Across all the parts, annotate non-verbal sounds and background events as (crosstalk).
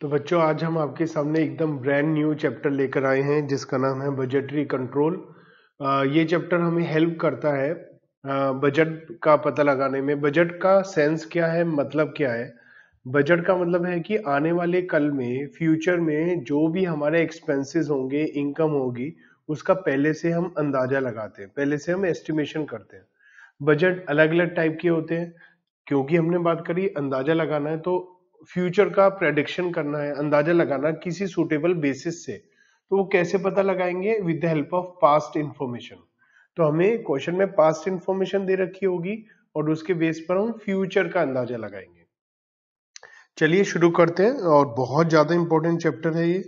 तो बच्चों, आज हम आपके सामने एकदम ब्रांड न्यू चैप्टर लेकर आए हैं, जिसका नाम है बजटरी कंट्रोल ये चैप्टर हमें हेल्प करता है बजट का पता लगाने में। बजट का सेंस क्या है मतलब क्या है? बजट का मतलब है कि आने वाले कल में फ्यूचर में जो भी हमारे एक्सपेंसेस होंगे इनकम होगी, उसका पहले से हम अंदाज़ा लगाते हैं, पहले से हम एस्टिमेशन करते हैं। बजट अलग अलग टाइप के होते हैं, क्योंकि हमने बात करी, अंदाज़ा लगाना है तो फ्यूचर का प्रेडिक्शन करना है, अंदाज़ा लगाना किसी सुटेबल बेसिस से तो वो कैसे पता लगाएँगे? With the help of past information तो हमें क्वेश्चन में पास्ट इंफॉर्मेशन दे रखी होगी और उसके बेस पर हम फ्यूचर का अंदाज़ा लगाएँगे। चलिए शुरू करते हैं और बहुत ज़्यादा इंपॉर्टेंट चैप्टर है ये।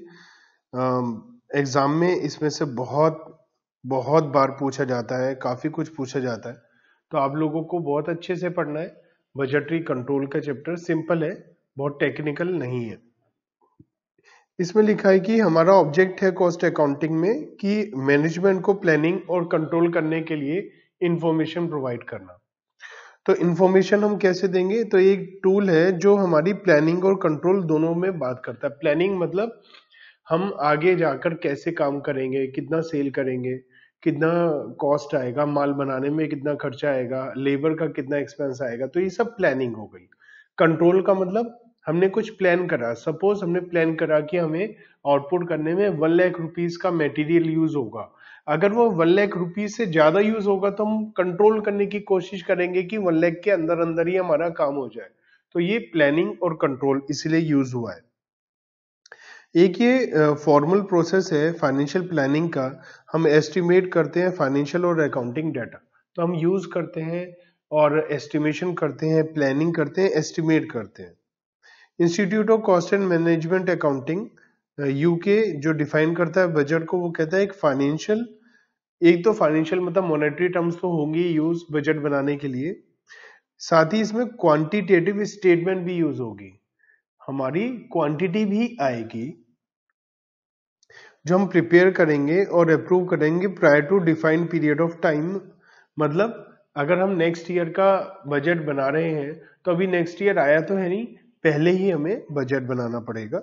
एग्ज़ाम में इसमें से बहुत बहुत बार पूछा जाता है, काफ़ी कुछ पूछा जाता है। तो आप लोगों को बहुत अच्छे से पढ़ना है। बजटरी कंट्रोल का चैप्टर सिंपल है। बहुत टेक्निकल नहीं है। इसमें लिखा है कि हमारा ऑब्जेक्ट है कॉस्ट अकाउंटिंग में कि मैनेजमेंट को प्लानिंग और कंट्रोल करने के लिए इंफॉर्मेशन प्रोवाइड करना। तो इंफॉर्मेशन हम कैसे देंगे? तो एक टूल है जो हमारी प्लानिंग और कंट्रोल दोनों में बात करता है। प्लानिंग मतलब हम आगे जाकर कैसे काम करेंगे, कितना सेल करेंगे, कितना कॉस्ट आएगा, माल बनाने में कितना खर्चा आएगा लेबर का कितना एक्सपेंस आएगा तो ये सब प्लानिंग हो गई। कंट्रोल का मतलब हमने कुछ प्लान करा। सपोज़ हमने प्लान करा कि हमें आउटपुट करने में वन लाख रुपीज़ का मटेरियल यूज़ होगा। अगर वो वन लाख रुपीज़ से ज़्यादा यूज़ होगा तो हम कंट्रोल करने की कोशिश करेंगे कि वन लाख के अंदर अंदर ही हमारा काम हो जाए। तो ये प्लानिंग और कंट्रोल इसलिए यूज़ हुआ है। एक ये फॉर्मल प्रोसेस है फाइनेंशियल प्लानिंग का। हम एस्टिमेट करते हैं फाइनेंशियल और अकाउंटिंग डाटा तो हम यूज़ करते हैं और एस्टिमेशन करते हैं प्लानिंग करते हैं एस्टिमेट करते हैं। Institute of cost and management accounting UK जो डिफाइन करता है बजट को, वो कहता है एक फाइनेंशियल एक तो फाइनेंशियल मतलब मॉनेटरी टर्म्स तो होंगी यूज़ बजट बनाने के लिए। साथ ही इसमें क्वांटिटेटिव स्टेटमेंट भी यूज़ होगी। हमारी क्वांटिटी भी आएगी, जो हम प्रिपेयर करेंगे और अप्रूव करेंगे prior to defined period of time मतलब अगर हम नेक्स्ट ईयर का बजट बना रहे हैं तो अभी नेक्स्ट ईयर आया तो है नहीं पहले ही हमें बजट बनाना पड़ेगा।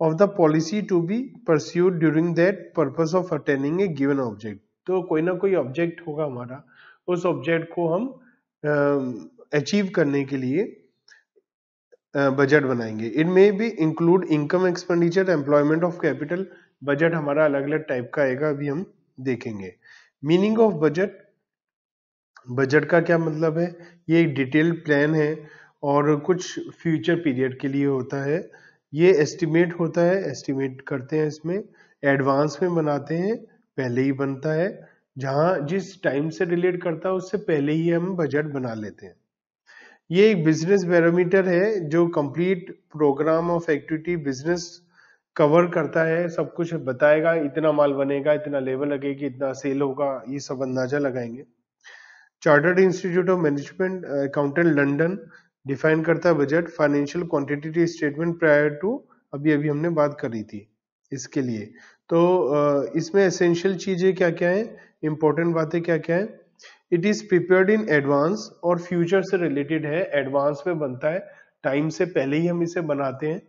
Of the policy to be pursued during that purpose of attaining a given object तो कोई ना कोई ऑब्जेक्ट होगा हमारा। उस ऑब्जेक्ट को हम अचीव uh, करने के लिए बजट uh, बनाएँगे। It may be include income expenditure employment of capital budget हमारा अलग अलग टाइप का आएगा अभी हम देखेंगे। मीनिंग ऑफ़ बजट बजट का क्या मतलब है? ये एक डिटेल प्लान है। और कुछ फ्यूचर पीरियड के लिए होता है। ये एस्टिमेट होता है एस्टिमेट करते हैं इसमें एडवांस में बनाते हैं, पहले ही बनता है। जहाँ जिस टाइम से रिलेट करता है, उससे पहले ही हम बजट बना लेते हैं। ये एक बिज़नेस पैरामीटर है, जो complete programme of activity business cover करता है। सब कुछ बताएगा, इतना माल बनेगा, इतना लेवल लगेगी, इतना सेल होगा, ये सब अंदाज़ा लगाएँगे। Chartered institute of management accountant London define करता है budget financial quantity statement prior to अभी अभी हमने बात करी थी इसके लिए। तो इसमें एसेंशियल चीज़ें क्या क्या है? इंपॉर्टेंट बातें क्या क्या है? It is prepared in advance और फ्यूचर से रिलेटेड है। एडवांस में बनता है। टाइम से पहले ही हम इसे बनाते हैं।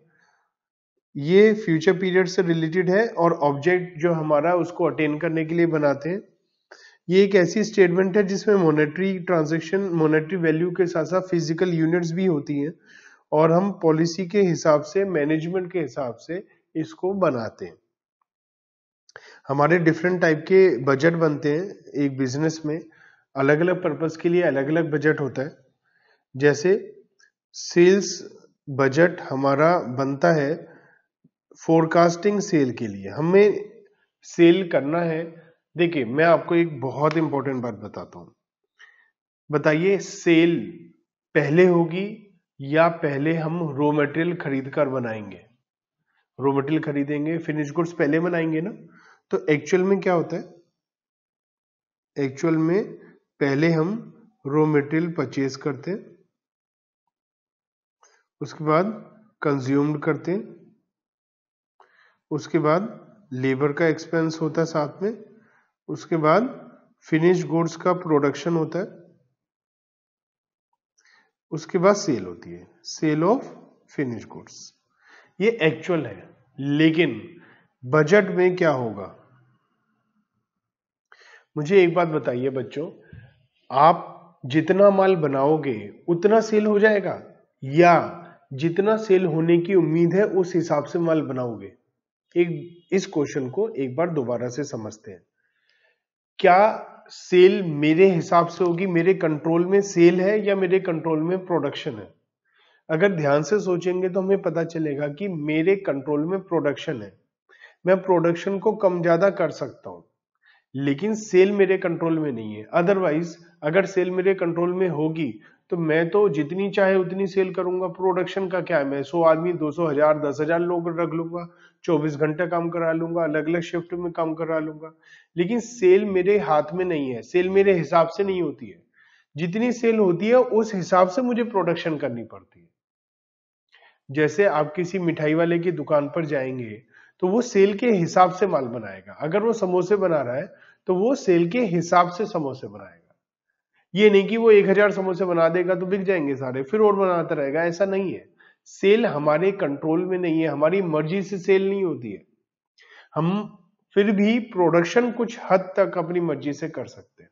ये फ्यूचर पीरियड से रिलेटेड है और ऑब्जेक्ट जो हमारा उसको अटेन करने के लिए बनाते हैं। ये एक ऐसी स्टेटमेंट है जिसमें मोनेटरी ट्रांजेक्शन मोनेटरी वैल्यू के साथ साथ फ़िज़िकल यूनिट्स भी होती हैं और हम पॉलिसी के हिसाब से मैनेजमेंट के हिसाब से इसको बनाते हैं। हमारे डिफरेंट टाइप के बजट बनते हैं एक बिज़नेस में। अलग अलग पर्पज के लिए अलग अलग बजट होता है। जैसे सेल्स बजट हमारा बनता है फोरकास्टिंग सेल के लिए। हमें सेल करना है देखिए, मैं आपको एक बहुत इंपॉर्टेंट बात बताता हूँ। बताइए सेल पहले होगी या पहले हम रॉ मटेरियल खरीद कर बनाएँगे? रॉ मटेरियल खरीदेंगे फिनिश गुड्स पहले बनाएँगे ना? तो एक्चुअल में क्या होता है? एक्चुअल में पहले हम रॉ मटेरियल परचेज करते हैं, उसके बाद कंज्यूम्ड करते हैं, उसके बाद लेबर का एक्सपेंस होता है साथ में उसके बाद फिनिश गुड्स का प्रोडक्शन होता है। उसके बाद सेल होती है। सेल ऑफ़ फिनिश गुड्स ये एक्चुअल है, लेकिन बजट में क्या होगा? मुझे एक बात बताइए बच्चों, आप जितना माल बनाओगे, उतना सेल हो जाएगा? या जितना सेल होने की उम्मीद है, उस हिसाब से माल बनाओगे? एक, इस क्वेश्चन को एक बार दोबारा से समझते हैं। क्या सेल मेरे हिसाब से होगी, मेरे कंट्रोल में सेल है या मेरे कंट्रोल में प्रोडक्शन है? अगर ध्यान से सोचेंगे तो हमें पता चलेगा कि मेरे कंट्रोल में प्रोडक्शन है। मैं प्रोडक्शन को कम ज़्यादा कर सकता हूँ, लेकिन सेल मेरे कंट्रोल में नहीं है। अदरवाइज़ अगर सेल मेरे कंट्रोल में होगी तो मैं तो जितनी चाहे उतनी सेल करूँगा। प्रोडक्शन का क्या है? मैं सौ आदमी, दो सौ, हज़ार, दस हज़ार लोग रख लूँगा। चौबीस घंटे काम करा लूँगा अलग अलग शिफ्ट में काम करा लूँगा। लेकिन सेल मेरे हाथ में नहीं है सेल मेरे हिसाब से नहीं होती है। जितनी सेल होती है, उस हिसाब से मुझे प्रोडक्शन करनी पड़ती है। जैसे आप किसी मिठाई वाले की दुकान पर जाएँगे तो वो सेल के हिसाब से माल बनाएगा। अगर वो समोसे बना रहा है तो वो सेल के हिसाब से समोसे बनाएगा। ये नहीं कि वो एक हज़ार समोसे बना देगा तो बिक जाएँगे सारे, फिर और बनाता रहेगा, ऐसा नहीं है। सेल हमारे कंट्रोल में नहीं है, हमारी मर्ज़ी से सेल नहीं होती है। हम फिर भी प्रोडक्शन कुछ हद तक अपनी मर्ज़ी से कर सकते हैं।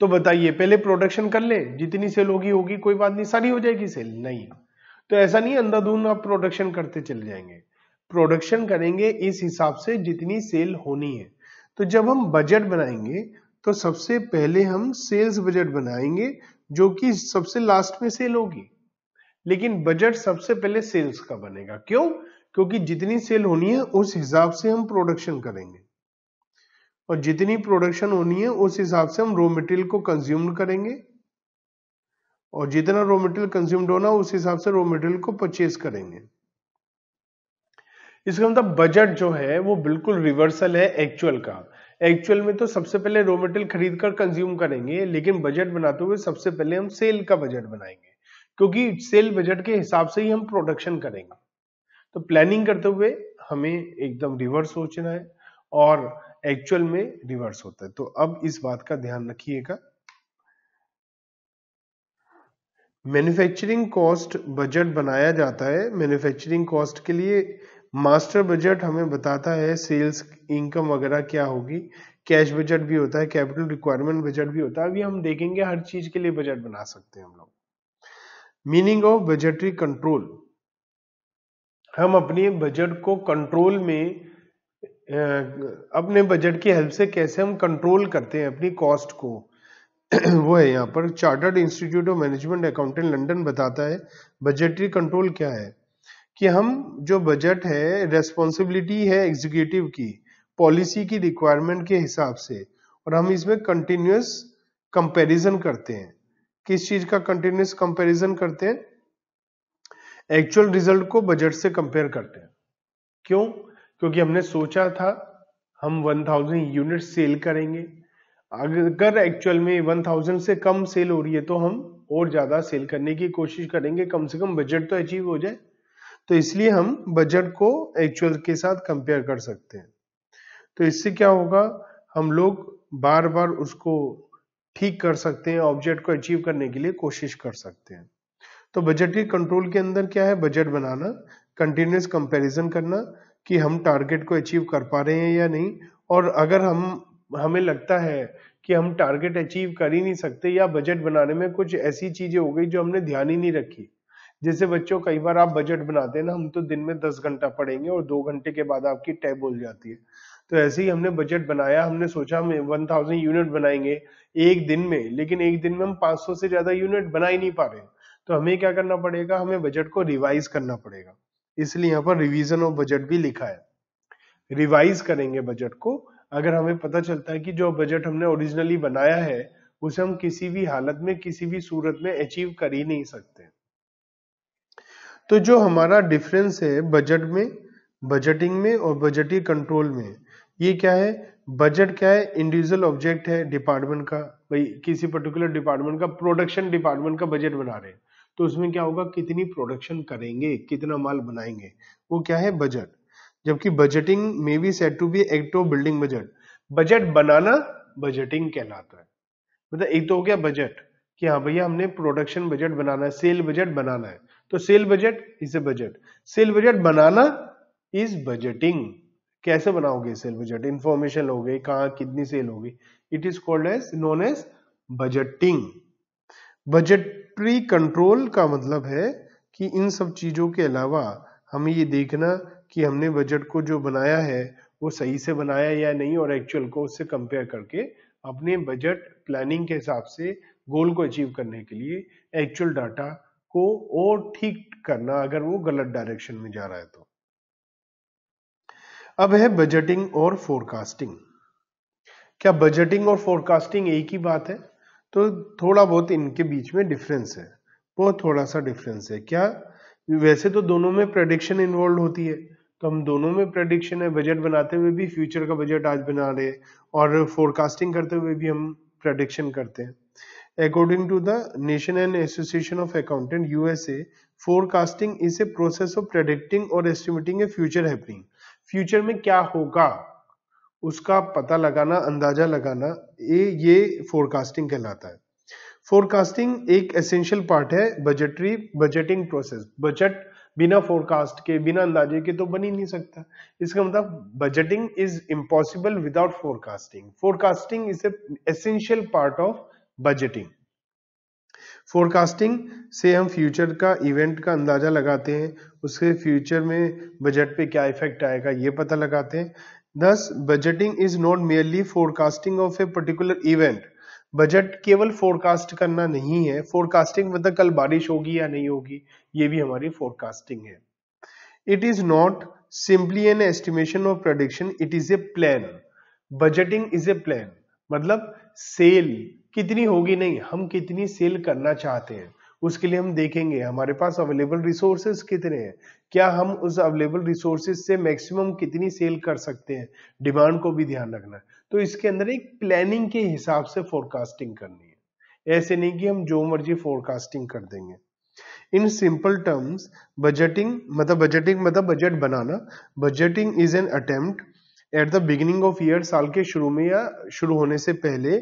तो बताइए, पहले प्रोडक्शन कर ले, जितनी सेल होगी होगी, कोई बात नहीं, सारी हो जाएगी सेल? नहीं। तो ऐसा नहीं अंधाधुन आप प्रोडक्शन करते चले जाएँगे। प्रोडक्शन करेंगे इस हिसाब से जितनी सेल होनी है। तो जब हम बजट बनाएँगे तो सबसे पहले हम सेल्स बजट बनाएँगे, जो कि सबसे लास्ट में सेल होगी। लेकिन बजट सबसे पहले सेल्स का बनेगा। क्यों? क्योंकि जितनी सेल होनी है, उस हिसाब से हम प्रोडक्शन करेंगे। और जितनी प्रोडक्शन होनी है, उस हिसाब से हम रॉ मटेरियल को कंज्यूम करेंगे। और जितना रॉ मटेरियल कंज्यूम्ड होना, उस हिसाब से रॉ मटेरियल को परचेज करेंगे। इसका मतलब बजट जो है, वो बिल्कुल रिवर्सल है एक्चुअल का। एक्चुअल में तो सबसे पहले रॉ मटेरियल खरीद कर कंज्यूम करेंगे, लेकिन बजट बनाते हुए सबसे पहले हम सेल का बजट बनाएँगे। क्योंकि सेल बजट के हिसाब से ही हम प्रोडक्शन करेंगे। तो प्लानिंग करते हुए हमें एकदम रिवर्स सोचना है और एक्चुअल में रिवर्स होता है। तो अब इस बात का ध्यान रखिएगा। मैन्युफैक्चरिंग कॉस्ट बजट बनाया जाता है। मैन्युफैक्चरिंग कॉस्ट के लिए मास्टर बजट हमें बताता है सेल्स इनकम वगैरह क्या होगी। कैश बजट भी होता है कैपिटल रिक्वायरमेंट बजट भी होता है। अभी हम देखेंगे हर चीज़ के लिए बजट बना सकते हैं हम लोग। मीनिंग ऑफ़ बजटरी कंट्रोल हम अपने बजट को कंट्रोल में अपने बजट की हेल्प से कैसे हम कंट्रोल करते हैं अपनी कॉस्ट को? (clears throat) वो है यहाँ पर chartered institute of management accountant London बताता है बजटरी कंट्रोल क्या है? कि हम जो बजट है रेस्पॉन्सिबिलिटी है एग्जीक्यूटिव की पॉलिसी की रिक्वायरमेंट के हिसाब से, और हम इसमें कंटिन्यूस कंपैरिजन करते हैं। किस चीज़ का कंटिन्यूस कंपैरिजन करते हैं? एक्चुअल रिज़ल्ट को बजट से कंपेयर करते हैं। क्यों? क्योंकि हमने सोचा था, हम 1000 यूनिट सेल करेंगे। अगर एक्चुअल में 1000 से कम सेल हो रही है तो हम और ज़्यादा सेल करने की कोशिश करेंगे। कम से कम बजट तो अचीव हो जाए। तो इसलिए हम बजट को एक्चुअल के साथ कंपेयर कर सकते हैं। तो इससे क्या होगा? हम लोग बार बार उसको ठीक कर सकते हैं ऑब्जेक्ट को अचीव करने के लिए कोशिश कर सकते हैं। तो बजटरी कंट्रोल के अंदर क्या है? बजट बनाना कंटिन्यूस कंपैरिजन करना कि हम टारगेट को अचीव कर पा रहे हैं या नहीं। और अगर हम, हमें लगता है कि हम टारगेट अचीव कर ही नहीं सकते या बजट बनाने में कुछ ऐसी चीज़ें हो गई जो हमने ध्यान ही नहीं रखी। जैसे बच्चों, कई बार आप बजट बनाते हैं ना, हम तो दिन में दस घंटा पढ़ेंगे और दो घंटे के बाद आपकी टैब बोल जाती है। तो ऐसे ही हमने बजट बनाया, हमने सोचा हम वन थाउज़ेंड यूनिट बनाएँगे एक दिन में, लेकिन एक दिन में हम 500 से ज़्यादा यूनिट बना ही नहीं पा रहे तो हमें क्या करना पड़ेगा? हमें बजट को रिवाइज करना पड़ेगा। इसलिए यहाँ पर रिवीजन ऑफ़ बजट भी लिखा है। रिवाइज करेंगे बजट को। अगर हमें पता चलता है कि जो बजट हमने ओरिजिनली बनाया है, उसे हम किसी भी हालत में, किसी भी सूरत में अचीव कर ही नहीं सकते। तो जो हमारा डिफरेंस है बजट में बजटिंग में और बजटी कंट्रोल में, ये क्या है? बजट क्या है? इंडिविजुअल ऑब्जेक्ट है डिपार्टमेंट का। भाई, किसी पर्टिकुलर डिपार्टमेंट का प्रोडक्शन डिपार्टमेंट का बजट बना रहे हैं। तो उसमें क्या होगा? कितनी प्रोडक्शन करेंगे? कितना माल बनाएँगे? वो क्या है? बजट। जबकि बजटिंग में be set to be act of building budget budget banana budgeting कहलाता है। मतलब एक तो हो गया बजट कि हाँ भैया, हमने प्रोडक्शन बजट बनाना है सेल बजट बनाना है। तो sale budget is a budget sale budget banana is budgeting कैसे बनाओगे सेल बजट इंफॉर्मेशन गई कहा, कितनी सेल होगी? It is called as known as budgeting budgetary control का मतलब है कि इन सब चीज़ों के अलावा हमें ये देखना कि हमने बजट को जो बनाया है, वो सही से बनाया या नहीं और एक्चुअल को उससे कंपेयर करके अपने बजट प्लानिंग के हिसाब से गोल को अचीव करने के लिए एक्चुअल डाटा को और ठीक करना अगर वो गलत डायरेक्शन में जा रहा है तो। अब है बजटिंग और फोरकास्टिंग क्या बजटिंग और फोरकास्टिंग एक ही बात है? तो थोड़ा बहुत इनके बीच में डिफरेंस है। बहुत थोड़ा सा डिफरेंस है। क्या? वैसे तो दोनों में प्रडिक्शन इन्वॉल्व होती है। तो हम दोनों में प्रडिक्शन है बजट बनाते हुए भी फ्यूचर का बजट आज बना रहे और फोरकास्टिंग करते हुए भी हम प्रडिक्शन करते हैं। According to the nation and association of accountant USA forecasting is a process of predicting और estimating a future happening future में क्या होगा, उसका पता लगाना, अंदाज़ा लगाना, ये ये फोरकास्टिंग कहलाता है। फोरकास्टिंग एक एसेंशियल पार्ट है बजटरी बजटिंग प्रोसेस बजट बिना फोरकास्ट के, बिना अंदाजे के तो बन ही नहीं सकता। इसका मतलब budgeting is impossible without forecasting forecasting is essential part of budgeting forecasting से हम फ्यूचर का इवेंट का अंदाज़ा लगाते हैं, उसके फ्यूचर में बजट पे क्या इफ़ेक्ट आएगा, ये पता लगाते हैं। Thus budgeting is not merely forecasting of a particular event budget केवल फोरकास्ट करना नहीं है। फोरकास्टिंग मतलब कल बारिश होगी या नहीं होगी, ये भी हमारी फोरकास्टिंग है। It is not simply an estimation of production it is a plan budgeting is a plan मतलब सेल कितनी होगी नहीं, हम कितनी सेल करना चाहते हैं, उसके लिए हम देखेंगे, हमारे पास अवेलेबल रिसोर्सेज कितने हैं, क्या हम उस अवेलेबल रिसोर्सेज से मैक्सिमम कितनी सेल कर सकते हैं डिमांड को भी ध्यान रखना तो इसके अंदर एक प्लानिंग के हिसाब से फोरकास्टिंग करनी है, ऐसे नहीं कि हम जो मर्ज़ी फोरकास्टिंग कर देंगे। इन सिंपल टर्म्स बजटिंग मतलब बजटिंग मतलब budget banana budgeting is an attempt at the beginning of year साल के शुरू में या शुरू होने से पहले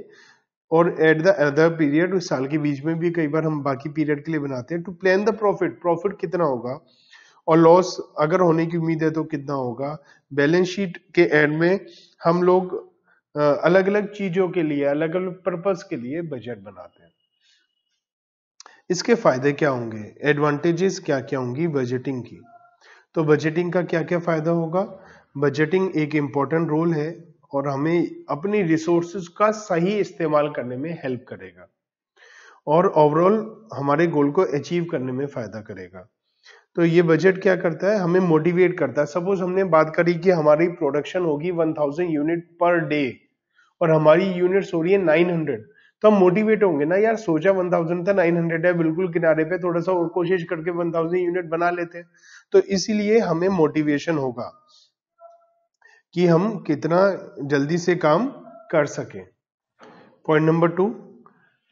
और एट द अदर पीरियड उस साल के बीच में भी कई बार हम बाकी पीरियड के लिए बनाते हैं to plan the profit profit कितना होगा? और लॉस अगर होने की उम्मीद है तो कितना होगा? बैलेंस शीट के एंड में हम लोग अलग अलग चीज़ों के लिए अलग अलग पर्पज के लिए बजट बनाते हैं। इसके फ़ायदे क्या होंगे? एडवांटेजेस क्या क्या होंगी बजटिंग की? तो बजटिंग का क्या क्या फ़ायदा होगा? बजटिंग एक इंपॉर्टेंट रोल है। और हमें अपनी रिसोर्सेज का सही इस्तेमाल करने में हेल्प करेगा। और ओवरऑल हमारे गोल को अचीव करने में फ़ायदा करेगा। तो ये बजट क्या करता है? हमें मोटिवेट करता है। सपोज़ हमने बात करी कि हमारी प्रोडक्शन होगी 1000 यूनिट पर डे और हमारी यूनिट्स हो रही है 900 तो हम मोटिवेट होंगे ना, यार, सोचा 1000 था 900 है, बिल्कुल किनारे पे थोड़ा सा और कोशिश करके 1000 यूनिट बना लेते हैं। तो इसीलिए हमें मोटिवेशन होगा। कि हम कितना जल्दी से काम कर सके। पॉइंट नंबर टू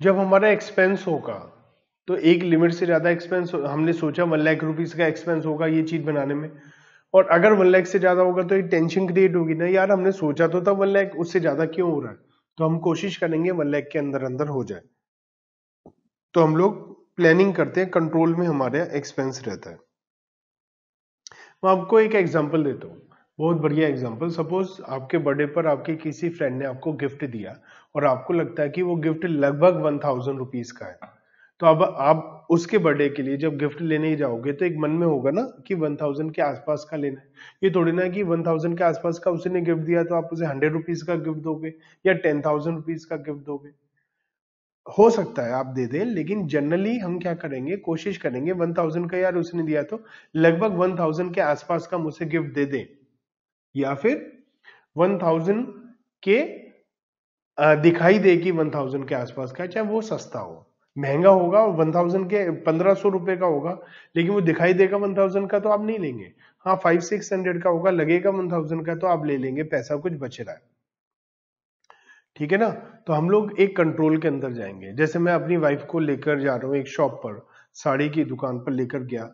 जब हमारा एक्सपेंस होगा तो एक लिमिट से ज़्यादा एक्सपेंस हमने सोचा वन लाख रुपीज़ का एक्सपेंस होगा ये चीज़ बनाने में। और अगर वन लाख से ज़्यादा होगा तो एक टेंशन क्रिएट होगी ना, यार हमने सोचा तो था वन लाख उससे ज़्यादा क्यों हो रहा है? तो हम कोशिश करेंगे वन लाख के अंदर अंदर हो जाए। तो हम लोग प्लानिंग करते हैं कंट्रोल में हमारे एक्सपेंस रहता है। मैं आपको एक एग्ज़ाम्पल देता हूँ। बहुत बढ़िया एग्जांपल सपोज़ आपके बर्थडे पर आपके किसी फ्रेंड ने आपको गिफ्ट दिया और आपको लगता है कि वो गिफ्ट लगभग वन थाउज़ेंड रुपीज़ का है. तो अब आप उसके बर्थडे के लिए जब गिफ्ट लेने ही जाओगे तो एक मन में होगा ना कि वन थाउज़ेंड के आसपास का लेना है. ये थोड़ी ना कि वन थाउज़ेंड के आसपास का उसने गिफ्ट दिया तो आप उसे हंड्रेड रुपीज़ का गिफ्ट दोगे या टेन थाउज़ेंड रुपीज़ का गिफ्ट दोगे. हो सकता है आप दे दें, लेकिन जनरली हम क्या करेंगे, कोशिश करेंगे वन थाउज़ेंड का यार उसने दिया तो लगभग वन थाउज़ेंड के आसपास का मुझसे गिफ्ट दे दें. या फिर 1000 के दिखाई देगी 1000 के आसपास का, चाहे वो सस्ता हो। महँगा होगा और 1000 के 1500 रुपए का होगा, लेकिन वो दिखाई देगा 1000 का तो आप नहीं लेंगे। हाँ फाइव सिक्स हंड्रेड का होगा, लगेगा 1000 का तो आप ले लेंगे, पैसा कुछ बच रहा है। ठीक है ना? तो हम लोग एक कंट्रोल के अंदर जाएँगे। जैसे मैं अपनी वाइफ को लेकर जा रहा हूँ एक शॉप पर, साड़ी की दुकान पर लेकर गया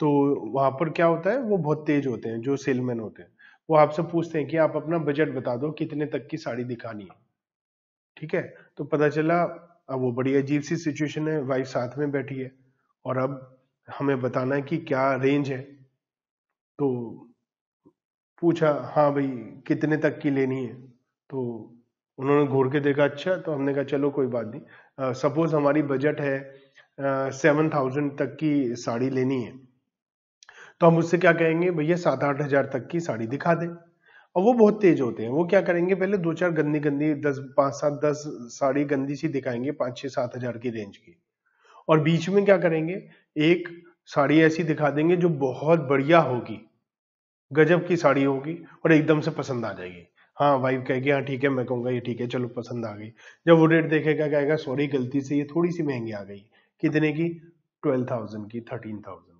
तो वहाँ पर क्या होता है? वो बहुत तेज होते हैं, जो सेलमैन होते हैं। वो आपसे पूछते हैं कि आप अपना बजट बता दो कितने तक की साड़ी दिखानी है। ठीक है? तो पता चला, अब वो बड़ी अजीब सी सिचुएशन है वाइफ साथ में बैठी है, और अब हमें बताना है कि क्या रेंज है। तो पूछा हाँ भाई, कितने तक की लेनी है? तो उन्होंने घूर के देखा अच्छा तो हमने कहा, चलो, कोई बात नहीं। सपोज़ हमारी बजट है सेवन थाउज़ेंड तक की साड़ी लेनी है। तो हम उससे क्या कहेंगे, भैया, सात आठ हज़ार तक की साड़ी दिखा दें। और वो बहुत तेज होते हैं। वो क्या करेंगे, पहले दो चार गंदी गंदी दस पाँच सात दस साड़ी गंदी सी दिखाएँगे पाँच छह सात हज़ार की रेंज की। और बीच में क्या करेंगे, एक साड़ी ऐसी दिखा देंगे जो बहुत बढ़िया होगी। गजब की साड़ी होगी और एकदम से पसंद आ जाएगी। हाँ वाइफ कहेगी हाँ ठीक है। मैं कहूँगा, ये ठीक है, चलो, पसंद आ गई। जब वो रेट देखेगा, कहेगा, सॉरी, गलती से ये थोड़ी सी महँगी आ गई। कितने की? ट्वेल्व थाउज़ेंड की, थर्टीन थाउज़ेंड।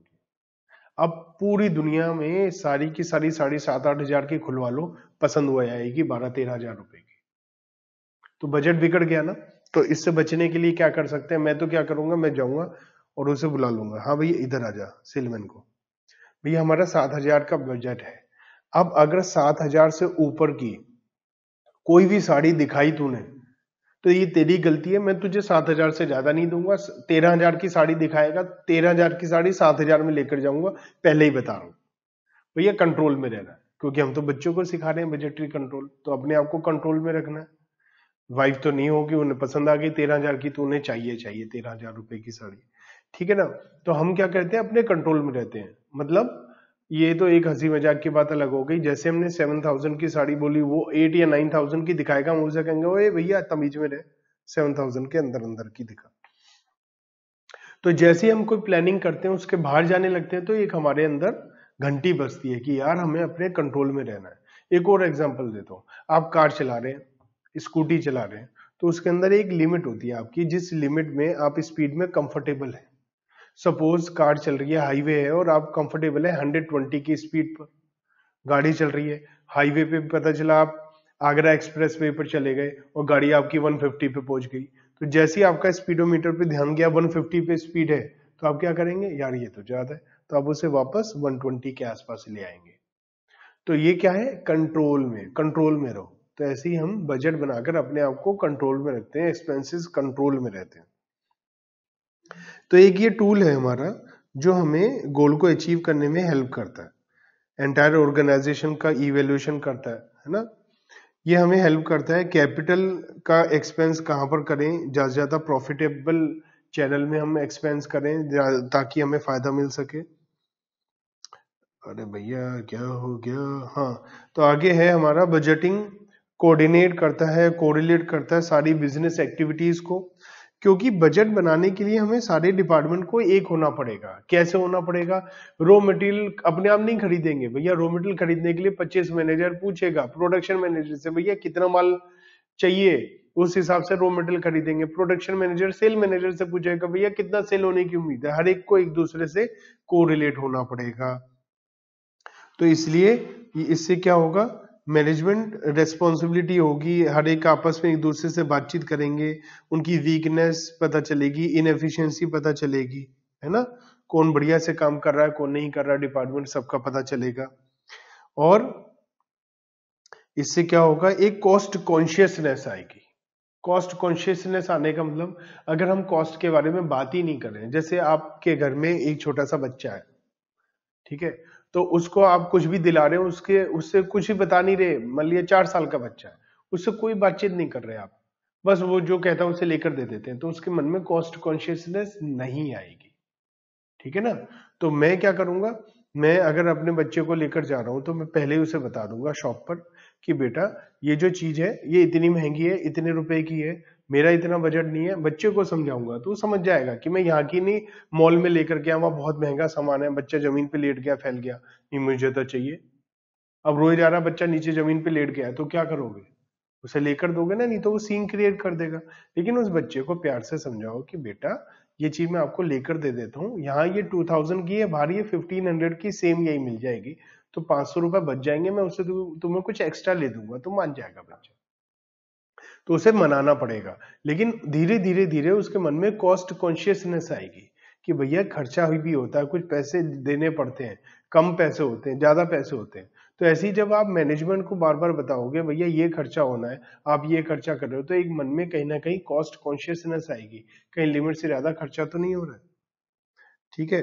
अब पूरी दुनिया में सारी की सारी साड़ी सात, आठ हज़ार की खुलवा लो, पसंद हुआ जाएगी बारह, तेरह हज़ार रुपए की। तो बजट बिगड़ गया ना तो इससे बचने के लिए क्या कर सकते हैं? मैं तो क्या करूँगा? मैं जाऊँगा और उसे बुला लूँगा। हाँ भैया, इधर आ जा सेलमैन को। भैया, हमारा सात हज़ार का बजट है। अब अगर सात हज़ार से ऊपर की कोई भी साड़ी दिखाई तूने तो ये तेरी गलती है, मैं तुझे सात हज़ार से ज़्यादा नहीं दूँगा। तेरह हज़ार की साड़ी दिखाएगा, तेरह हज़ार की साड़ी सात हज़ार में लेकर जाऊँगा, पहले ही बता रहा हूँ। भैया कंट्रोल में रहना क्योंकि हम तो बच्चों को सिखा रहे हैं बजटरी कंट्रोल तो अपने आप को कंट्रोल में रखना है। वाइफ तो नहीं होगी, उन्हें पसंद आ गई, तेरह हज़ार की तो उन्हें चाहिए चाहिए, तेरह हज़ार रुपए की साड़ी। ठीक है ना? तो हम क्या करते हैं, अपने कंट्रोल में रहते हैं। मतलब ये तो एक हँसी मज़ाक की बात अलग हो गई। जैसे हमने सेवन थाउज़ेंड की साड़ी बोली, वो एट या नाइन थाउज़ेंड की दिखाएगा, हम उसे कहेंगे वो भैया तमीज में रहे। सेवन थाउज़ेंड के अंदर अंदर की दिखा। तो जैसे हम कोई प्लानिंग करते हैं, उसके बाहर जाने लगते हैं तो एक हमारे अंदर घंटी बजती है कि यार, हमें अपने कंट्रोल में रहना है। एक और एग्ज़ाम्पल देता हूँ। आप कार चला रहे हैं स्कूटी चला रहे हैं तो उसके अंदर एक लिमिट होती है आपकी, जिस लिमिट में आप स्पीड में कंफर्टेबल है। सपोज़ कार चल रही है, हाईवे है और आप कंफर्टेबल है 120 की स्पीड पर गाड़ी चल रही है, हाईवे पे पता चला आप आगरा एक्सप्रेस वे पर चले गए और गाड़ी आपकी 150 पे पहुँच गई। तो जैसे ही आपका स्पीडोमीटर पे ध्यान गया 150 पे स्पीड है तो आप क्या करेंगे? यार ये तो ज़्यादा है तो आप उसे वापस 120 के आसपास ले आएँगे। तो ये क्या है? कंट्रोल में कंट्रोल में रहो। तो ऐसे ही हम बजट बनाकर अपने आप को कंट्रोल में रखते हैं एक्सपेंसेस कंट्रोल में रहते हैं। तो एक ये टूल है हमारा, जो हमें गोल को अचीव करने में हेल्प करता है। एंटायर ऑर्गेनाइजेशन का इवेल्यूशन करता है है ना? ये हमें हेल्प करता है कैपिटल का एक्सपेंस कहाँ पर करें, ज़्यादा से ज़्यादा प्रॉफिटेबल चैनल में हम एक्सपेंस करें ताकि हमें फ़ायदा मिल सके। अरे भैया, क्या हो गया? हाँ तो आगे है हमारा बजटिंग कोऑर्डिनेट करता है कोरिलेट करता है सारी बिज़नेस एक्टिविटीज़ को। क्योंकि बजट बनाने के लिए हमें सारे डिपार्टमेंट को एक होना पड़ेगा। कैसे होना पड़ेगा? रॉ मटेरियल अपने आप नहीं खरीदेंगे, भैया। रॉ मटेरियल खरीदने के लिए पच्चीस मैनेजर पूछेगा प्रोडक्शन मैनेजर से, भैया, कितना माल चाहिए? उस हिसाब से रॉ मटेरियल खरीदेंगे। प्रोडक्शन मैनेजर सेल मैनेजर से पूछेगा, भैया, कितना सेल होने की उम्मीद है? हर एक को एक दूसरे से को रिलेट होना पड़ेगा। तो इसलिए इससे क्या होगा? मैनेजमेंट रेस्पॉन्सिबिलिटी होगी, हर एक आपस में एक दूसरे से बातचीत करेंगे, उनकी वीकनेस पता चलेगी इनएफिशिएंसी पता चलेगी, है ना? कौन बढ़िया से काम कर रहा है, कौन नहीं कर रहा है डिपार्टमेंट सबका पता चलेगा। और इससे क्या होगा, एक कॉस्ट कॉन्शियसनेस आएगी। कॉस्ट कॉन्शियसनेस आने का मतलब अगर हम कॉस्ट के बारे में बात ही नहीं कर, जैसे आपके घर में एक छोटा सा बच्चा है, ठीक है? तो उसको आप कुछ भी दिला रहे हो, उसके, उससे कुछ ही बता नहीं रहे। मान लिया चार साल का बच्चा है, उससे कोई बातचीत नहीं कर रहे आप। बस वो जो कहता है, उसे लेकर दे देते हैं। तो उसके मन में कॉस्ट कॉन्शियसनेस नहीं आएगी। ठीक है ना? तो मैं क्या करूँगा? मैं अगर अपने बच्चे को लेकर जा रहा हूँ तो मैं पहले ही उसे बता दूँगा शॉप पर कि बेटा, ये जो चीज़ है, ये इतनी महँगी है, इतने रुपए की है मेरा इतना बजट नहीं है, बच्चे को समझाऊँगा। तो समझ जाएगा कि मैं यहाँ की नहीं मॉल में लेकर गया, वहाँ बहुत महँगा सामान है, बच्चा ज़मीन पे लेट गया, फैल गया। नहीं, मुझे तो चाहिए। अब रोज जा रहा बच्चा नीचे ज़मीन पे लेट गया तो क्या करोगे? उसे लेकर दोगे ना, नहीं तो वो सीन क्रिएट कर देगा। लेकिन उस बच्चे को प्यार से समझाओ कि बेटा, ये चीज़ मैं आपको लेकर दे देता हूँ। यहाँ ये टू थाउज़ेंड की है, बाहर ये फिफ्टीन हंड्रेड की सेम यही मिल जाएगी। तो पाँच सौ रुपए बच जाएँगे, मैं उससे तुम्हें कुछ एक्स्ट्रा ले दूँगा। तो मान जाएगा बच्चा। तो उसे मनाना पड़ेगा। लेकिन धीरे धीरे धीरे उसके मन में कॉस्ट कॉन्शियसनेस आएगी कि भैया खर्चा भी होता है, कुछ पैसे देने पड़ते हैं, कम पैसे होते हैं, ज़्यादा पैसे होते हैं। तो ऐसे ही जब आप मैनेजमेंट को बार बार बताओगे, भैया ये खर्चा होना है, आप ये खर्चा कर रहे हो तो एक मन में कहीं ना कहीं कॉस्ट कॉन्शियसनेस आएगी। कहीं लिमिट से ज़्यादा खर्चा तो नहीं हो रहा है। ठीक है?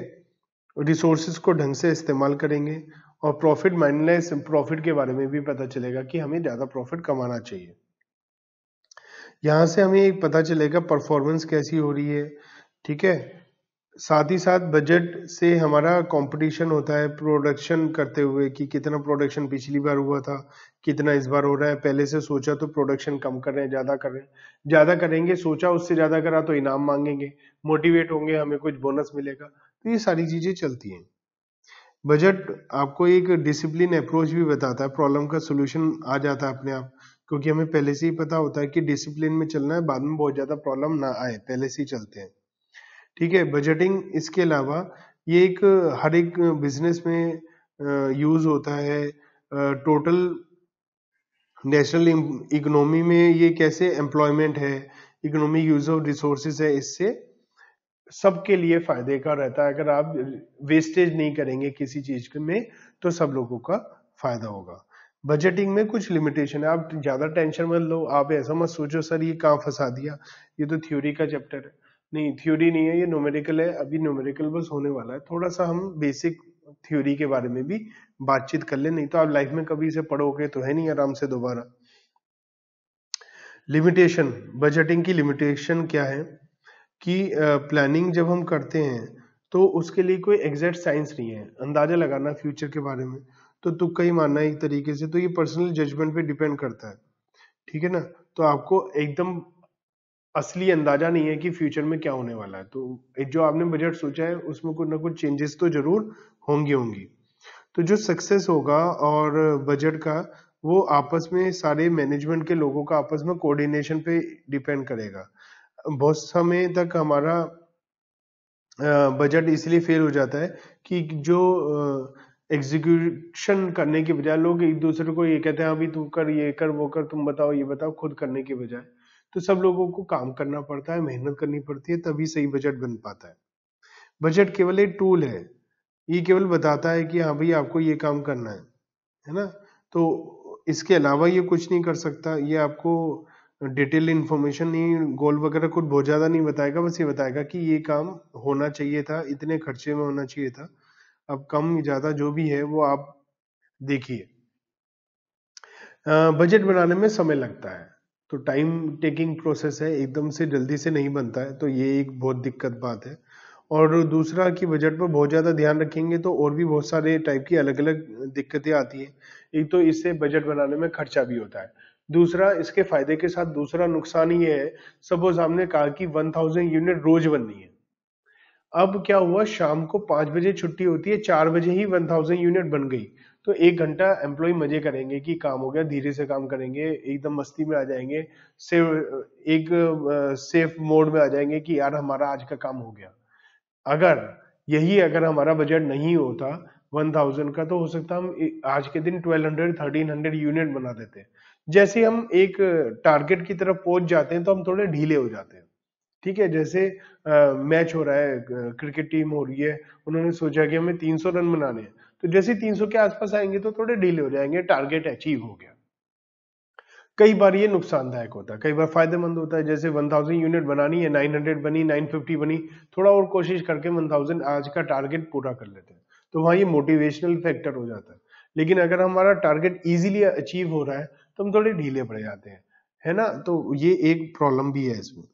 रिसोर्सेज को ढंग से इस्तेमाल करेंगे और प्रॉफिट माइंडलेस प्रॉफिट के बारे में भी पता चलेगा कि हमें ज़्यादा प्रॉफिट कमाना चाहिए। यहाँ से हमें एक पता चलेगा परफॉर्मेंस कैसी हो रही है, ठीक है? साथ ही साथ बजट से हमारा कंपटीशन होता है प्रोडक्शन करते हुए कि कितना प्रोडक्शन पिछली बार हुआ था, कितना इस बार हो रहा है। पहले से सोचा तो प्रोडक्शन कम कर रहे हैं, ज़्यादा कर रहे हैं। ज़्यादा करेंगे, सोचा उससे ज़्यादा करा तो इनाम मांगेंगे। मोटिवेट होंगे, हमें कुछ बोनस मिलेगा। तो ये सारी चीज़ें चलती हैं। बजट आपको एक डिसिप्लिन अप्रोच भी बताता है। प्रॉब्लम का सोल्यूशन आ जाता है अपने आप क्योंकि हमें पहले से ही पता होता है कि डिसिप्लिन में चलना है, बाद में बहुत ज़्यादा प्रॉब्लम ना आए, पहले से ही चलते हैं। ठीक है बजटिंग इसके अलावा ये एक, हर एक बिज़नेस में यूज़ होता है। टोटल नेशनल इकोनॉमी में ये कैसे एम्प्लॉयमेंट है इकोनॉमिक यूज़ ऑफ़ रिसोर्सेज है, इससे सबके लिए फ़ायदे का रहता है। अगर आप वेस्टेज नहीं करेंगे किसी चीज़ में तो सब लोगों का फ़ायदा होगा। बजटिंग में कुछ लिमिटेशन है। आप ज़्यादा टेंशन मत लो। आप ऐसा मत सोचो, सर, ये कहाँ फंसा दिया? ये तो थ्योरी का चैप्टर है। नहीं थ्योरी नहीं है, ये न्यूमेरिकल है। अभी न्यूमेरिकल बस होने वाला है। थोड़ा सा हम बेसिक थ्योरी के बारे में भी बातचीत कर ले। नहीं तो आप लाइफ में कभी इसे पढ़ोगे तो है नहीं आराम से दोबारा। लिमिटेशन बजटिंग की लिमिटेशन क्या है? कि प्लानिंग जब हम करते हैं तो उसके लिए कोई एग्जैक्ट साइंस नहीं है। अंदाज़ा लगाना फ्यूचर के बारे में। तो तुक्का ही मानना है एक तरीके से तो ये पर्सनल जजमेंट पे डिपेंड करता है। ठीक है ना? तो आपको एकदम असली अंदाज़ा नहीं है कि फ्यूचर में क्या होने वाला है। तो जो आपने बजट सोचा है, उसमें कुछ ना कुछ चेंजेस तो ज़रूर होंगी होंगी। तो जो सक्सेस होगा और बजट का, वो आपस में सारे मैनेजमेंट के लोगों का आपस में कोऑर्डिनेशन पे डिपेंड करेगा। बहुत समय तक हमारा बजट इसलिए फेल हो जाता है कि जो एग्जीक्यूशन करने के बजाय लोग एक दूसरे को ये कहते हैं, अभी तू कर ये कर, वो कर, तुम बताओ, ये बताओ, खुद करने के बजाय। तो सब लोगों को काम करना पड़ता है, मेहनत करनी पड़ती है, तभी सही बजट बन पाता है। बजट केवल एक टूल है। ये केवल बताता है कि हाँ भाई, आपको ये काम करना है है ना? तो इसके अलावा ये कुछ नहीं कर सकता। ये आपको डिटेल इन्फॉर्मेशन नहीं गोल वगैरह कुछ बहुत ज़्यादा नहीं बताएगा, बस ये बताएगा कि ये काम होना चाहिए था, इतने खर्चे में होना चाहिए था। अब कम ज़्यादा जो भी है, वो आप देखिए। बजट बनाने में समय लगता है तो टाइम टेकिंग प्रोसेस है, एकदम से जल्दी से नहीं बनता है तो ये एक बहुत दिक्कत बात है। और दूसरा कि बजट पर बहुत ज़्यादा ध्यान रखेंगे तो और भी बहुत सारे टाइप की अलग अलग दिक्कतें आती हैं। एक तो इससे बजट बनाने में खर्चा भी होता है। दूसरा, इसके फ़ायदे के साथ दूसरा नुकसान ये है सपोज़ हमने कहा कि 1000 यूनिट रोज बननी है। अब क्या हुआ? शाम को पाँच बजे छुट्टी होती है, चार बजे ही 1000 यूनिट बन गई। तो एक घंटा एम्प्लॉय मज़े करेंगे कि काम हो गया, धीरे से काम करेंगे, एकदम मस्ती में आ जाएँगे सेफ़ एक सेफ़ मोड में आ जाएँगे कि यार हमारा आज का काम हो गया। अगर, यही अगर हमारा बजट नहीं होता वन थाउज़ेंड का तो हो सकता हम आज के दिन twelve hundred thirteen hundred unit बना देते। जैसे हम एक टारगेट की तरफ़ पहुँच जाते हैं तो हम थोड़े ढीले हो जाते हैं। ठीक है जैसे आ, मैच हो रहा है क्रिकेट टीम हो रही है उन्होंने सोचा कि हमें 300 रन बनाने हैं। तो जैसे 300 के आसपास आएँगे तो थोड़े ढीले हो जाएँगे टारगेट अचीव हो गया। कई बार ये नुकसानदायक होता है कई बार फ़ायदेमंद होता है जैसे 1000 यूनिट बनानी है 900 बनी 950 बनी थोड़ा और कोशिश करके 1000 आज का टारगेट पूरा कर लेते हैं। तो वहाँ ये मोटिवेशनल फैक्टर हो जाता है। लेकिन अगर हमारा टारगेट इजीली अचीव हो रहा है तो हम थोड़े ढीले पड़ जाते हैं है ना? तो ये एक प्रॉब्लम भी है इसमें।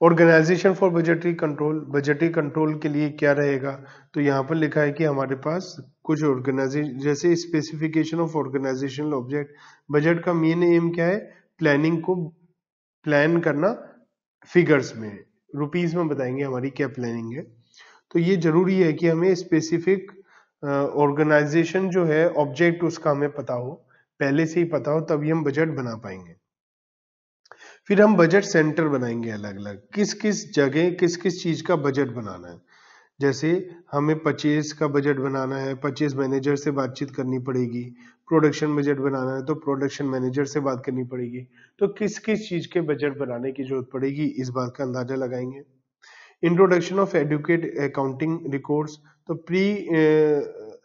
Organisation for budgetary control budgetary control के लिए क्या रहेगा? तो यहाँ पर लिखा है कि हमारे पास कुछ ऑर्गेनाइजेशन जैसे specification of organisational object budget का मेन एम क्या है? प्लानिंग को प्लान करना फिगर्स में रुपीज़ में बताएँगे हमारी क्या प्लानिंग है। तो ये ज़रूरी है कि हमें स्पेसिफिक ऑर्गेनाइजेशन जो है ऑब्जेक्ट उसका हमें पता हो। पहले से ही पता हो, तभी हम बजट बना पाएँगे। फिर हम बजट सेंटर बनाएँगे अलग अलग किस किस जगह किस किस चीज़ का बजट बनाना है? जैसे हमें परचेज का बजट बनाना है परचेज मैनेजर से बातचीत करनी पड़ेगी। प्रोडक्शन बजट बनाना है तो प्रोडक्शन मैनेजर से बात करनी पड़ेगी। तो किस किस चीज़ के बजट बनाने की ज़रूरत पड़ेगी, इस बात का अंदाज़ा लगाएँगे। Introduction of adequate accounting records तो pre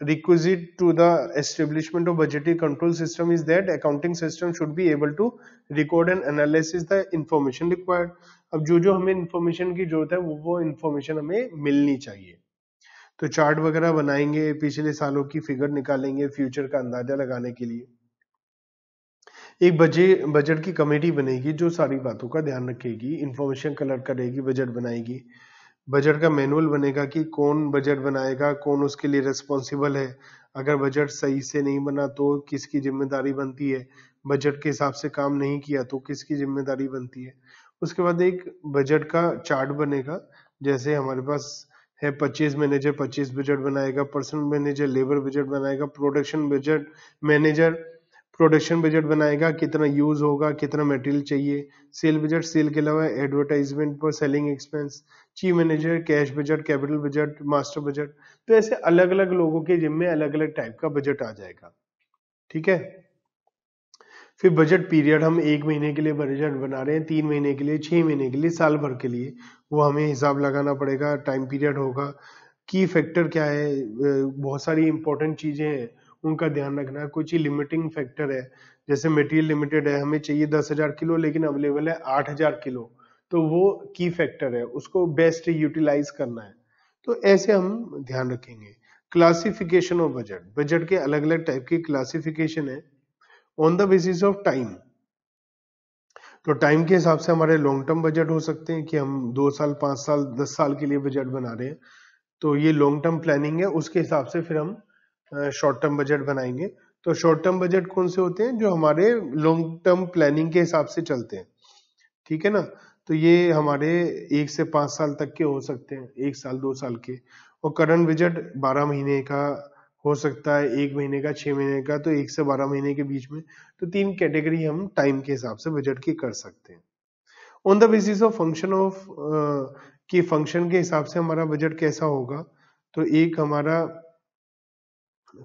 requisite to the establishment of budgetary control system is that accounting system should be able to record and analyze the information required अब जो जो हमें इंफॉर्मेशन की ज़रूरत है वो वो इंफॉर्मेशन हमें मिलनी चाहिए तो चार्ट वगैरह बनाएँगे पिछले सालों की फिगर निकालेंगे फ्यूचर का अंदाज़ा लगाने के लिए एक बजट बजट की कमेटी बनेगी जो सारी बातों का ध्यान रखेगी इंफॉर्मेशन कलेक्ट करेगी बजट बनाएगी बजट का मैनुअल बनेगा कि कौन बजट बनाएगा, कौन उसके लिए रिस्पॉन्सिबल है। अगर बजट सही से नहीं बना तो किसकी ज़िम्मेदारी बनती है? बजट के हिसाब से काम नहीं किया तो किसकी ज़िम्मेदारी बनती है? उसके बाद एक बजट का चार्ट बनेगा, जैसे हमारे पास है पच्चीस मैनेजर पच्चीस बजट बनाएगा पर्सनल मैनेजर लेबर बजट बनाएगा production budget manager production budget बनाएगा, कितना यूज़ होगा, कितना मटेरियल चाहिए। सेल बजट सेल के अलावा एडवर्टाइजमेंट पर selling expense chief manager cash budget capital budget master budget तो ऐसे अलग अलग लोगों के जिम में अलग अलग टाइप का बजट आ जाएगा। ठीक है? फिर बजट पीरियड हम एक महीने के लिए बजट बना रहे हैं, तीन महीने के लिए, छह महीने के लिए, साल भर के लिए। वो हमें हिसाब लगाना पड़ेगा टाइम पीरियड होगा। की फैक्टर क्या है? बहुत सारी इंपॉर्टेंट चीज़ें हैं, उनका ध्यान रखना है। कुछ ही लिमिटिंग फैक्टर है। जैसे मटेरियल लिमिटेड है, हमें चाहिए दस हज़ार किलो, लेकिन अवेलेबल है आठ हज़ार किलो। तो वो की फैक्टर है, उसको बेस्ट यूटिलाइज करना है। तो ऐसे हम ध्यान रखेंगे। क्लासिफिकेशन ऑफ़ बजट बजट के अलग अलग टाइप की क्लासिफिकेशन है। On the basis of time तो टाइम के हिसाब से हमारे लॉन्ग टर्म बजट हो सकते हैं कि हम दो साल, पाँच साल, दस साल के लिए बजट बना रहे हैं। तो ये लॉन्ग टर्म प्लानिंग है, उसके हिसाब से फिर हम शॉर्ट टर्म बजट बनाएँगे। तो शॉर्ट टर्म बजट कौन से होते हैं? जो हमारे लॉन्ग टर्म प्लानिंग के हिसाब से चलते हैं। ठीक है ना? तो ये हमारे एक से पाँच साल तक के हो सकते हैं, एक साल, दो साल के। और करंट बजट बारह महीने का हो सकता है, एक महीने का, छह महीने का तो एक से बारह महीने के बीच में तो तीन कैटेगरी हम टाइम के हिसाब से बजट की कर सकते हैं। On the basis of function of की फ़ंक्शन के हिसाब से हमारा बजट कैसा होगा तो एक हमारा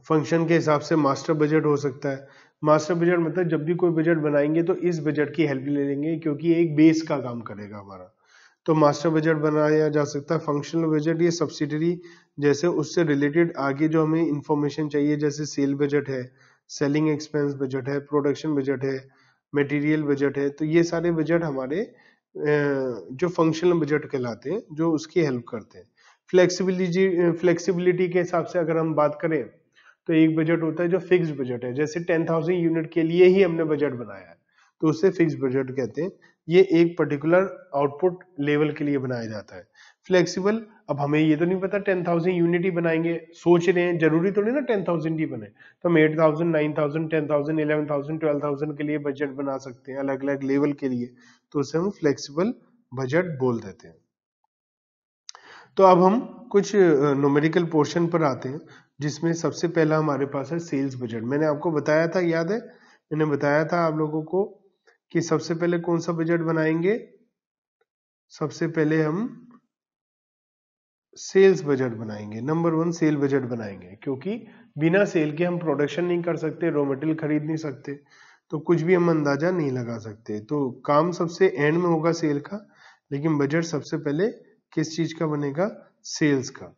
फ़ंक्शन के हिसाब से मास्टर बजट हो सकता है मास्टर बजट मतलब जब भी कोई बजट बनाएँगे तो इस बजट की हेल्प ले लेंगे, क्योंकि एक बेस का काम करेगा हमारा। तो मास्टर बजट बनाया जा सकता है फंक्शनल बजट ये सब्सिडरी जैसे उससे रिलेटेड आगे जो हमें इंफॉर्मेशन चाहिए, जैसे सेल बजट है सेलिंग एक्सपेंस बजट है प्रोडक्शन बजट है मटेरियल बजट है तो ये सारे बजट हमारे जो फंक्शनल बजट कहलाते हैं, जो उसकी हेल्प करते हैं। फ्लेक्सिबिलिटी फ्लेक्सिबिलिटी के हिसाब से अगर हम बात करें तो एक बजट होता है जो फिक्स बजट है। जैसे टेन थाउज़ेंड यूनिट के लिए ही हमने बजट बनाया है तो उसे फिक्स बजट कहते हैं। ये एक पर्टिकुलर आउटपुट लेवल के लिए बनाया जाता है। फ्लेक्सिबल अब हमें ये तो नहीं पता टेन थाउज़ेंड यूनिट ही बनाएँगे। सोच रहे हैं, ज़रूरी तो नहीं ना टेन थाउज़ेंड ही बने। तो हम eight thousand nine thousand ten thousand eleven thousand twelve thousand के लिए बजट बना सकते हैं अलग अलग लेवल के लिए। तो उसे हम फ्लेक्सिबल बजट बोल देते हैं। तो अब हम कुछ नोमेरिकल पोर्शन पर आते हैं। जिसमें सबसे पहला हमारे पास है सेल्स बजट मैंने आपको बताया था, याद है? मैंने बताया था आप लोगों को कि सबसे पहले कौन सा बजट बनाएँगे? सबसे पहले हम सेल्स बजट बनाएँगे। नंबर वन सेल बजट बनाएँगे, क्योंकि बिना सेल के हम प्रोडक्शन नहीं कर सकते रॉ मटेरियल खरीद नहीं सकते तो कुछ भी हम अंदाज़ा नहीं लगा सकते। तो काम सबसे एंड में होगा सेल का, लेकिन बजट सबसे पहले किस चीज़ का बनेगा? सेल्स का।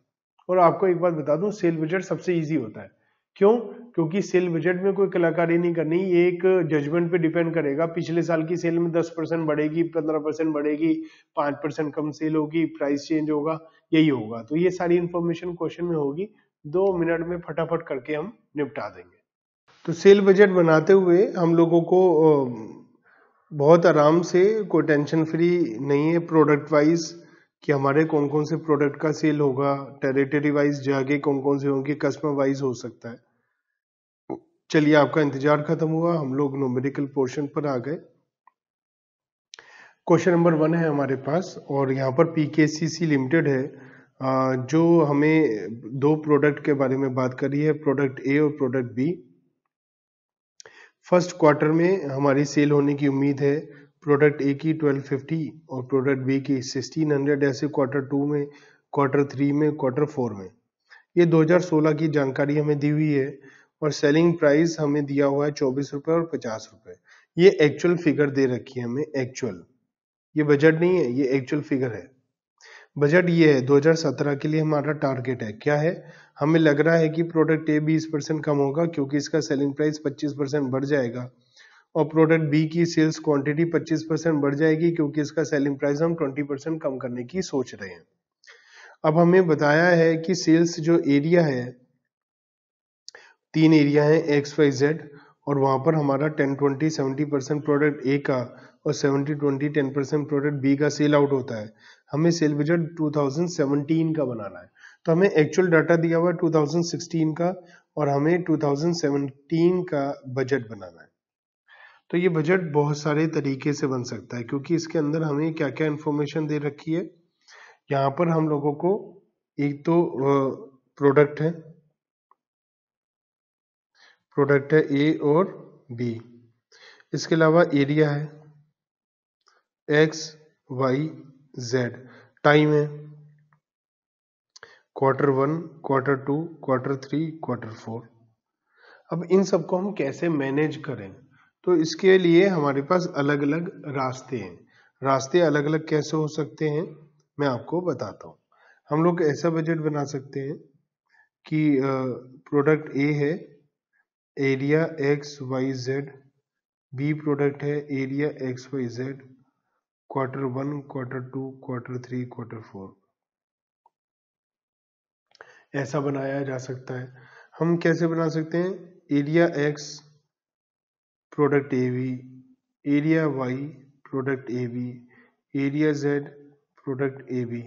और आपको एक बात बता दूँ सेल बजट सबसे इजी होता है। क्यों? क्योंकि सेल बजट में कोई कलाकारी नहीं करनी एक जजमेंट पे डिपेंड करेगा। पिछले साल की सेल में 10 परसेंट बढ़ेगी 15 परसेंट बढ़ेगी 5 परसेंट कम सेल होगी प्राइस चेंज होगा, यही होगा। तो ये सारी इंफॉर्मेशन क्वेश्चन में होगी। दो मिनट में फटाफट करके हम निपटा देंगे। तो सेल बजट बनाते हुए हम लोगों को बहुत आराम से कोई टेंशन फ्री नहीं है प्रोडक्ट वाइज कि हमारे कौन कौन से प्रोडक्ट का सेल होगा टेरिटरी वाइज जगह कौन कौन से होंगे कस्टमर वाइज हो सकता है। चलिए, आपका इंतज़ार खत्म हुआ, हम लोग नोमेरिकल पोर्शन पर आ गए। क्वेश्चन नंबर वन है हमारे पास, और यहाँ पर पीकेसीसी लिमिटेड है। जो हमें दो प्रोडक्ट के बारे में बात करी है प्रोडक्ट ए और प्रोडक्ट बी फ़र्स्ट क्वार्टर में हमारी सेल होने की उम्मीद है। प्रोडक्ट ए की 1250 और प्रोडक्ट बी की 1600 ऐसे क्वार्टर टू में क्वार्टर थ्री में क्वार्टर फोर में। ये 2016 की जानकारी हमें दी हुई है और सेलिंग प्राइस हमें दिया हुआ है चौबीस रुपए और पचास रुपए। ये एक्चुअल फिगर दे रखी है हमें एक्चुअल ये बजट नहीं है, ये एक्चुअल फिगर है। बजट ये है 2017 के लिए हमारा टारगेट है। क्या है? हमें लग रहा है कि प्रोडक्ट ए 20 परसेंट कम होगा क्योंकि इसका सेलिंग प्राइस 25 परसेंट बढ़ जाएगा। और प्रोडक्ट बी की सेल्स क्वांटिटी 25 परसेंट बढ़ जाएगी क्योंकि इसका सेलिंग प्राइस हम 20 परसेंट कम करने की सोच रहे हैं। अब हमें बताया है कि सेल्स जो एरिया है, तीन एरिया है, एक्स, वाई, जेड, और वहाँ पर हमारा 10 20 70 परसेंट प्रोडक्ट ए का और 70 20 10 परसेंट प्रोडक्ट बी का सेल आउट होता है। हमें सेल बजट 2017 का बनाना है। तो हमें एक्चुअल डाटा दिया हुआ है 2016 का और हमें 2017 का बजट बनाना है। तो ये बजट बहुत सारे तरीके से बन सकता है, क्योंकि इसके अंदर हमें क्या क्या इंफॉर्मेशन दे रखी है। यहाँ पर हम लोगों को एक तो प्रोडक्ट है। प्रोडक्ट है ए और बी इसके अलावा एरिया है। एक्स वाई जेड टाइम है। Quarter one quarter two quarter three quarter four अब इन सबको हम कैसे मैनेज करें? तो इसके लिए हमारे पास अलग अलग रास्ते हैं। रास्ते अलग अलग कैसे हो सकते हैं, मैं आपको बताता हूँ। हम लोग ऐसा बजट बना सकते हैं कि प्रोडक्ट ए है area X Y Z B product है area X Y Z quarter one quarter two quarter three quarter four ऐसा बनाया जा सकता है। हम कैसे बना सकते हैं? Area X product A B area Y product A B area Z product A B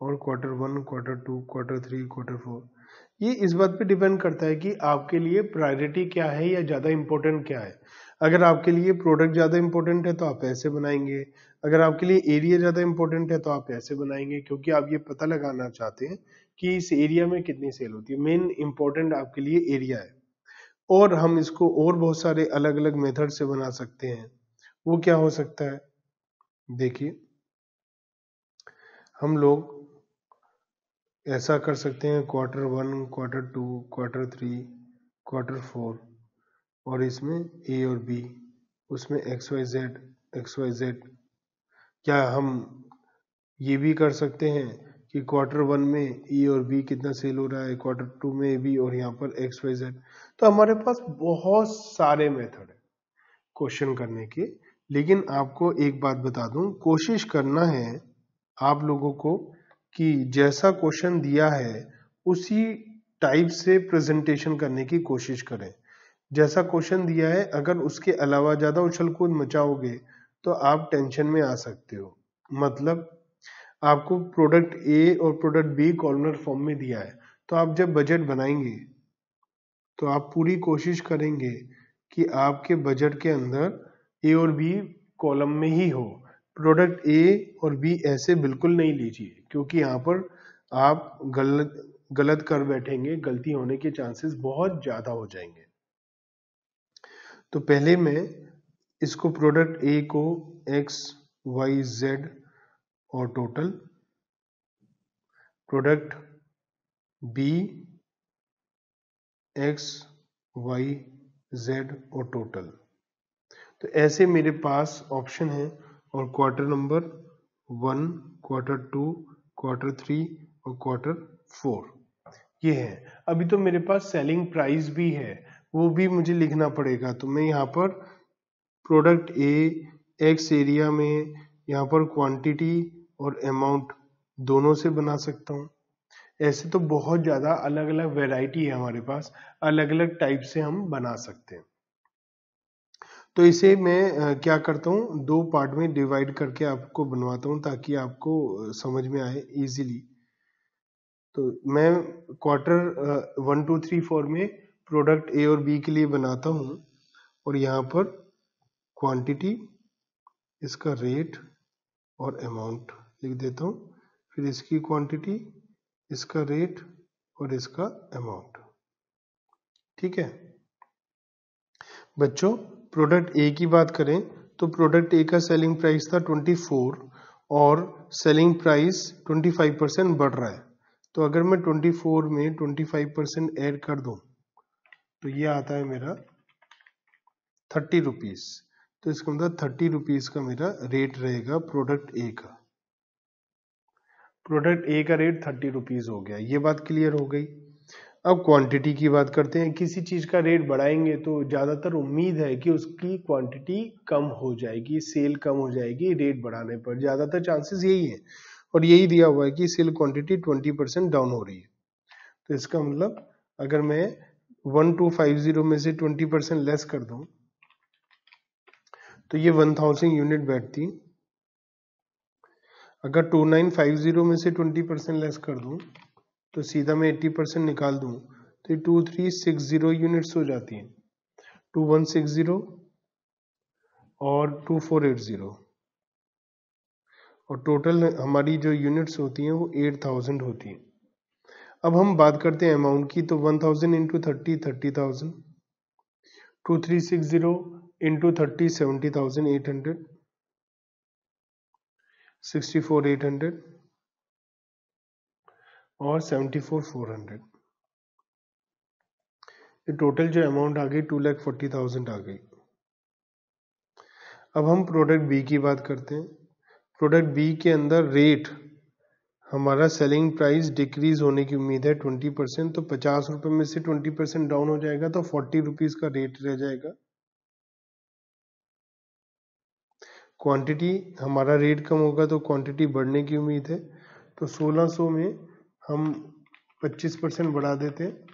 और quarter one quarter two quarter three quarter four ये इस बात पे डिपेंड करता है कि आपके लिए प्रायोरिटी क्या है या ज़्यादा इंपॉर्टेंट क्या है। अगर आपके लिए प्रोडक्ट ज़्यादा इंपॉर्टेंट है तो आप ऐसे बनाएँगे। अगर आपके लिए एरिया ज़्यादा इंपॉर्टेंट है तो आप ऐसे बनाएँगे, क्योंकि आप ये पता लगाना चाहते हैं कि इस एरिया में कितनी सेल होती है। मेन इंपॉर्टेंट आपके लिए एरिया है। और हम इसको और बहुत सारे अलग अलग मेथड से बना सकते हैं। वो क्या हो सकता है? देखिए। हम लोग ऐसा कर सकते हैं quarter one quarter two quarter three quarter four और इसमें ए और बी उसमें X Y Z X Y Z क्या हम ये भी कर सकते हैं? कि क्वार्टर वन में ई e और बी कितना सेल हो रहा है क्वार्टर टू में बी और यहाँ पर एक्स वाई जेड तो हमारे पास बहुत सारे मेथड है क्वेश्चन करने के। लेकिन आपको एक बात बता दूँ, कोशिश करना है आप लोगों को कि जैसा क्वेश्चन दिया है, उसी टाइप से प्रेजेंटेशन करने की कोशिश करें। जैसा क्वेश्चन दिया है, अगर उसके अलावा ज़्यादा उछल कूद मचाओगे तो आप टेंशन में आ सकते हो। मतलब आपको प्रोडक्ट ए और प्रोडक्ट बी कॉर्नर फॉर्म में दिया है। तो आप जब बजट बनाएँगे तो आप पूरी कोशिश करेंगे कि आपके बजट के अंदर ए और बी कॉलम में ही हो। प्रोडक्ट ए और बी ऐसे बिल्कुल नहीं लीजिए, क्योंकि यहाँ पर आप गलत गलत कर बैठेंगे, गलती होने के चांसेस बहुत ज़्यादा हो जाएँगे। तो पहले मैं इसको प्रोडक्ट ए को एक्स वाई जेड और total product B X Y Z और टोटल तो ऐसे मेरे पास ऑप्शन है और quarter number one quarter two quarter three और क्वार्टर फोर ये है। अभी तो मेरे पास सेलिंग प्राइस भी है। वो भी मुझे लिखना पड़ेगा। तो मैं यहाँ पर प्रोडक्ट ए एक्स एरिया में यहाँ पर क्वांटिटी और अमाउंट दोनों से बना सकता हूँ। ऐसे तो बहुत ज़्यादा अलग अलग वेराइटी है हमारे पास अलग अलग टाइप से हम बना सकते हैं। तो इसे मैं क्या करता हूँ, दो पार्ट में डिवाइड करके आपको बनवाता हूँ ताकि आपको समझ में आए इजीली तो मैं quarter one two three four में प्रोडक्ट ए और बी के लिए बनाता हूँ और यहाँ पर क्वांटिटी इसका रेट और अमाउंट लिख देता हूँ। फिर इसकी क्वांटिटी इसका रेट और इसका अमाउंट ठीक है? बच्चों प्रोडक्ट ए की बात करें तो प्रोडक्ट ए का सेलिंग प्राइस था 24 और सेलिंग प्राइस 25 परसेंट बढ़ रहा है। तो अगर मैं 24 में 25 परसेंट एड कर दूँ तो ये आता है मेरा थर्टी रुपीज़ तो इसका मतलब थर्टी रुपीज़ का मेरा रेट रहेगा प्रोडक्ट ए का। प्रोडक्ट ए का रेट थर्टी रुपीज़ हो गया। ये बात क्लियर हो गई। अब क्वांटिटी की बात करते हैं। किसी चीज़ का रेट बढ़ाएँगे तो ज़्यादातर उम्मीद है कि उसकी क्वांटिटी कम हो जाएगी सेल कम हो जाएगी रेट बढ़ाने पर। ज़्यादातर चांसेस यही है। और यही दिया हुआ है कि सेल क्वांटिटी 20 परसेंट डाउन हो रही है। तो इसका मतलब अगर मैं वन टू फाइव ज़ीरो में से ट्वेंटी परसेंट लेस कर दूँ तो ये वन थाउज़ेंड यूनिट बैठती। अगर टू नाइन फाइव ज़ीरो में से ट्वेंटी परसेंट लेस कर दूँ तो सीधा मैं एट्टी परसेंट निकाल दूँ तो two three six zero units हो जाती हैं। टू वन सिक्स ज़ीरो और टू फोर एट ज़ीरो और टोटल हमारी जो यूनिट्स होती हैं, वो एट थाउज़ेंड होती हैं। अब हम बात करते हैं अमाउंट की तो one thousand into thirty thirty thousand two three six zero into thirty seventy thousand eight hundred sixty four eight hundred और सेवेंटी फोर फोर हंड्रेड। ये टोटल जो अमाउंट आ गई टू लैख फोर्टी थाउज़ेंड आ गई। अब हम प्रोडक्ट बी की बात करते हैं। प्रोडक्ट बी के अंदर रेट हमारा सेलिंग प्राइस डिक्रीज होने की उम्मीद है ट्वेंटी परसेंट तो पचास रुपए में से ट्वेंटी परसेंट डाउन हो जाएगा तो फोर्टी रुपीज़ का रेट रह जाएगा। क्वांटिटी हमारा रेट कम होगा तो क्वांटिटी बढ़ने की उम्मीद है। तो 1600 में हम 25 परसेंट बढ़ा देते हैं।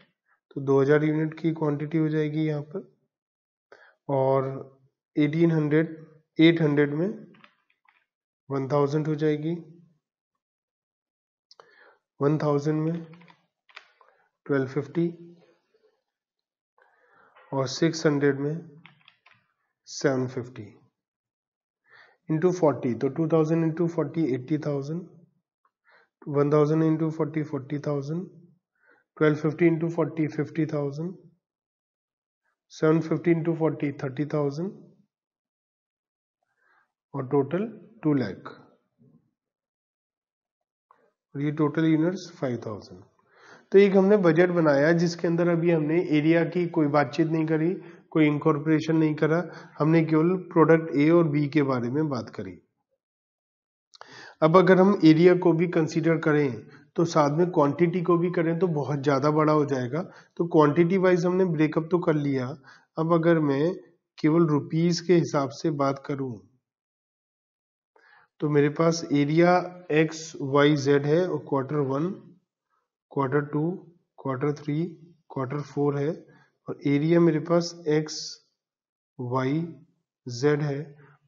तो 2000 यूनिट की क्वांटिटी हो जाएगी यहाँ पर। और 1800 800 में 1000 हो जाएगी। 1000 में 1250 और 600 में 750 इंटू फोर्टी तो 2000 into forty eighty thousand 1000 into 40 40000 1250 into 40 50000 750 into 40 30000 और टोटल टू लाख और ये टोटल यूनिट्स 5000 तो एक हमने बजट बनाया जिसके अंदर अभी हमने एरिया की कोई बातचीत नहीं करी कोई इंकॉर्पोरेशन नहीं करा, हमने केवल प्रोडक्ट ए और बी के बारे में बात करी। अब अगर हम एरिया को भी कंसीडर करें तो साथ में क्वांटिटी को भी करें तो बहुत ज़्यादा बड़ा हो जाएगा। तो क्वांटिटी वाइज हमने ब्रेकअप तो कर लिया। अब अगर मैं केवल रुपीज़ के हिसाब से बात करूँ तो मेरे पास एरिया एक्स वाई जेड है और quarter one quarter two quarter three quarter four है। और एरिया मेरे पास एक्स वाई जेड है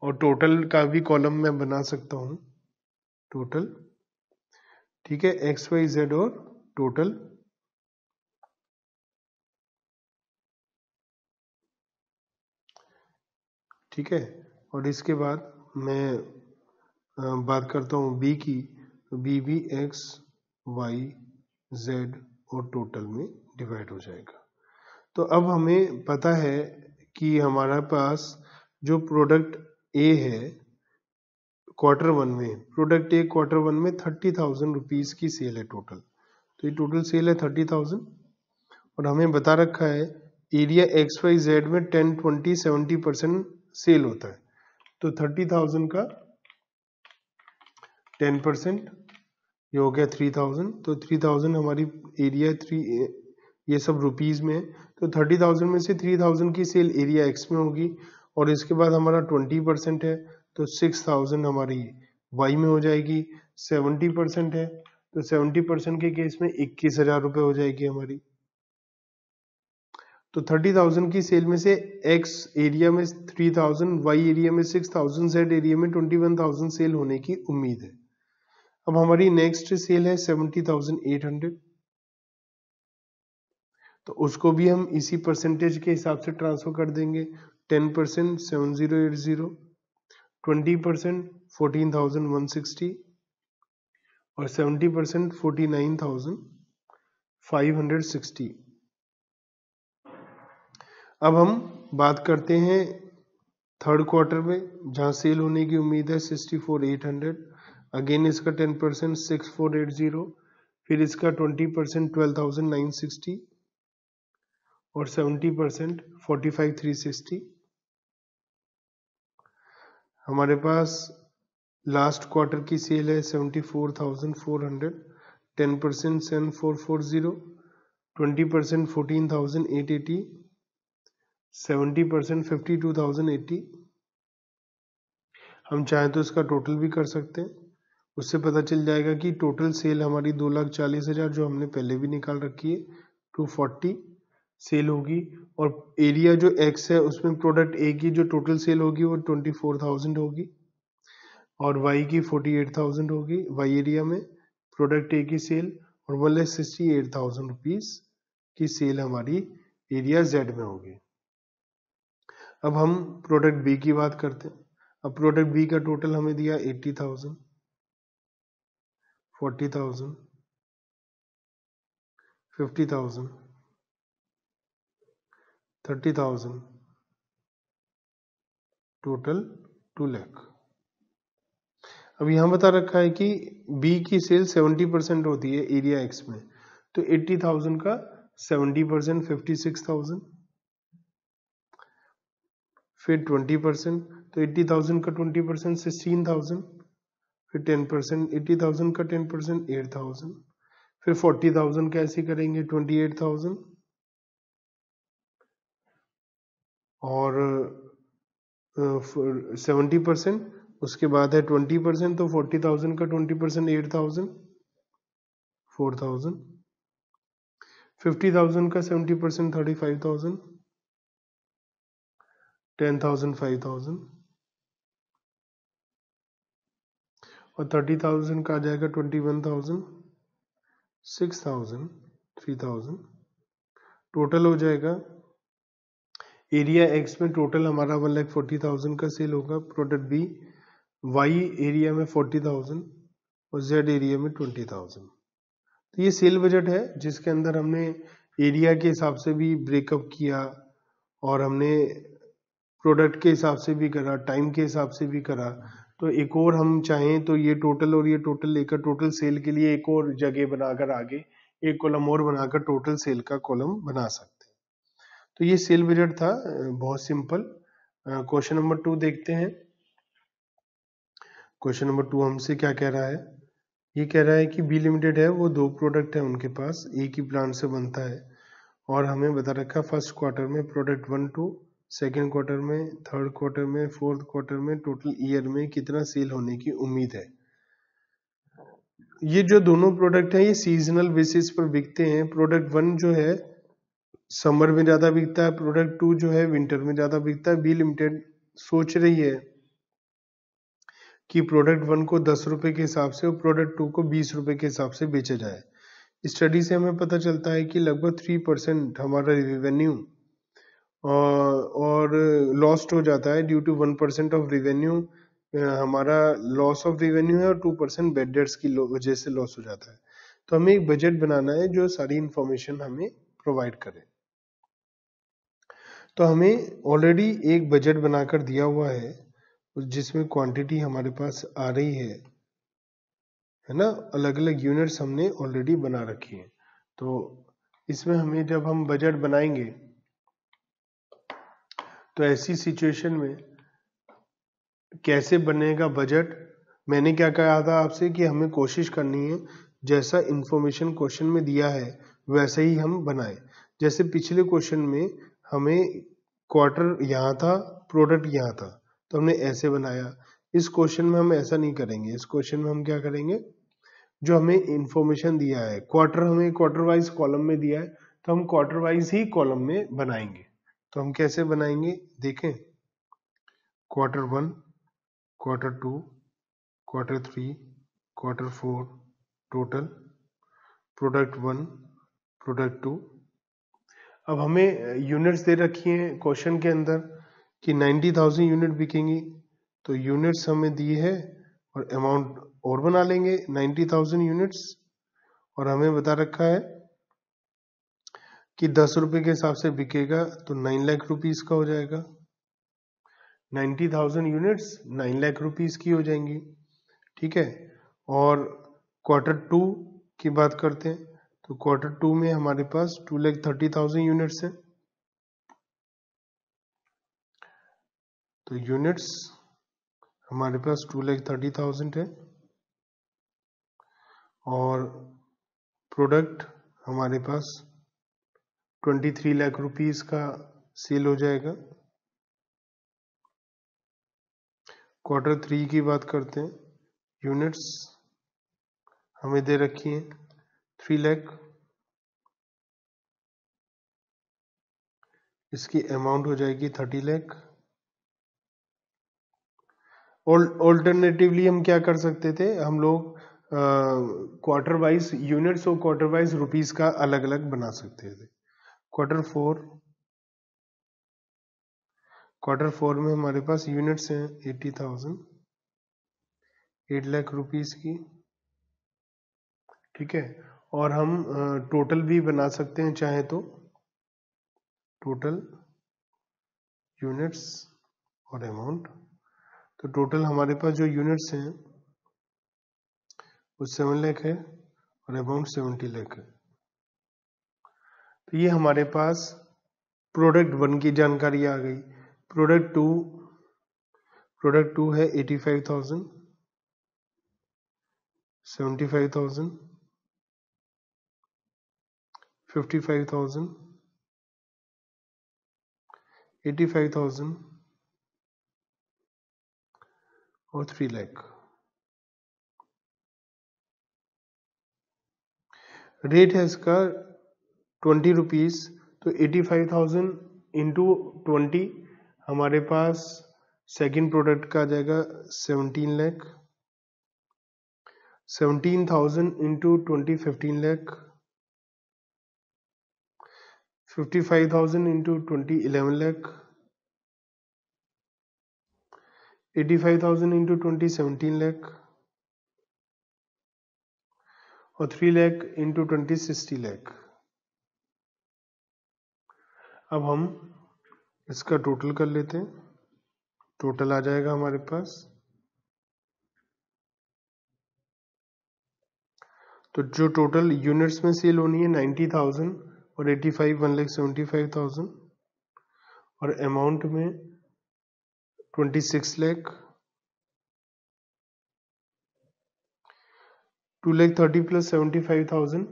और टोटल का भी कॉलम मैं बना सकता हूँ। टोटल ठीक है एक्स वाई जेड और टोटल ठीक है, और इसके बाद मैं बात करता हूँ बी की। तो बी भी एक्स वाई जेड और टोटल में डिवाइड हो जाएगा। तो अब हमें पता है कि हमारा पास जो प्रोडक्ट ए है क्वार्टर वन में प्रोडक्ट ए क्वार्टर वन में थर्टी थाउज़ेंड रुपीज़ की सेल है टोटल तो ये टोटल सेल है थर्टी थाउज़ेंड और हमें बता रखा है एरिया एक्स वाई जेड में ten twenty seventy percent sale होता है। तो थर्टी थाउज़ेंड का टेन परसेंट ये हो गया थ्री थाउज़ेंड तो थ्री थाउज़ेंड हमारी एरिया थ्री ये सब रुपीज़ में तो थर्टी थाउज़ेंड में से थ्री थाउज़ेंड की सेल एरिया एक्स में होगी और इसके बाद हमारा ट्वेंटी परसेंट है तो सिक्स थाउज़ेंड हमारी वाई में हो जाएगी। सेवेंटी परसेंट है तो सेवेंटी परसेंट के केस में इक्कीस हज़ार रुपए हो जाएगी हमारी। तो थर्टी थाउज़ेंड की सेल में से एक्स एरिया में थ्री थाउज़ेंड वाई एरिया में सिक्स थाउज़ेंड जेड एरिया में ट्वेंटी वन थाउज़ेंड सेल होने की उम्मीद है। अब हमारी नेक्स्ट सेल है सेवेंटी थाउज़ेंड एट हंड्रेड। तो उसको भी हम इसी परसेंटेज के हिसाब से ट्रांसफ़र कर देंगे। Ten percent seven zero eight zero twenty percent fourteen thousand one sixty और seventy percent forty nine thousand five hundred sixty अब हम बात करते हैं थर्ड क्वार्टर में, जहाँ सेल होने की उम्मीद है sixty four eight hundred again इसका ten percent six four eight zero फिर इसका twenty percent twelve thousand nine sixty और seventy percent forty five three sixty हमारे पास लास्ट क्वार्टर की सेल है seventy four thousand four hundred ten percent seven four four zero twenty percent fourteen thousand eight eighty seventy percent fifty two thousand eighty हम चाहें तो इसका total भी कर सकते हैं। उससे पता चल जाएगा कि टोटल सेल हमारी दो लाख चालीस हज़ार जो हमने पहले भी निकाल रखी है टू फोर्टी सेल होगी और एरिया जो एक्स है, उसमें प्रोडक्ट ए की जो टोटल सेल होगी, वो ट्वेंटी फोर थाउज़ेंड होगी और वाई की फोर्टी एट थाउज़ेंड होगी। वाई एरिया में प्रोडक्ट ए की सेल और one sixty eight thousand rupees की सेल हमारी एरिया जेड में होगी। अब हम प्रोडक्ट बी की बात करते हैं। अब प्रोडक्ट बी का टोटल हमें दिया eighty thousand forty thousand fifty thousand thirty thousand total two lakh अब यहाँ बता रखा है कि बी की सेल सेवेंटी परसेंट होती है एरिया एक्स में। तो एट्टी थाउज़ेंड का seventy percent fifty six thousand फिर ट्वेंटी परसेंट तो एट्टी थाउज़ेंड का ट्वेंटी परसेंट सिक्सटीन थाउज़ेंड फिर टेन परसेंट एट्टी थाउज़ेंड का टेन परसेंट एट थाउज़ेंड फिर फोर्टी थाउज़ेंड कैसे करेंगे? ट्वेंटी एट थाउज़ेंड और सेवेंटी परसेंट उसके बाद है ट्वेंटी परसेंट तो फोर्टी थाउज़ेंड का twenty percent eight thousand four thousand fifty thousand का seventy percent thirty five thousand ten thousand five thousand और थर्टी थाउज़ेंड का आ जाएगा twenty one thousand six thousand three thousand total हो जाएगा area X में total हमारा वन लैख फोर्टी थाउज़ेंड का सेल होगा प्रोडक्ट बी वाई एरिया में फोर्टी थाउज़ेंड और जेड एरिया में ट्वेंटी थाउज़ेंड तो ये सेल बजट है, जिसके अंदर हमने एरिया के हिसाब से भी ब्रेकअप किया और हमने प्रोडक्ट के हिसाब से भी करा टाइम के हिसाब से भी करा। तो एक और हम चाहें तो ये टोटल और ये टोटल लेकर टोटल सेल के लिए एक और जगह बनाकर आगे, एक कॉलम और बनाकर टोटल सेल का कॉलम बना सकते तो ये सेल बजट था, बहुत सिंपल। क्वेश्चन नंबर टू देखते हैं। क्वेश्चन नंबर टू हमसे क्या कह रहा है? ये कह रहा है कि बी लिमिटेड है, वो दो प्रोडक्ट है उनके पास, एक ही प्लांट से बनता है। और हमें बता रखा फ़र्स्ट क्वार्टर में product one, two, second quarter में, थर्ड क्वार्टर में, फोर्थ क्वार्टर में, टोटल ईयर में कितना सेल होने की उम्मीद है। ये जो दोनों प्रोडक्ट है, ये सीजनल बेसिस पर बिकते हैं। प्रोडक्ट वन जो है समर में ज़्यादा बिकता है, प्रोडक्ट टू जो है विंटर में ज़्यादा बिकता है। बी लिमिटेड सोच रही है कि प्रोडक्ट वन को दस रुपए के हिसाब से और प्रोडक्ट टू को बीस रुपए के हिसाब से बेचा जाए। स्टडी से हमें पता चलता है कि लगभग थ्री परसेंट हमारा रिवेन्यू और लॉस्ट हो जाता है due to one percent of revenue हमारा लॉस ऑफ़ रिवेन्यू है और टू परसेंट बेड डेट्स की वजह से लॉस हो जाता है। तो हमें एक बजट बनाना है जो सारी इंफॉर्मेशन हमें प्रोवाइड करे। तो हमें ऑलरेडी एक बजट बनाकर दिया हुआ है, जिसमें क्वांटिटी हमारे पास आ रही है है ना? अलग अलग यूनिट्स हमने ऑलरेडी बना रखी है। तो इसमें हमें जब हम बजट बनाएँगे तो ऐसी सिचुएशन में कैसे बनेगा बजट मैंने क्या कहा था आपसे कि हमें कोशिश करनी है, जैसा इंफॉर्मेशन क्वेश्चन में दिया है, वैसे ही हम बनाए। जैसे पिछले क्वेश्चन में हमें क्वार्टर यहाँ था प्रोडक्ट यहाँ था। तो हमने ऐसे बनाया। इस क्वेश्चन में हम ऐसा नहीं करेंगे। इस क्वेश्चन में हम क्या करेंगे? जो हमें इंफॉर्मेशन दिया है क्वार्टर हमें क्वार्टर वाइज कॉलम में दिया है तो हम क्वार्टर वाइज ही कॉलम में बनाएँगे। तो हम कैसे बनाएँगे? देखें। Quarter one quarter two quarter three quarter four total product one product two अब हमें यूनिट्स दे रखी हैं क्वेश्चन के अंदर कि 90,000 यूनिट बिकेंगी। तो यूनिट्स हमें दी है और अमाउंट और बना लेंगे 90,000 यूनिट्स और हमें बता रखा है कि दस रुपए के हिसाब से बिकेगा तो नाइन लाख रुपीस का हो जाएगा। Ninety thousand units nine lakh rupees की हो जाएँगी। ठीक है? और क्वार्टर टू की बात करते हैं। तो क्वार्टर टू में हमारे पास two lakh thirty thousand units है। तो यूनिट्स हमारे पास टू लैख थर्टी थाउज़ेंड है। और प्रोडक्ट हमारे पास ट्वेंटी थ्री लाख रुपीस का सेल हो जाएगा। क्वार्टर थ्री की बात करते हैं। यूनिट्स हमें दे रखी है। थ्री लैख इसकी अमाउंट हो जाएगी थर्टी लैख ऑल्टरनेटिवली हम क्या कर सकते थे? हम लोग क्वार्टर वाइज यूनिट्स और क्वार्टर वाइज रुपीस का अलग अलग बना सकते थे। क्वार्टर फोर क्वार्टर फोर में हमारे पास यूनिट्स हैं eighty thousand eight lakh rupees की। ठीक है? और हम टोटल भी बना सकते हैं चाहे तो। टोटल यूनिट्स और अमाउंट तो टोटल हमारे पास जो यूनिट्स हैं, वो सेवन लैख है और अमाउंट सेवेंटी लैख है। तो ये हमारे पास प्रोडक्ट वन की जानकारी आ गई। प्रोडक्ट टू प्रोडक्ट टू है eighty five thousand seventy five thousand fifty five thousand eighty five thousand और थ्री लैख रेट है इसका ट्वेंटी रुपीज़ तो eighty five thousand into twenty हमारे पास सेकंड प्रोडक्ट का आ जाएगा seventeen lakh seventeen thousand into twenty fifteen lakh fifty five thousand into twenty eleven lakh eighty five thousand into twenty seventeen lakh और three lakh into twenty sixty lakh अब हम इसका total कर लेते हैं। टोटल आ जाएगा हमारे पास। तो जो टोटल यूनिट्स में सेल होनी है नाइन्टी थाउज़ेंड और eighty five one lakh seventy five thousand और अमाउंट में twenty six lakh two lakh thirty plus seventy five thousand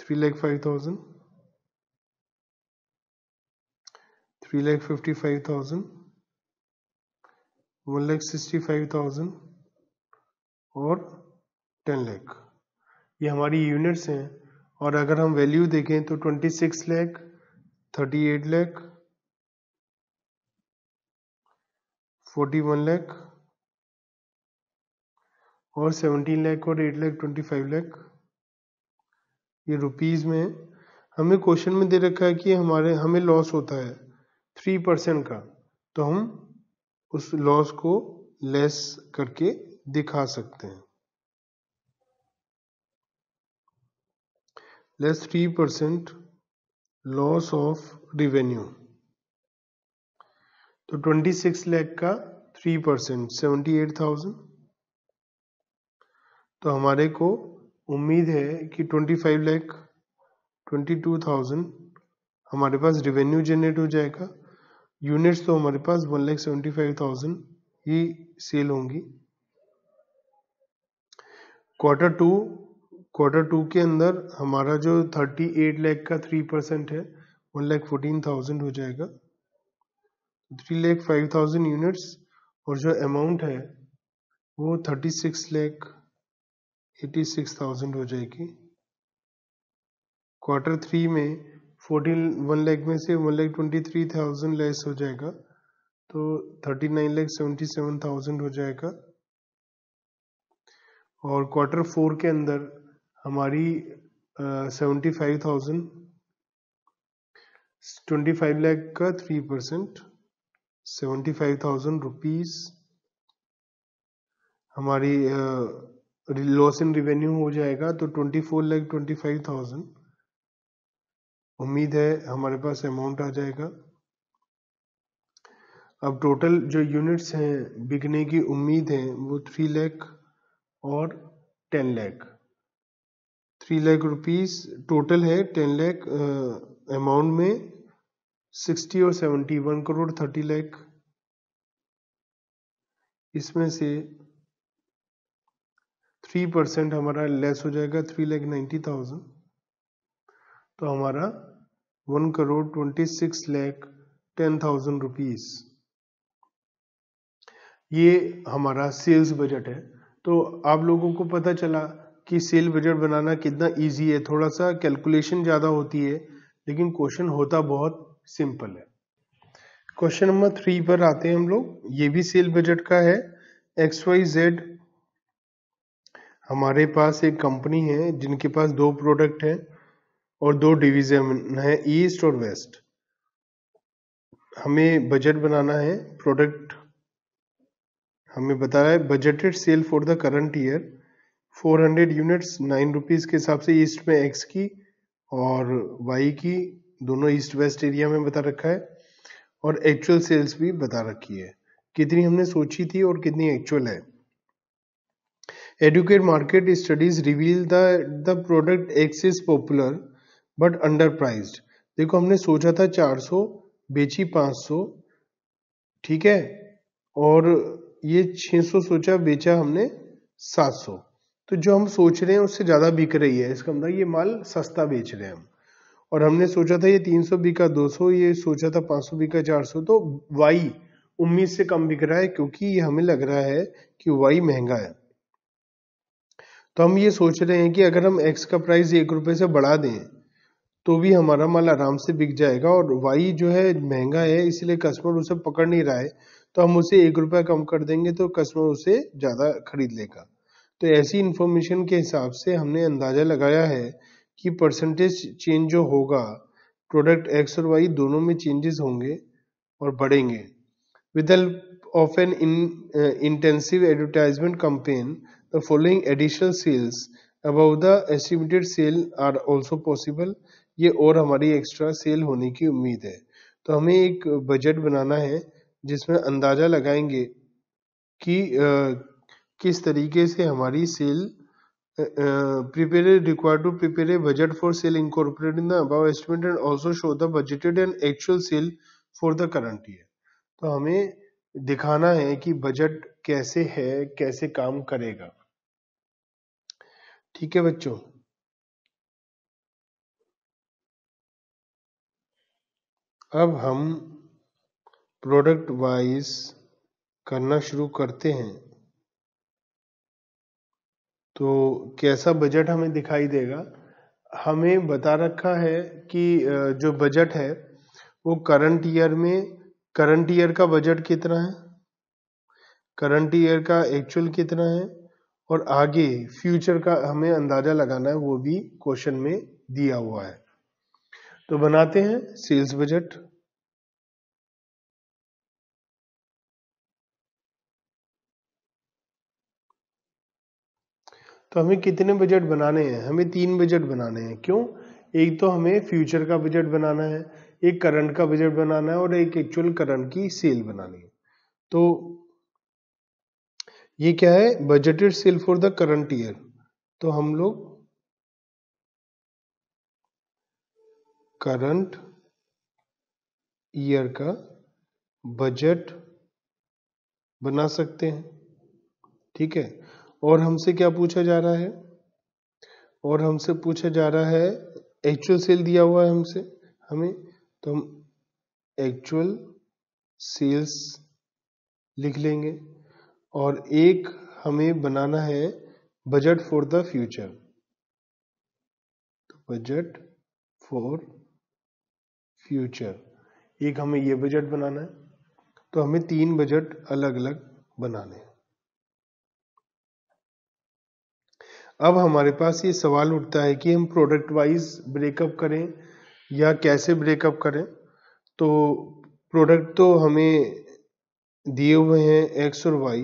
three lakh five thousand three lakh fifty five thousand one lakh sixty five thousand और ten lakh ये हमारी units हैं। और अगर हम value देखें तो twenty six lakh thirty eight lakh forty one lakh और सेवनटीन लैख और eight lakh twenty five lakh ये रुपीज़ में हमें क्वेश्चन में दे रखा है कि हमारे, हमें लॉस होता है थ्री परसेंट का। तो हम उस लॉस को लेस करके दिखा सकते हैं। Less 3% लॉस ऑफ़ रिवेन्यू तो 26 लाख का 3 परसेंट सेवेंटी एट थाउज़ेंड तो हमारे को उम्मीद है कि 25 लाख 22,000 हमारे पास रिवेन्यू जनरेट हो जाएगा। यूनिट्स तो हमारे पास one lakh seventy five thousand ही सेल होंगी। क्वार्टर टू क्वार्टर टू के अंदर हमारा जो थर्टी एट लैख का थ्री परसेंट है वन लैख फोर्टीन थाउज़ेंड हो जाएगा। Three lakh five thousand units और जो अमाउंट है, वो thirty six lakh eighty six thousand हो जाएगी। क्वार्टर थ्री में फोर्टीन वन लैख में से one lakh twenty three thousand less हो जाएगा तो thirty nine lakh seventy seven thousand हो जाएगा। और क्वार्टर फोर के अंदर हमारी seventy five thousand twenty five lakh का three percent seventy five thousand rupees हमारी लॉस इन रिवेन्यू हो जाएगा तो twenty four lakh twenty five thousand उम्मीद है हमारे पास अमाउंट आ जाएगा। अब टोटल जो यूनिट्स हैं, बिकने की उम्मीद है, वो थ्री लैख और ten lakh three lakh rupees total है टेन लैख अमाउंट में सिक्सटी और seventy one crore thirty lakh इसमें से थ्री परसेंट हमारा लेस हो जाएगा थ्री लैख नाइन्टी थाउज़ेंड तो हमारा one crore twenty six lakh ten thousand rupees ये हमारा सेल्स बजट है। तो आप लोगों को पता चला कि सेल बजट बनाना कितना इजी है। थोड़ा सा कैलकुलेशन ज़्यादा होती है, लेकिन क्वेश्चन होता बहुत सिंपल है। क्वेश्चन नंबर थ्री पर आते हैं हम लोग। ये भी सेल बजट का है। एक्स वाई जेड हमारे पास एक कंपनी है, जिनके पास दो प्रोडक्ट हैं और दो डिवीज़न है ईस्ट और वेस्ट हमें बजट बनाना है। प्रोडक्ट हमें बता रहा है budgeted sale for the current year 400 units nine rupees के हिसाब से ईस्ट में एक्स की और वाई की दोनों ईस्ट वेस्ट एरिया में बता रखा है और एक्चुअल सेल्स भी बता रखी है। कितनी हमने सोची थी और कितनी एक्चुअल है। Adequate market studies reveal the the product X is popular but underpriced देखो हमने सोचा था 400 बेची 500 ठीक है? और ये 600 सोचा, बेचा हमने 700 तो जो हम सोच रहे हैं उससे ज़्यादा बिक रही है। इसका मतलब ये माल सस्ता बेच रहे हैं हम। और हमने सोचा था ये 300 बिका 200 ये सोचा था 500 बिका 400 तो वाई उम्मीद से कम बिक रहा है क्योंकि ये हमें लग रहा है कि वाई महँगा है। तो हम ये सोच रहे हैं कि अगर हम एक्स का प्राइस एक रुपये से बढ़ा दें तो भी हमारा माल आराम से बिक जाएगा और वाई जो है महँगा है, इसलिए कस्टमर उसे पकड़ नहीं रहा है तो हम उसे एक रुपया कम कर देंगे तो कस्टमर उसे ज़्यादा खरीद लेगा। तो ऐसी इंफॉर्मेशन के हिसाब से हमने अंदाज़ा लगाया है कि परसेंटेज चेंज जो होगा प्रोडक्ट एक्स और वाई दोनों में चेंजेस होंगे और बढ़ेंगे। With help of an intensive advertisement campaign the following additional sales above the estimated sale are also possible ये और हमारी एक्स्ट्रा सेल होने की उम्मीद है। तो हमें एक बजट बनाना है जिसमें अंदाज़ा लगाएँगे कि uh, किस तरीके से हमारी sale prepare require to prepare a budget for sale incorporate in the estimate and also show the budgeted and actual sale for the current year तो हमें दिखाना है कि बजट कैसे है, कैसे काम करेगा। ठीक है बच्चों? अब हम प्रोडक्ट वाइज करना शुरू करते हैं। तो कैसा बजट हमें दिखाई देगा? हमें बता रखा है कि जो बजट है, वो करंट ईयर में, करंट ईयर का बजट कितना है? करंट ईयर का एक्चुअल कितना है? और आगे, फ्यूचर का हमें अंदाज़ा लगाना है, वो भी क्वेश्चन में दिया हुआ है। तो बनाते हैं, सेल्स बजट। तो हमें कितने बजट बनाने हैं? हमें तीन बजट बनाने हैं। क्यों? एक तो हमें फ्यूचर का बजट बनाना है, एक करंट का बजट बनाना है और एक एक्चुअल करंट की सेल बनानी है। तो ये क्या है? Budgeted sale for the current year तो हम लोग करंट ईयर का बजट बना सकते हैं। ठीक है? और हमसे क्या पूछा जा रहा है? और हमसे पूछा जा रहा है एक्चुअल सेल दिया हुआ है हमसे? हमें तो हम एक्चुअल सेल्स लिख लेंगे। और एक हमें बनाना है बजट फॉर द फ्यूचर तो बजट फॉर फ्यूचर एक हमें ये बजट बनाना है तो हमें तीन बजट अलग अलग बनाने हैं अब हमारे पास ये सवाल उठता है कि हम प्रोडक्ट वाइज ब्रेकअप करें या कैसे ब्रेकअप करें? तो प्रोडक्ट तो हमें दिए हुए हैं एक्स और वाई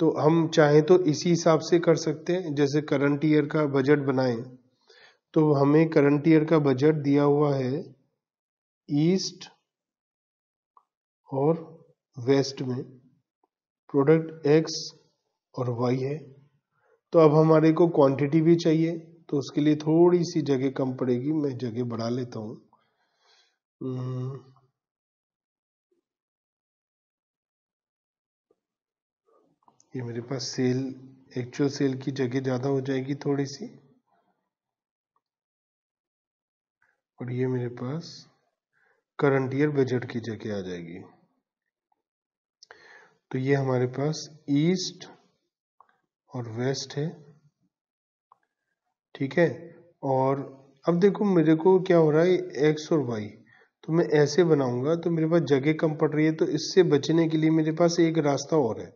तो हम चाहें तो इसी हिसाब से कर सकते हैं। जैसे करंट ईयर का बजट बनाएँ तो हमें करंट ईयर का बजट दिया हुआ है ईस्ट और वेस्ट में। प्रोडक्ट एक्स और वाई है। तो अब हमारे को क्वांटिटी भी चाहिए तो उसके लिए थोड़ी सी जगह कम पड़ेगी, मैं जगह बढ़ा लेता हूँ। हम्म। ये मेरे पास सेल एक्चुअल सेल की जगह ज़्यादा हो जाएगी थोड़ी सी और ये मेरे पास करंट ईयर बजट की जगह आ जाएगी। तो ये हमारे पास ईस्ट और वेस्ट है। ठीक है? और अब देखो, मेरे को क्या हो रहा है एक्स और वाई तो मैं ऐसे बनाऊँगा तो मेरे पास जगह कम पड़ रही है तो इससे बचने के लिए मेरे पास एक रास्ता और है।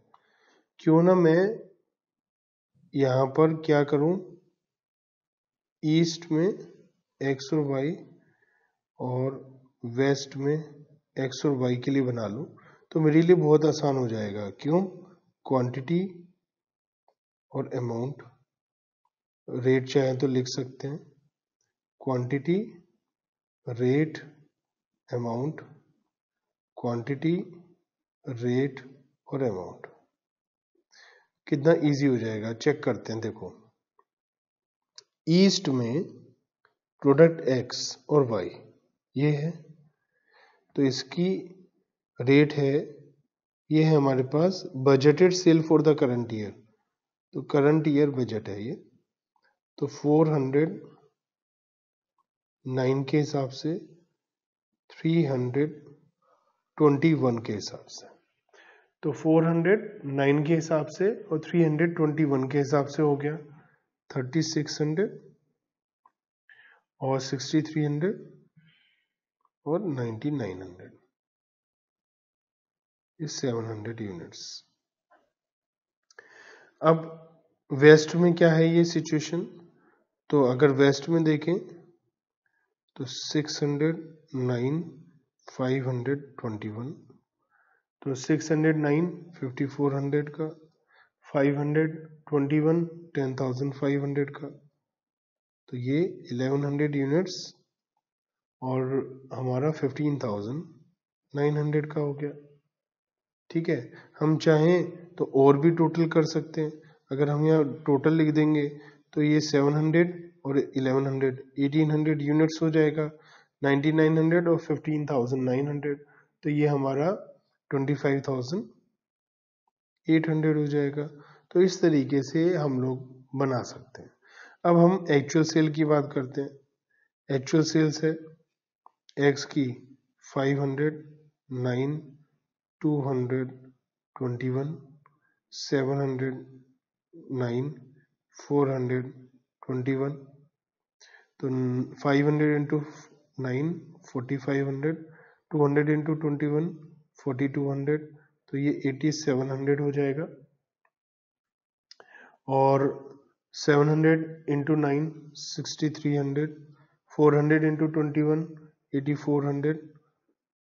क्यों ना मैं यहाँ पर क्या करूँ? ईस्ट में एक्स और वाई और वेस्ट में एक्स और वाई के लिए बना लूँ तो मेरे लिए बहुत आसान हो जाएगा। क्यों? क्वांटिटी और अमाउंट रेट चाहे तो लिख सकते हैं। Quantity rate amount quantity rate और अमाउंट कितना इजी हो जाएगा चेक करते हैं, देखो। ईस्ट में प्रोडक्ट एक्स और वाई ये है। तो इसकी रेट है, ये है हमारे पास budgeted sale for the current year तो करंट ईयर बजट है ये तो 409 के हिसाब से 321 के हिसाब से। तो 409 के हिसाब से और 321 के हिसाब से हो गया 3600 और 6300 और 9900 इस 700 यूनिट्स। अब वेस्ट में क्या है ये सिचुएशन तो अगर वेस्ट में देखें तो 609 521 तो 609 5400 का 521 10500 का। तो ये 1100 यूनिट्स और हमारा 15900 का हो गया। ठीक है? हम चाहें तो और भी टोटल कर सकते हैं। अगर हम यहाँ टोटल लिख देंगे तो ये 700 और 1100 1800 यूनिट्स हो जाएगा। 9900 और 15900 तो ये हमारा 25800 हो जाएगा। तो इस तरीके से हम लोग बना सकते हैं। अब हम एक्चुअल सेल की बात करते हैं। एक्चुअल सेल्स है एक्स की 500 9 221 700 9 421 तो 500 into nine, forty five hundred, two hundred into twenty one, forty two hundred तो ये एटी सेवन हंड्रेड हो जाएगा। और seven hundred into nine, sixty three hundred, four hundred into twenty one, eighty four hundred,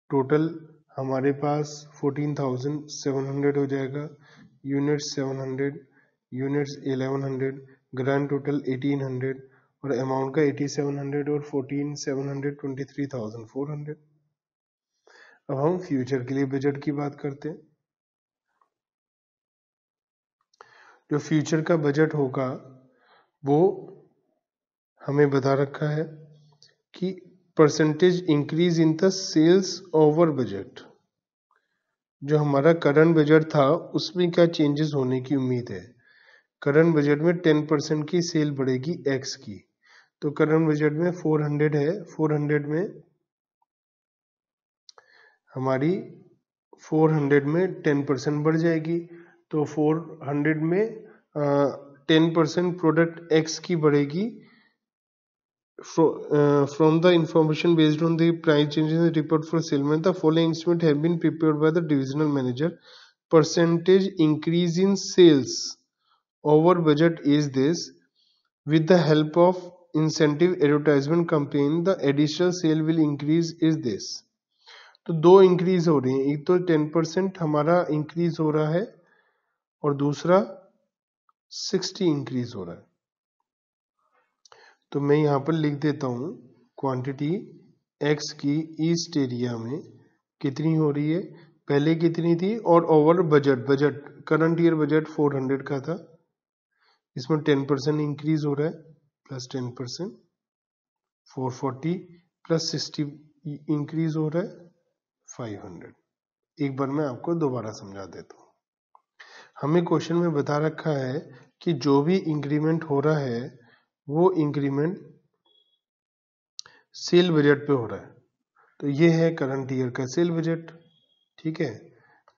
total हमारे पास fourteen thousand seven hundred हो जाएगा। Unit seven hundred units 1100 grand total 1800 और अमाउंट का 8700 और 14700 23400 अब हम फ्यूचर के लिए बजट की बात करते हैं। जो फ्यूचर का बजट होगा, वो हमें बता रखा है कि percentage increase in the sales over budget जो हमारा करंट बजट था, उसमें क्या चेंजेस होने की उम्मीद है? करंट बजट में टेन परसेंट की सेल बढ़ेगी एक्स की। तो करंट बजट में फोर हंड्रेड है। फोर हंड्रेड में हमारी फोर हंड्रेड में टेन परसेंट बढ़ जाएगी। तो फोर हंड्रेड में टेन परसेंट प्रोडक्ट एक्स की बढ़ेगी। From the information based on the price changes report for settlement the following instrument have been prepared by the divisional manager percentage increase in sales over budget is this. With the help of incentive advertisement campaign, the additional sale will increase is this. तो दो increase हो रही है। एक तो ten percent हमारा increase हो रहा है और दूसरा सिक्सटी इंक्रीज हो रहा है। तो मैं यहाँ पर लिख देता हूँ क्वांटिटी एक्स की ईस्ट एरिया में कितनी हो रही है? पहले कितनी थी? और over budget budget current year budget 400 का था। इसमें टेन परसेंट इंक्रीज हो रहा है plus ten percent four forty plus sixty increase हो रहा है फाइव हंड्रेड एक बार मैं आपको दोबारा समझा देता हूँ। हमें क्वेश्चन में बता रखा है कि जो भी इंक्रीमेंट हो रहा है वो इंक्रीमेंट सेल बजट पे हो रहा है। तो ये है करंट ईयर का सेल बजट ठीक है?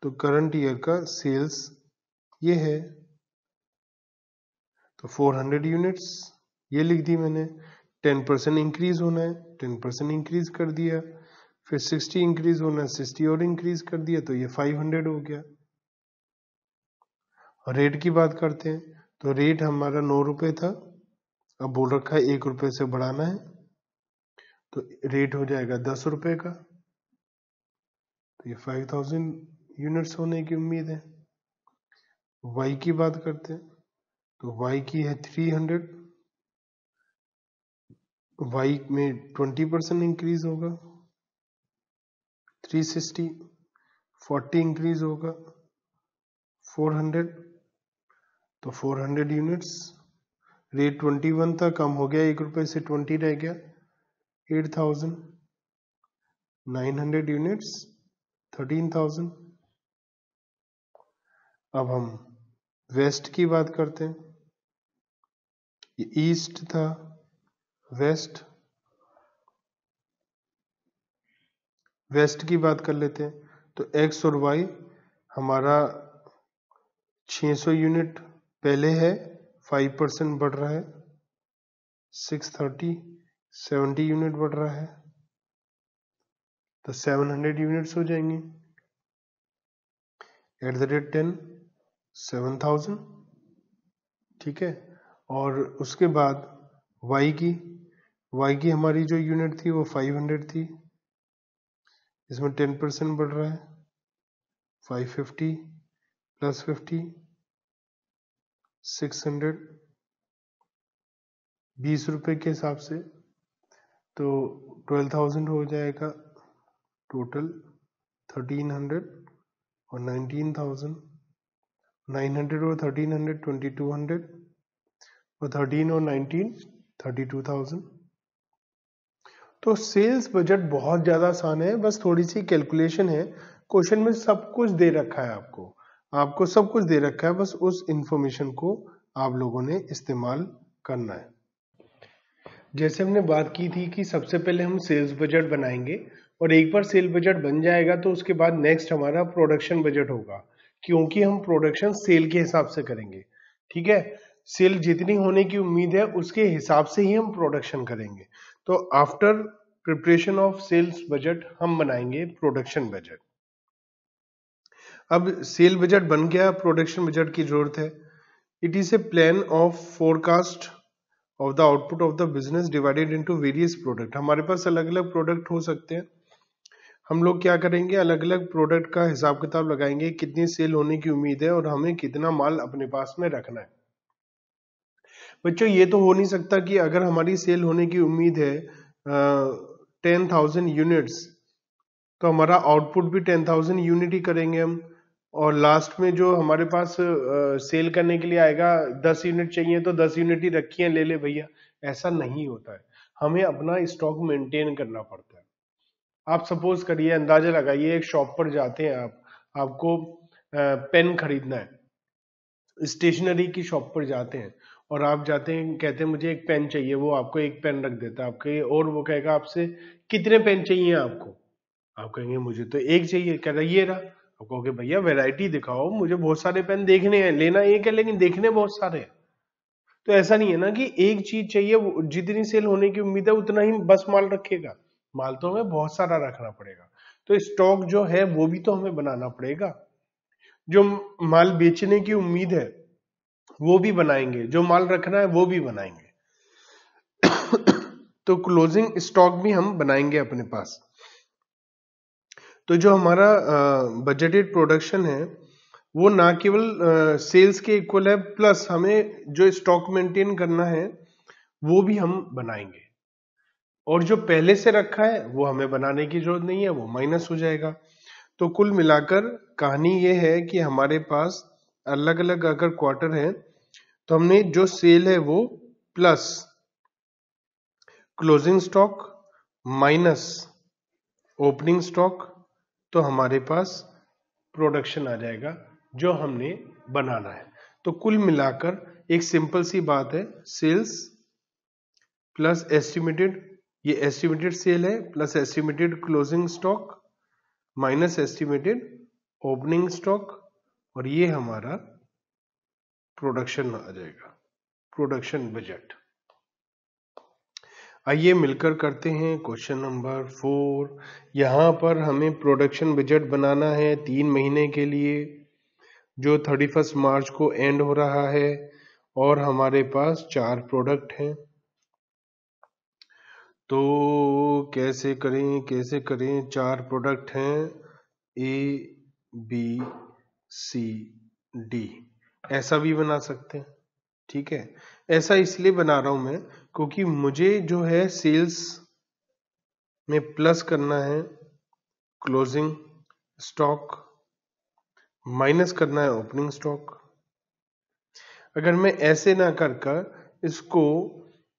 तो करंट ईयर का सेल्स ये है तो 400 यूनिट्स ये लिख दी मैंने। 10 परसेंट इंक्रीज होना है 10 परसेंट इंक्रीज कर दिया। फिर 60 इंक्रीज होना है 60 और इंक्रीज कर दिया तो ये 500 हो गया। और रेट की बात करते हैं तो रेट हमारा नौ रुपये था। अब बोल रखा है, एक रुपये से बढ़ाना है तो रेट हो जाएगा दस रुपये का। तो ये फाइव थाउज़ेंड यूनिट्स होने की उम्मीद है। वाई की बात करते हैं तो y की है 300 y में 20 परसेंट इंक्रीज होगा 360 40 इंक्रीज होगा 400 तो 400 यूनिट्स रेट 21 था, कम हो गया एक रुपए से 20 रह गया। 8000 900 यूनिट्स 13000 अब हम वेस्ट की बात करते हैं। ये ईस्ट था, वेस्ट। वेस्ट की बात कर लेते हैं। तो एक्स और वाई हमारा 600 यूनिट पहले है 5 परसेंट बढ़ रहा है। 630 70 यूनिट बढ़ रहा है। तो 700 यूनिट्स हो जाएँगे। At the rate ten, seven thousand. ठीक है? और उसके बाद y की y की हमारी जो यूनिट थी वो 500 थी। इसमें टेन परसेंट बढ़ रहा है। 550 प्लस 50 600 बीस रुपए के हिसाब से तो 12,000 हो जाएगा टोटल 1300 और 19,000 900 और 1300 2200 और थर्टीन और नाइनटीन थर्टी टू थाउज़ेंड। तो सेल्स बजट बहुत ज़्यादा आसान है बस थोड़ी सी कैलकुलेशन है। क्वेश्चन में सब कुछ दे रखा है आपको। आपको सब कुछ दे रखा है, बस उस इंफॉर्मेशन को आप लोगों ने इस्तेमाल करना है। जैसे हमने बात की थी कि सबसे पहले हम सेल्स बजट बनाएँगे और एक बार सेल बजट बन जाएगा तो उसके बाद नेक्स्ट हमारा प्रोडक्शन बजट होगा, क्योंकि हम प्रोडक्शन सेल के हिसाब से करेंगे, ठीक है? सेल जितनी होने की उम्मीद है, उसके हिसाब से ही हम प्रोडक्शन करेंगे। तो after preparation of sales budget हम बनाएँगे प्रोडक्शन बजट अब सेल बजट बन गया प्रोडक्शन बजट की ज़रूरत है। It is a plan of forecast of the output of the business divided into various product हमारे पास अलग अलग प्रोडक्ट हो सकते हैं। हम लोग क्या करेंगे? अलग अलग प्रोडक्ट का हिसाब किताब लगाएँगे, कितनी सेल होने की उम्मीद है और हमें कितना माल अपने पास में रखना है। बच्चों, ये तो हो नहीं सकता कि अगर हमारी सेल होने की उम्मीद है टेन थाउज़ेंड यूनिट्स तो हमारा आउटपुट भी टेन थाउज़ेंड यूनिट ही करेंगे हम। और लास्ट में जो हमारे पास सेल करने के लिए आएगा, दस यूनिट चाहिए तो दस यूनिट ही रखी है, ले ले भैया। ऐसा नहीं होता है। हमें अपना स्टॉक मेंटेन करना पड़ता है। आप सपोज़ करिए, अंदाज़ा लगाइए, एक शॉप पर जाते हैं आप, आपको पेन खरीदना है। स्टेशनरी की शॉप पर जाते हैं और आप जाते हैं, कहते हैं, मुझे एक पेन चाहिए। वो आपको एक पेन रख देता है आपके, और वो कहेगा आपसे, कितने पेन चाहिए आपको? आप कहेंगे, मुझे तो एक चाहिए। कह रहा ये रहा। आप कहोगे, भैया वेराइटी दिखाओ, मुझे बहुत सारे पेन देखने हैं, लेना एक है, लेकिन देखने बहुत सारे हैं। तो ऐसा नहीं है ना कि एक चीज़ चाहिए जितनी सेल होने की उम्मीद है, उतना ही बस माल रखेगा। माल तो हमें बहुत सारा रखना पड़ेगा। तो स्टॉक जो है, वो भी तो हमें बनाना पड़ेगा। जो माल बेचने की उम्मीद है, वो भी बनाएँगे। जो माल रखना है, वो भी बनाएँगे। (coughs) तो क्लोजिंग स्टॉक भी हम बनाएँगे अपने पास। तो जो हमारा बजटेड प्रोडक्शन है, वो ना केवल सेल्स के इक्वल है प्लस हमें जो स्टॉक मेंटेन करना है, वो भी हम बनाएँगे। और जो पहले से रखा है, वो हमें बनाने की ज़रूरत नहीं है, वो माइनस हो जाएगा। तो कुल मिलाकर कहानी ये है कि हमारे पास अलग अलग अगर क्वार्टर है तो हमने जो सेल है वो plus closing stock minus opening stock तो हमारे पास प्रोडक्शन आ जाएगा, जो हमने बनाना है। तो कुल मिलाकर एक सिंपल सी बात है सेल्स प्लस एस्टिमेटेड ये एस्टिमेटेड सेल है plus estimated closing stock minus estimated opening stock और ये हमारा प्रोडक्शन आ जाएगा प्रोडक्शन बजट आइए मिलकर करते हैं क्वेश्चन नंबर फोर। यहाँ पर हमें प्रोडक्शन बजट बनाना है तीन महीने के लिए, जो थर्टी फ़र्स्ट मार्च को एंड हो रहा है, और हमारे पास चार प्रोडक्ट हैं। तो कैसे करें कैसे करें? चार प्रोडक्ट हैं ए बी सी डी ऐसा भी बना सकते हैं, ठीक है? ऐसा इसलिए बना रहा हूँ मैं क्योंकि मुझे जो है सेल्स में प्लस करना है क्लोजिंग स्टॉक माइनस करना है ओपनिंग स्टॉक अगर मैं ऐसे ना कर कर इसको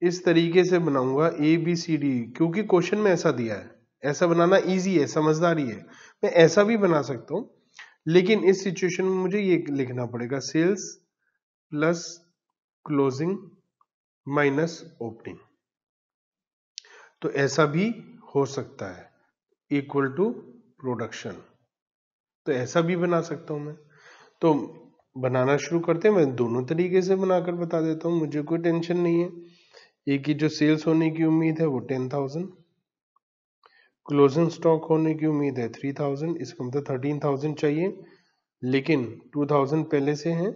इस तरीके से बनाऊँगा ए बी सी डी क्योंकि क्वेश्चन में ऐसा दिया है। ऐसा बनाना इजी है, समझदारी है। मैं ऐसा भी बना सकता हूँ, लेकिन इस सिचुएशन में मुझे ये लिखना पड़ेगा sales plus closing minus opening. तो ऐसा भी हो सकता है इक्वल टू प्रोडक्शन तो ऐसा भी बना सकता हूँ मैं। तो बनाना शुरू करते हैं, मैं दोनों तरीके से बनाकर बता देता हूँ, मुझे कोई टेंशन नहीं है। एक ही जो सेल्स होने की उम्मीद है, वो टेन थाउज़ेंड क्लोजिंग स्टॉक होने की उम्मीद है थ्री थाउज़ेंड इसका मतलब थर्टीन थाउज़ेंड चाहिए, लेकिन टू थाउज़ेंड पहले से हैं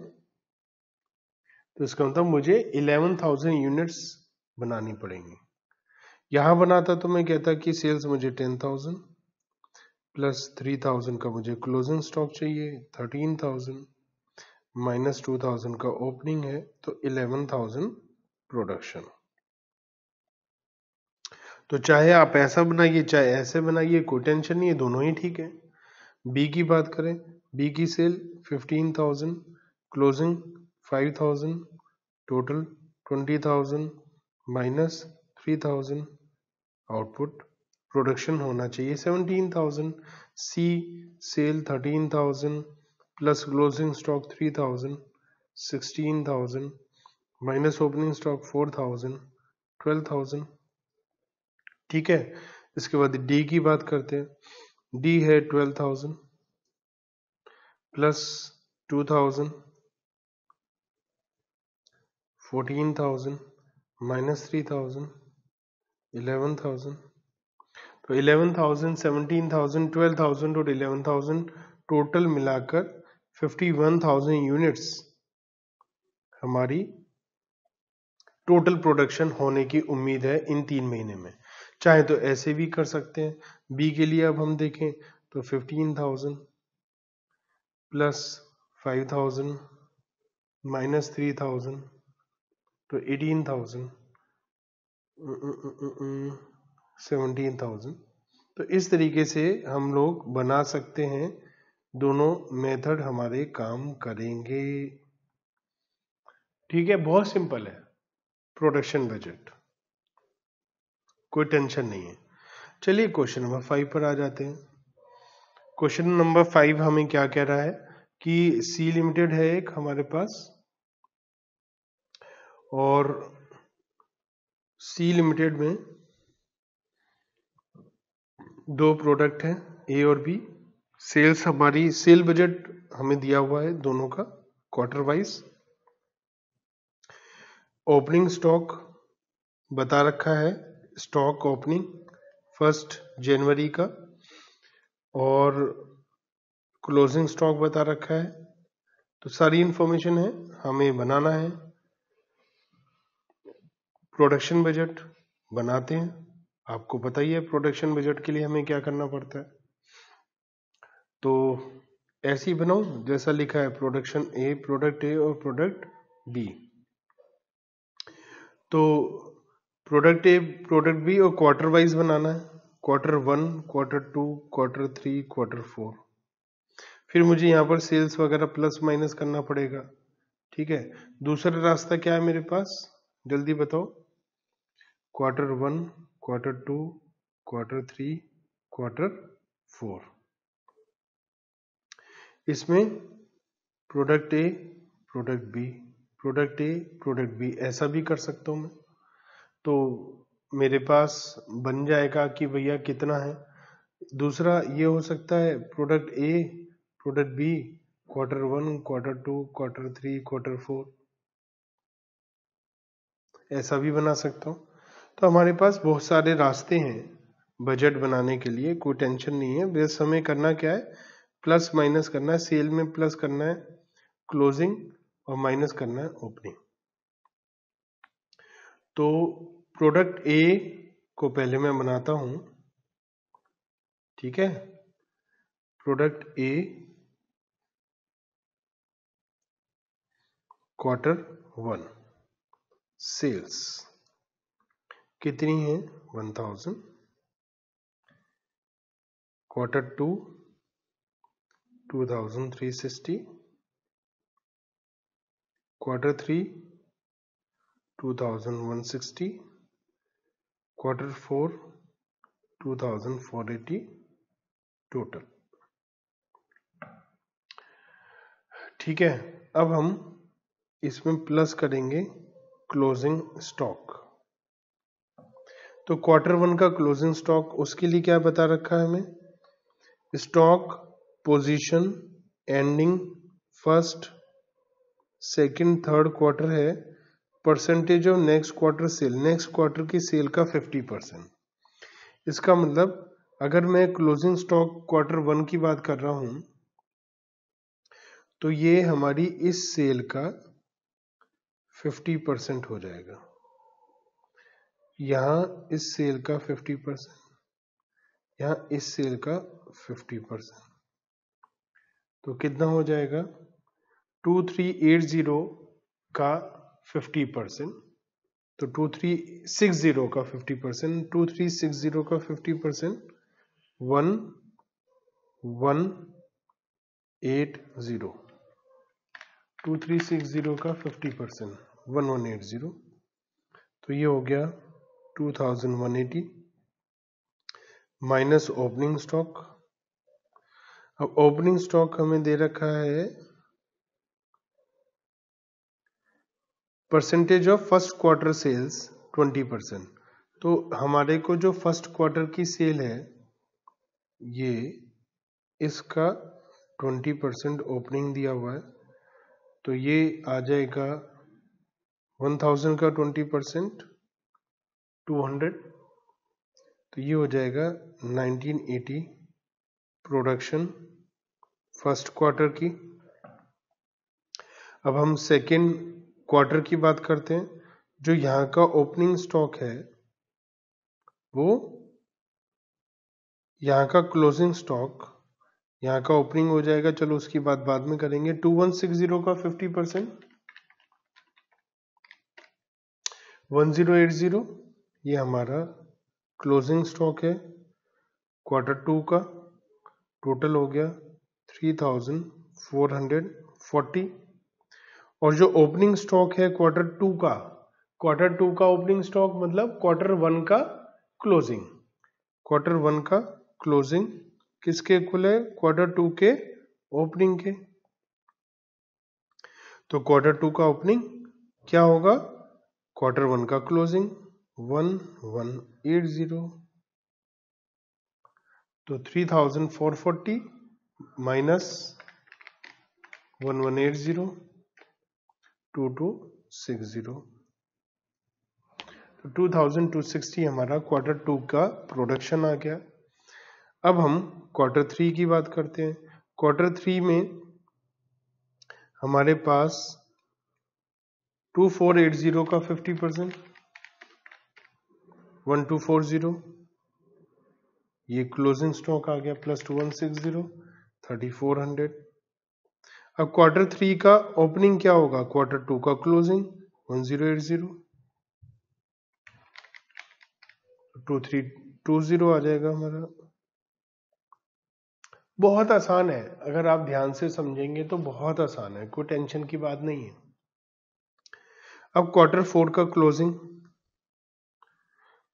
तो इसका मतलब मुझे इलेवन थाउज़ेंड यूनिट्स बनानी पड़ेंगी। यहाँ बनाता तो मैं कहता कि सेल्स मुझे ten thousand plus three thousand का मुझे क्लोजिंग स्टॉक चाहिए thirteen thousand minus two thousand का ओपनिंग है तो इलेवन थाउज़ेंड प्रोडक्शन तो चाहे आप ऐसा बनाइए, चाहे ऐसे बनाइए, कोई टेंशन नहीं है, दोनों ही ठीक है। बी की बात करें बी की sale fifteen thousand closing five thousand total twenty thousand minus three thousand output production होना चाहिए। Seventeen thousand C sale thirteen thousand plus closing stock three thousand sixteen thousand minus opening stock four thousand twelve thousand ठीक है? इसके बाद D की बात करते हैं। डी है twelve thousand plus two thousand fourteen thousand, minus three thousand, eleven thousand. तो eleven thousand, seventeen thousand, twelve thousand और इलेवन थाउज़ेंड टोटल मिलाकर फिफ्टी वन थाउज़ेंड यूनिट्स हमारी टोटल प्रोडक्शन होने की उम्मीद है इन तीन महीने में। चाहे तो ऐसे भी कर सकते हैं। बी के लिए अब हम देखें तो fifteen thousand plus five thousand, minus three thousand. Eighteen thousand seventeen thousand तो इस तरीके से हम लोग बना सकते हैं। दोनों मेथड हमारे काम करेंगे। ठीक है, बहुत सिंपल है। Production budget. कोई टेंशन नहीं है। चलिए क्वेश्चन नंबर फाइव पर आ जाते हैं। क्वेश्चन नंबर फाइव हमें क्या कह रहा है कि सी लिमिटेड है एक हमारे पास। और सी लिमिटेड में दो प्रोडक्ट हैं ए और बी सेल्स हमारी सेल बजट हमें दिया हुआ है दोनों का क्वार्टर वाइज ओपनिंग स्टॉक बता रखा है स्टॉक ओपनिंग फ़र्स्ट जनवरी का. और क्लोजिंग स्टॉक बता रखा है। तो सारी इंफॉर्मेशन है, हमें बनाना है। प्रोडक्शन बजट बनाते हैं। आपको पता ही है प्रोडक्शन बजट के लिए हमें क्या करना पड़ता है। तो ऐसे बनाओ, जैसा लिखा है, प्रोडक्शन ए, प्रोडक्ट ए और प्रोडक्ट बी। तो प्रोडक्ट ए, प्रोडक्ट बी और क्वार्टर वाइज बनाना है। Quarter one, quarter two, quarter three, quarter four. फिर मुझे यहाँ पर सेल्स वगैरह प्लस माइनस करना पड़ेगा। ठीक है? दूसरा रास्ता क्या है मेरे पास? जल्दी बताओ। Quarter one quarter two quarter three quarter four इसमें product A product B product A product B ऐसा भी कर सकता हूँ मैं। तो मेरे पास बन जाएगा कि भैया कितना है। दूसरा ये हो सकता है product A product B quarter one quarter two quarter three quarter four ऐसा भी बना सकता हूँ। तो हमारे पास बहुत सारे रास्ते हैं बजट बनाने के लिए, कोई टेंशन नहीं है। बस हमें करना क्या है? प्लस माइनस करना है, सेल में प्लस करना है, क्लोजिंग और माइनस करना है, ओपनिंग। तो प्रोडक्ट ए को पहले मैं बनाता हूँ। ठीक है? Product A quarter one, sales. कितनी है? One thousand quarter two two thousand three sixty quarter three two thousand one sixty quarter four two thousand four eighty total ठीक है, अब हम इसमें प्लस करेंगे क्लोजिंग स्टॉक तो क्वार्टर वन का क्लोजिंग स्टॉक उसके लिए क्या बता रखा है हमें? Stock position ending first second third quarter है। Percentage of next quarter sale next quarter की सेल का 50 परसेंट इसका मतलब अगर मैं क्लोजिंग स्टॉक क्वार्टर वन की बात कर रहा हूँ तो ये हमारी इस सेल का 50 परसेंट हो जाएगा। यहाँ इस सेल का 50 परसेंट यहाँ इस सेल का 50 परसेंट तो कितना हो जाएगा? टू थ्री एट ज़ीरो का फिफ्टी परसेंट तो टू थ्री सिक्स ज़ीरो का fifty percent two three six zero का fifty percent one one eight zero two three six zero का fifty percent one one eight zero तो ये हो गया two thousand one eighty minus opening stock अब opening stock हमें दे रखा है percentage of first quarter sales twenty percent तो हमारे को जो फ़र्स्ट क्वार्टर की सेल है, ये इसका ट्वेंटी परसेंट ओपनिंग दिया हुआ है। तो ये आ जाएगा वन थाउज़ेंड का ट्वेंटी परसेंट टू हंड्रेड तो ये हो जाएगा nineteen eighty production first quarter की। अब हम सेकेंड क्वार्टर की बात करते हैं, जो यहाँ का ओपनिंग स्टॉक है, वो यहाँ का क्लोजिंग स्टॉक, यहाँ का ओपनिंग हो जाएगा। चलो उसकी बात बाद में करेंगे। टू वन सिक्स ज़ीरो का fifty percent, one zero eight zero ये हमारा क्लोजिंग स्टॉक है क्वार्टर टू का टोटल हो गया three thousand four hundred forty और जो ओपनिंग स्टॉक है क्वार्टर टू का क्वार्टर टू का ओपनिंग स्टॉक मतलब क्वार्टर वन का क्लोजिंग क्वार्टर वन का क्लोजिंग किसके इक्वल है? क्वार्टर टू के ओपनिंग के. तो क्वार्टर टू का ओपनिंग क्या होगा? क्वार्टर वन का closing one one eight zero तो three thousand four forty minus one one eight zero two two six zero. तो टू थाउज़ेंड टू सिक्सटी हमारा क्वार्टर टू का प्रोडक्शन आ गया। अब हम क्वार्टर थ्री की बात करते हैं। क्वार्टर थ्री में हमारे पास टू फोर एट ज़ीरो का fifty percent one two four zero ये क्लोजिंग स्टॉक आ गया plus two one six zero thirty four hundred अब क्वार्टर थ्री का ओपनिंग क्या होगा? क्वार्टर टू का closing one zero eight zero two three two zero आ जाएगा हमारा। बहुत आसान है। अगर आप ध्यान से समझेंगे तो बहुत आसान है। कोई टेंशन की बात नहीं है। अब क्वार्टर फोर का क्लोजिंग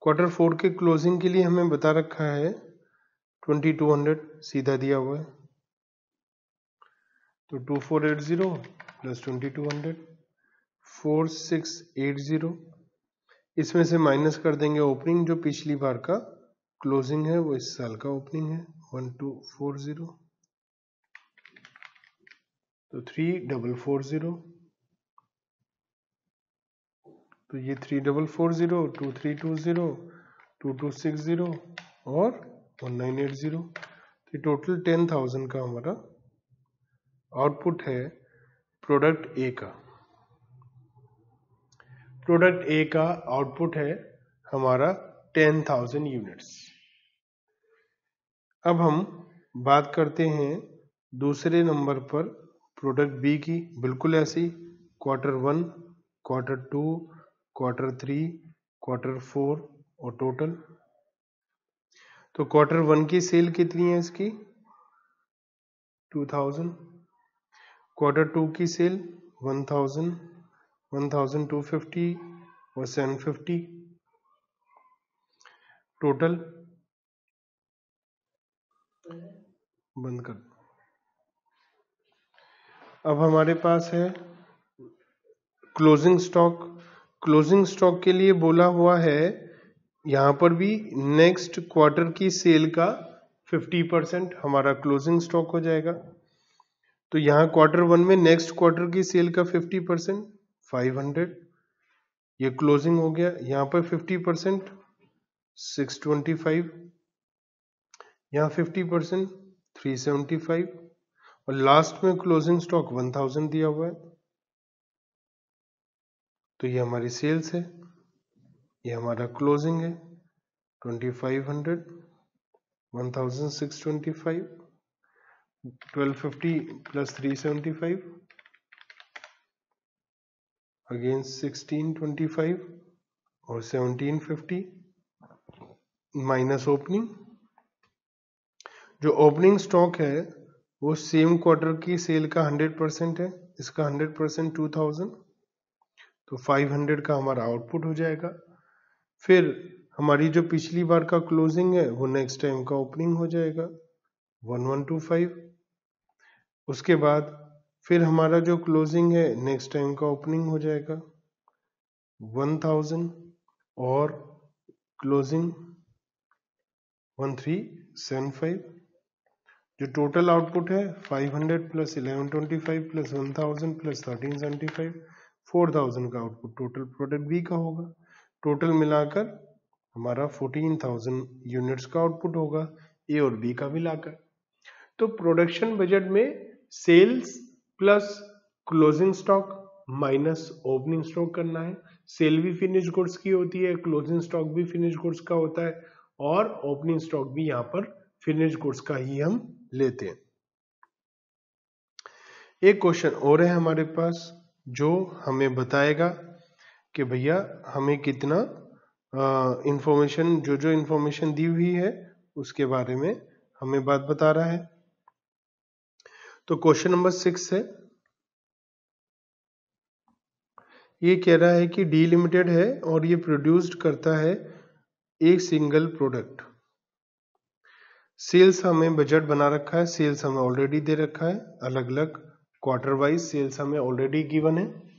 क्वार्टर फोर के क्लोजिंग के लिए हमें बता रखा है ट्वेंटी टू हंड्रेड सीधा दिया हुआ है। तो two four eight zero plus twenty two hundred four six eight zero इसमें से माइनस कर देंगे ओपनिंग जो पिछली बार का क्लोजिंग है, वो इस साल का ओपनिंग है वन टू फोर ज़ीरो तो थ्री डबल फोर ज़ीरो तो ये three double four zero two three two zero two two six zero और वन नाइन एट ज़ीरो तो टोटल टेन थाउज़ेंड का हमारा आउटपुट है प्रोडक्ट ए का। प्रोडक्ट ए का आउटपुट है हमारा टेन थाउज़ेंड यूनिट्स अब हम बात करते हैं दूसरे नंबर पर प्रोडक्ट बी की। बिल्कुल ऐसी quarter one quarter two quarter three quarter four और टोटल तो क्वार्टर वन की सेल कितनी है इसकी? टू थाउज़ेंड क्वार्टर टू की sale one thousand one thousand two fifty और सेवन फिफ्टी टोटल बंद कर अब हमारे पास है क्लोजिंग स्टॉक क्लोजिंग स्टॉक के लिए बोला हुआ है, यहाँ पर भी नेक्स्ट क्वार्टर की सेल का 50 परसेंट हमारा क्लोजिंग स्टॉक हो जाएगा। तो यहाँ क्वार्टर वन में नेक्स्ट क्वार्टर की सेल का 50 परसेंट फाइव हंड्रेड ये क्लोजिंग हो गया। यहाँ पर 50 परसेंट सिक्स ट्वेंटी फाइव यहाँ fifty percent three seventy five और लास्ट में क्लोजिंग स्टॉक वन थाउज़ेंड दिया हुआ है। तो ये हमारी सेल्स है, ये हमारा क्लोजिंग है twenty five hundred one thousand six twenty five twelve fifty plus three seventy five again sixteen twenty five और सेवनटीन फिफ्टी माइनस ओपनिंग जो ओपनिंग स्टॉक है, वो सेम क्वार्टर की सेल का हंड्रेड परसेंट है, इसका हंड्रेड परसेंट टू थाउज़ेंड तो five hundred का हमारा आउटपुट हो जाएगा। फिर हमारी जो पिछली बार का क्लोजिंग है, वो नेक्स्ट टाइम का ओपनिंग हो जाएगा वन वन टू फाइव उसके बाद फिर हमारा जो क्लोजिंग है नेक्स्ट टाइम का ओपनिंग हो जाएगा वन थाउज़ेंड और closing one three seven five जो टोटल आउटपुट है 500 प्लस 1125 प्लस 1000 प्लस 1375 4000 का आउटपुट, टोटल प्रोडक्ट बी का होगा। टोटल मिलाकर हमारा 14000 यूनिट्स का आउटपुट होगा ए और बी का मिलाकर। तो प्रोडक्शन बजट में sales plus closing stock minus opening stock करना है। सेल भी फिनिश गुड्स की होती है, क्लोजिंग स्टॉक भी फिनिश गुड्स का होता है और ओपनिंग स्टॉक भी यहाँ पर फिनिश गुड्स का ही हम लेते हैं। एक क्वेश्चन और है हमारे पास। जो हमें बताएगा कि भैया हमें कितना इंफॉर्मेशन जो जो इंफॉर्मेशन दी हुई है, उसके बारे में हमें बात बता रहा है। तो क्वेश्चन नंबर सिक्स है। ये कह रहा है कि डी लिमिटेड है और ये प्रोड्यूस्ड करता है एक सिंगल प्रोडक्ट सेल्स हमें बजट बना रखा है सेल्स हमें ऑलरेडी दे रखा है अलग अलग क्वार्टर वाइज सेल्स हमें ऑलरेडी गिवन है।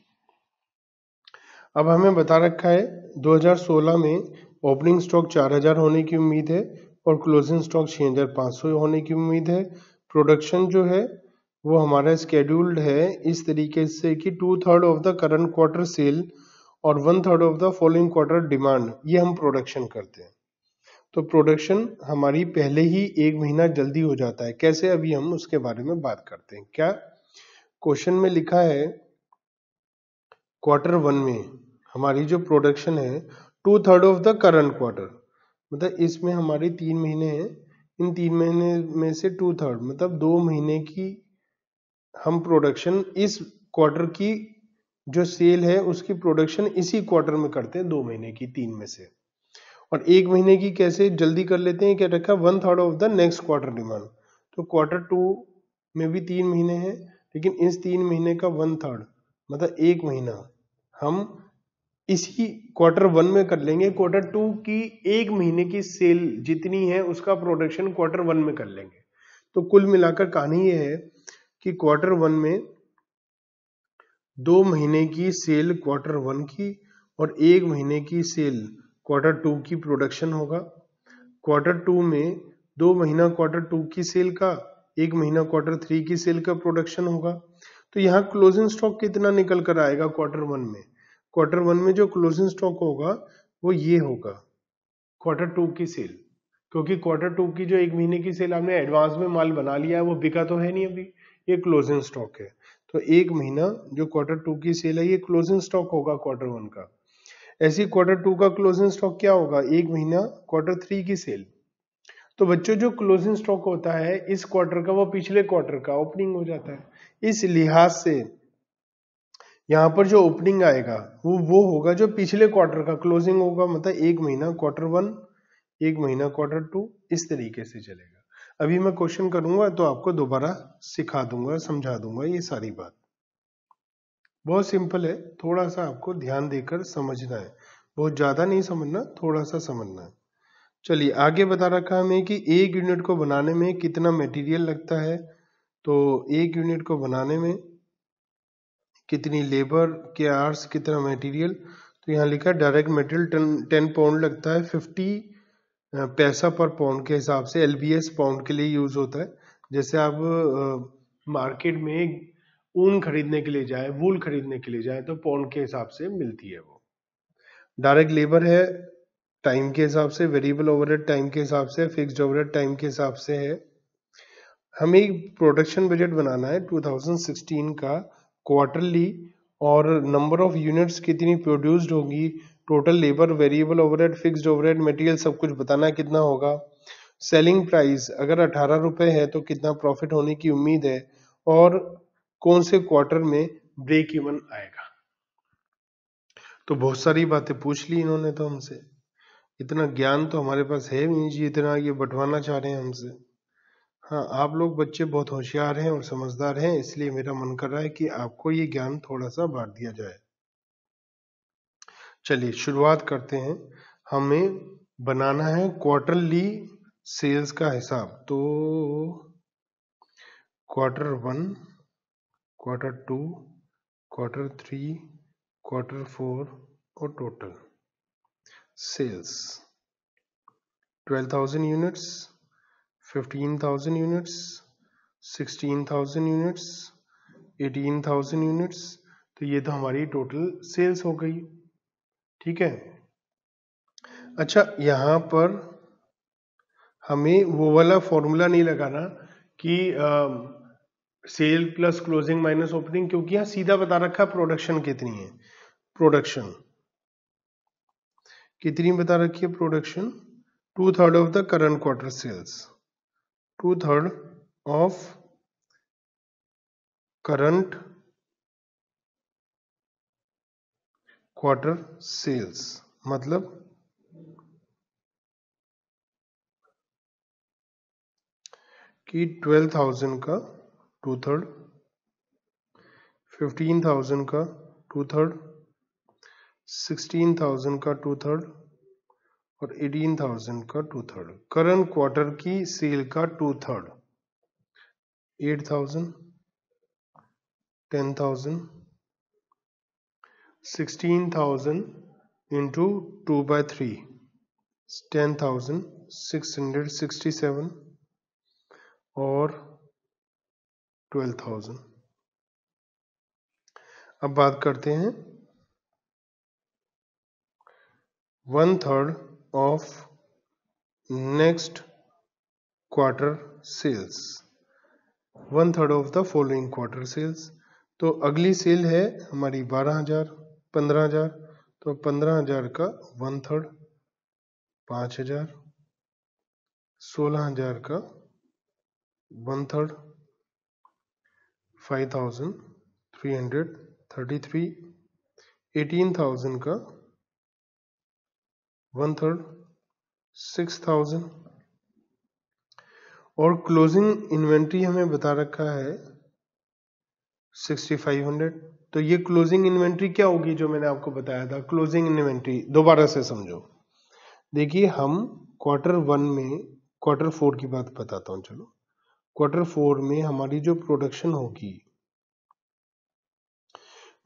अब हमें बता रखा है 2016 में ओपनिंग स्टॉक 4000 होने की उम्मीद है और क्लोजिंग स्टॉक 6500 होने की उम्मीद है। प्रोडक्शन जो है, वो हमारा स्केड्यूल्ड है इस तरीके से कि two third of the current quarter sale और one third of the following quarter demand ये हम प्रोडक्शन करते हैं। तो प्रोडक्शन हमारी पहले ही एक महीना जल्दी हो जाता है। कैसे अभी हम उसके बारे में बात करते हैं? क्या क्वेश्चन में लिखा है, क्वार्टर वन में हमारी जो प्रोडक्शन है two third of the current quarter. मतलब इसमें हमारे तीन महीने हैं, इन तीन महीने में से टू थर्ड मतलब दो महीने की हम प्रोडक्शन इस क्वार्टर की जो सेल है, उसकी प्रोडक्शन इसी क्वार्टर में करते हैं, दो महीने की, तीन में से। और एक महीने की कैसे जल्दी कर लेते हैं, क्या रखा one third of the next quarter demand. तो क्वार्टर टू में भी तीन महीने हैं लेकिन इस तीन महीने का वन थर्ड मतलब एक महीना, हम इसी क्वार्टर वन में कर लेंगे। क्वार्टर टू की एक महीने की सेल जितनी है, उसका प्रोडक्शन क्वार्टर वन में कर लेंगे। तो कुल मिलाकर कहानी ये है कि क्वार्टर वन में दो महीने की सेल क्वार्टर वन की और एक महीने की सेल क्वार्टर टू की प्रोडक्शन होगा। क्वार्टर टू में दो महीना क्वार्टर टू की सेल का एक महीना क्वार्टर थ्री की सेल का प्रोडक्शन होगा। तो यहाँ क्लोजिंग स्टॉक कितना निकल कर आएगा क्वार्टर वन में? क्वार्टर वन में जो क्लोजिंग स्टॉक होगा, वो ये होगा क्वार्टर टू की सेल क्योंकि क्वार्टर टू की जो एक महीने की सेल आपने एडवांस में माल बना लिया है, वो बिका तो है नहीं अभी। ये क्लोजिंग स्टॉक है। तो एक महीना जो क्वार्टर टू की सेल है, ये क्लोजिंग स्टॉक होगा क्वार्टर वन का। ऐसी क्वार्टर टू का क्लोजिंग स्टॉक क्या होगा? एक महीना क्वार्टर थ्री की सेल तो बच्चों, जो क्लोजिंग स्टॉक होता है, इस क्वार्टर का, वो पिछले क्वार्टर का ओपनिंग हो जाता है। इस लिहाज से यहाँ पर जो ओपनिंग आएगा, वो वो होगा जो पिछले क्वार्टर का क्लोजिंग होगा मतलब एक महीना क्वार्टर वन एक महीना क्वार्टर टू इस तरीके से चलेगा। अभी मैं क्वेश्चन करूँगा तो आपको दोबारा सिखा दूँगा, समझा दूँगा ये सारी बात। बहुत सिंपल है, थोड़ा सा आपको ध्यान देकर समझना है। बहुत ज़्यादा नहीं समझना, थोड़ा सा समझना है। चलिए, आगे बता रखा हमें कि एक यूनिट को बनाने में कितना मटेरियल लगता है। तो एक यूनिट को बनाने में कितनी लेबर के आर्स कितना मटेरियल तो यहाँ लिखा है डायरेक्ट मटेरियल टेन पाउंड लगता है। फिफ्टी पैसा पर पाउंड के हिसाब से एलबीएस पाउंड के लिए यूज़ होता है। जैसे आप मार्केट में ऊन खरीदने के लिए जाए, वूल खरीदने के लिए जाए तो पाउंड के हिसाब से मिलती है वो। डायरेक्ट लेबर है टाइम के हिसाब से वेरिएबल ओवरहेड टाइम के हिसाब से फिक्स्ड ओवरहेड टाइम के हिसाब से है। हमें प्रोडक्शन बजट बनाना है 2016 का क्वार्टरली और नंबर ऑफ़ यूनिट्स कितनी प्रोड्यूस्ड होगी total labour variable overhead fixed overhead material सब कुछ बताना कितना होगा। सेलिंग प्राइस अगर अठारह रुपए है तो कितना प्रॉफिट होने की उम्मीद है, और कौन से क्वार्टर में ब्रेक इवन आएगा। तो बहुत सारी बातें पूछ ली इन्होंने तो हमसे। इतना ज्ञान तो हमारे पास है नहीं जी, इतना ये बंटवाना चाह रहे हैं हमसे। हाँ आप लोग बच्चे बहुत होशियार हैं और समझदार हैं, इसलिए मेरा मन कर रहा है कि आपको ये ज्ञान थोड़ा सा बांट दिया जाए। चलिए, शुरुआत करते हैं। हमें बनाना है क्वार्टरली सेल्स का हिसाब। तो quarter one, quarter two, quarter three, quarter four और total. Sales twelve thousand units fifteen thousand units sixteen thousand units eighteen thousand units तो ये तो हमारी टोटल सेल्स हो गई। ठीक है? अच्छा यहाँ पर हमें वो वाला फॉर्मूला नहीं लगाना कि sale plus closing minus opening क्योंकि यहाँ सीधा बता रखा है प्रोडक्शन कितनी है। प्रोडक्शन कितनी बता रखी है production two third of the current quarter sales two third of current quarter sales मतलब कि ट्वेल्व थाउज़ेंड का टू थर्ड फिफ्टीन थाउज़ेंड का टू थर्ड सिक्सटीन थाउज़ेंड का टू थर्ड और एटीन थाउज़ेंड का टू थर्ड करंट क्वार्टर की sale का two third eight thousand ten thousand sixteen thousand into two by three ten thousand six hundred sixty seven और 12,000 अब बात करते हैं one third of next quarter sales. One third of the following quarter sales. तो अगली cell है हमारी बारह हज़ार, पंद्रह हज़ार। तो पंद्रह हज़ार का वन थर्ड पाँच हज़ार। सोलह हज़ार का one third five thousand three hundred thirty three. Eighteen thousand का वन थर्ड सिक्स थाउज़ेंड और क्लोजिंग इन्वेंट्री हमें बता रखा है सिक्सटी फाइव हंड्रेड तो ये क्लोजिंग इन्वेंट्री क्या होगी जो मैंने आपको बताया था? क्लोजिंग इन्वेंट्री, दोबारा से समझो। देखिए, हम क्वार्टर वन में क्वार्टर फोर की बात बताता हूँ, चलो। क्वार्टर फोर में हमारी जो प्रोडक्शन होगी,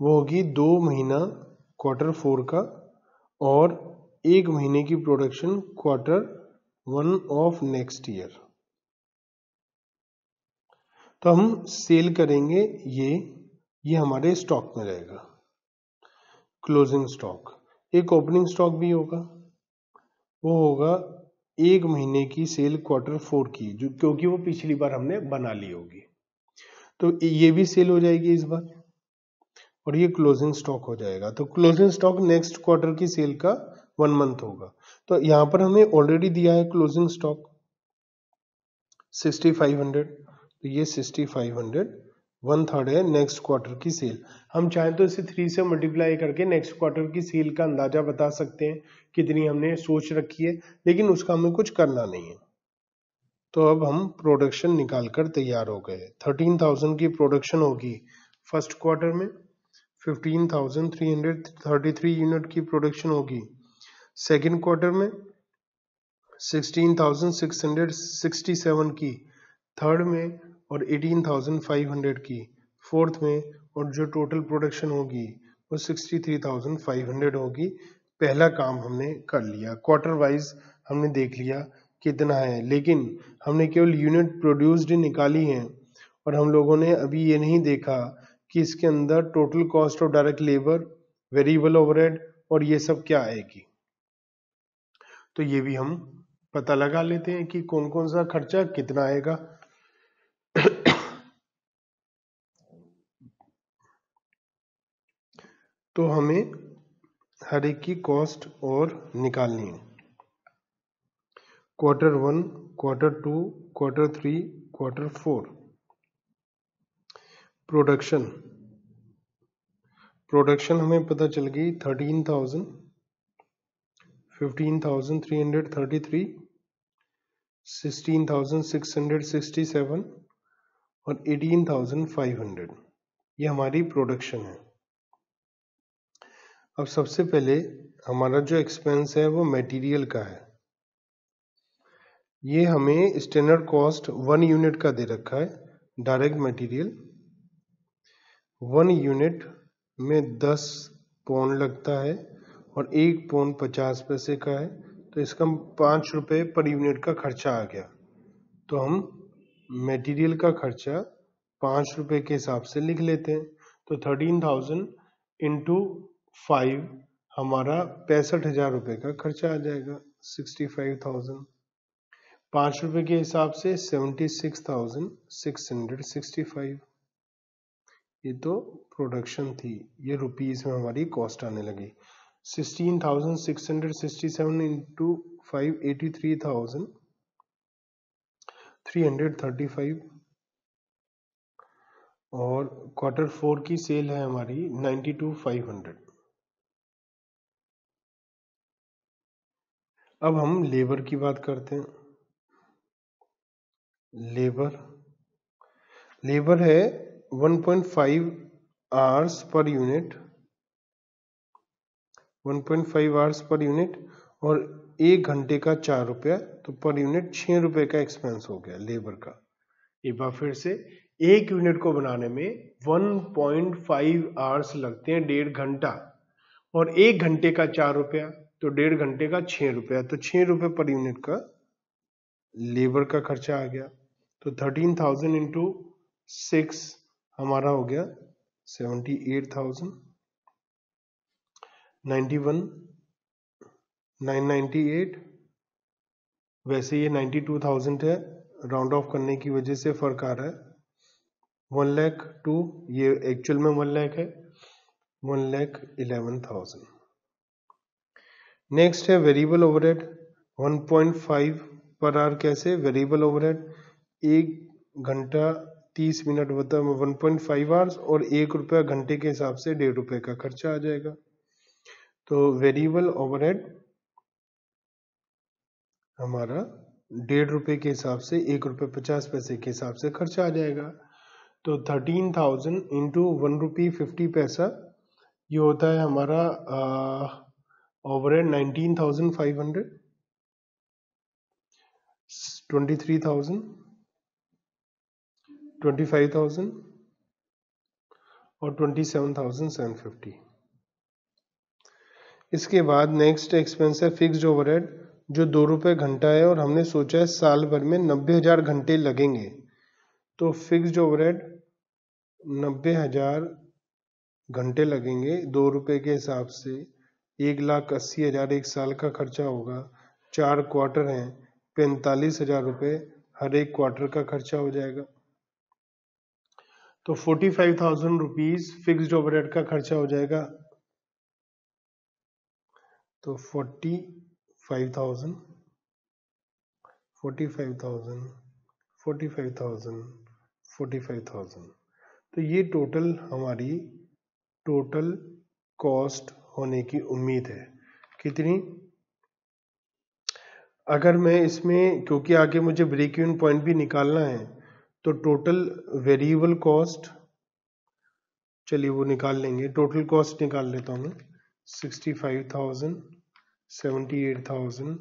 वो होगी दो महीना क्वार्टर फोर का और एक महीने की production quarter one of next year तो हम सेल करेंगे ये ये हमारे स्टॉक में रहेगा। क्लोजिंग स्टॉक एक ओपनिंग स्टॉक भी होगा। वो होगा एक महीने की सेल क्वार्टर फोर की, जो, क्योंकि वो पिछली बार हमने बना ली होगी। तो ये भी सेल हो जाएगी इस बार। और ये क्लोजिंग स्टॉक हो जाएगा। तो क्लोजिंग स्टॉक नेक्स्ट क्वार्टर की सेल का वन मंथ होगा। तो यहाँ पर हमें ऑलरेडी दिया है क्लोजिंग स्टॉक 6500 तो ये 6500 वन थर्ड है नेक्स्ट क्वार्टर की सेल हम चाहें तो इसे थ्री से मल्टीप्लाई करके नेक्स्ट क्वार्टर की सेल का अंदाज़ा बता सकते हैं, कितनी हमने सोच रखी है, लेकिन उसका हमें कुछ करना नहीं है। तो अब हम प्रोडक्शन निकाल कर तैयार हो गए। थर्टीन थाउज़ेंड की प्रोडक्शन होगी फ़र्स्ट क्वार्टर में। Fifteen thousand three hundred thirty three unit की प्रोडक्शन होगी। सेकेंड क्वार्टर में sixteen thousand six hundred sixty seven की, थर्ड में और एटीन थाउज़ेंड फाइव हंड्रेड की, फोर्थ में और जो टोटल प्रोडक्शन होगी वो sixty three thousand five hundred होगी। पहला काम हमने कर लिया। क्वार्टर वाइज हमने देख लिया कितना है। लेकिन हमने केवल यूनिट प्रोड्यूस्ड निकाली है और हम लोगों ने अभी ये नहीं देखा कि इसके अंदर total cost of direct labour variable overhead और ये सब क्या आएगी। तो ये भी हम पता लगा लेते हैं कि कौन कौन सा खर्चा कितना आएगा। तो हमें हर एक की कॉस्ट और निकालनी है। Quarter one quarter two quarter three quarter four production production हमें पता चल गई thirteen thousand fifteen thousand three hundred thirty three sixteen thousand six hundred sixty seven और एटीन थाउज़ेंड फाइव हंड्रेड ये हमारी प्रोडक्शन है। अब सबसे पहले हमारा जो एक्सपेंस है वो मटेरियल का है। ये हमें स्टैंडर्ड कॉस्ट वन यूनिट का दे रखा है डायरेक्ट मटेरियल वन यूनिट में दस पौन लगता है। और एक पौन पचास पैसे का है तो इसका पाँच रुपये पर यूनिट का खर्चा आ गया। तो हम मटेरियल का खर्चा पाँच रुपये के हिसाब से लिख लेते हैं। तो थर्टीन थाउज़ेंड इंटू फाइव हमारा पैंसठ हज़ार रुपये का खर्चा आ जाएगा सिक्सटी फाइव थाउज़ेंड पाँच रुपये के हिसाब से seventy six thousand six hundred sixty five ये तो प्रोडक्शन थी, ये रुपीज़ में हमारी कॉस्ट आने लगी। Sixteen thousand six hundred sixty seven into five eighty three thousand three hundred thirty five और क्वार्टर फोर की सेल है हमारी नाइन्टी टू फाइव हंड्रेड अब हम लेबर की बात करते हैं। लेबर लेबर है 1.5 hours per unit 1.5 hours per unit और एक घंटे का चार रुपया तो पर यूनिट छह रुपए का एक्सपेंस हो गया लेबर का। एक बार फिर से, एक यूनिट को बनाने में 1.5 आवर्स लगते हैं, डेढ़ घंटा। और एक घंटे का चार रुपया तो डेढ़ घंटे का छह रुपया तो छह रुपये पर यूनिट का लेबर का खर्चा आ गया। तो थर्टीन थाउज़ेंड इंटू सिक्स हमारा हो गया seventy eight thousand ninety one, nine ninety eight, वैसे ये नाइन्टी टू थाउज़ेंड है। राउंड ऑफ़ करने की वजह से फ़र्क आ रहा है। वन लैख टू, ये एक्चुअल में वन लैख है। One lakh eleven thousand. Next है वेरिएबल ओवरहेड 1.5 पर आवर कैसे? वेरिएबल ओवरहेड एक घंटा तीस मिनट पॉइंट फाइव आवर्स और एक रुपया घंटे के हिसाब से डेढ़ रुपए का खर्चा आ जाएगा। तो वेरिएबल ओवरहेड हमारा डेढ़ रुपए के हिसाब से, एक रुपये पचास पैसे के हिसाब से खर्चा आ जाएगा। तो thirteen thousand into one rupee fifty paisa, ये होता है हमारा overhead nineteen thousand five hundred twenty three thousand twenty five thousand और twenty seven thousand seven fifty इसके बाद नेक्स्ट एक्सपेंस है फिक्स्ड ओवरहेड जो दो रुपये घंटा है और हमने सोचा है साल भर में नब्बे हज़ार घंटे लगेंगे। तो फिक्स्ड ओवरहेड नब्बे हज़ार घंटे लगेंगे दो रुपये के हिसाब से। एक लाख अस्सी हज़ार एक साल का खर्चा होगा। चार क्वार्टर हैं, पैंतालीस हज़ार रुपये हर एक क्वार्टर का खर्चा हो जाएगा। तो forty five thousand rupees fixed overhead का खर्चा हो जाएगा। तो forty five thousand forty five thousand forty five thousand forty five thousand तो ये टोटल हमारी टोटल कॉस्ट होने की उम्मीद है। कितनी? अगर मैं इसमें, क्योंकि आगे मुझे ब्रेक इवन पॉइंट भी निकालना है तो टोटल वेरिएबल कॉस्ट चलिए वो निकाल लेंगे। टोटल कॉस्ट निकाल लेता हूँ मैं sixty five thousand seventy eight thousand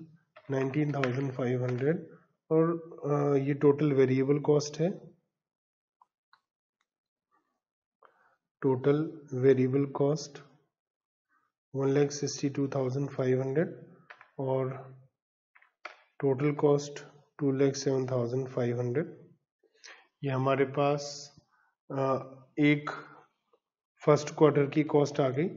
nineteen thousand five hundred और ये टोटल वेरिएबल कॉस्ट है। Total variable cost one lakh sixty two thousand five hundred और total cost two lakh seven thousand five hundred ये हमारे पास एक first quarter की cost आ गई।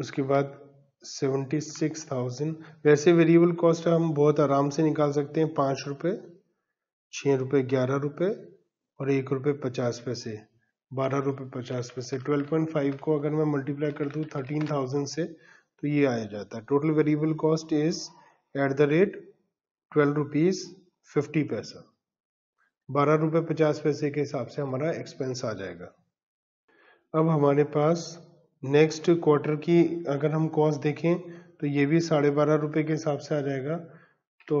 उसके बाद सेवेंटी सिक्स थाउज़ेंड। वैसे वेरिएबल कॉस्ट हम बहुत आराम से निकाल सकते हैं। पाँच रुपये छः रुपये ग्यारह रुपये और एक रुपये पचास पैसे। बारह रुपये पचास पैसे। ट्वेल्व पॉइंट फाइव को अगर मैं मल्टीप्लाई कर दूँ थर्टीन थाउज़ेंड से तो ये आया जाता है। Total variable cost is at the rate twelve rupees fifty paisa बारह रुपये पचास पैसे के हिसाब से हमारा एक्सपेंस आ जाएगा। अब हमारे पास नेक्स्ट क्वार्टर की अगर हम कॉस्ट देखें तो ये भी साढ़े बारह रुपये के हिसाब से आ जाएगा। तो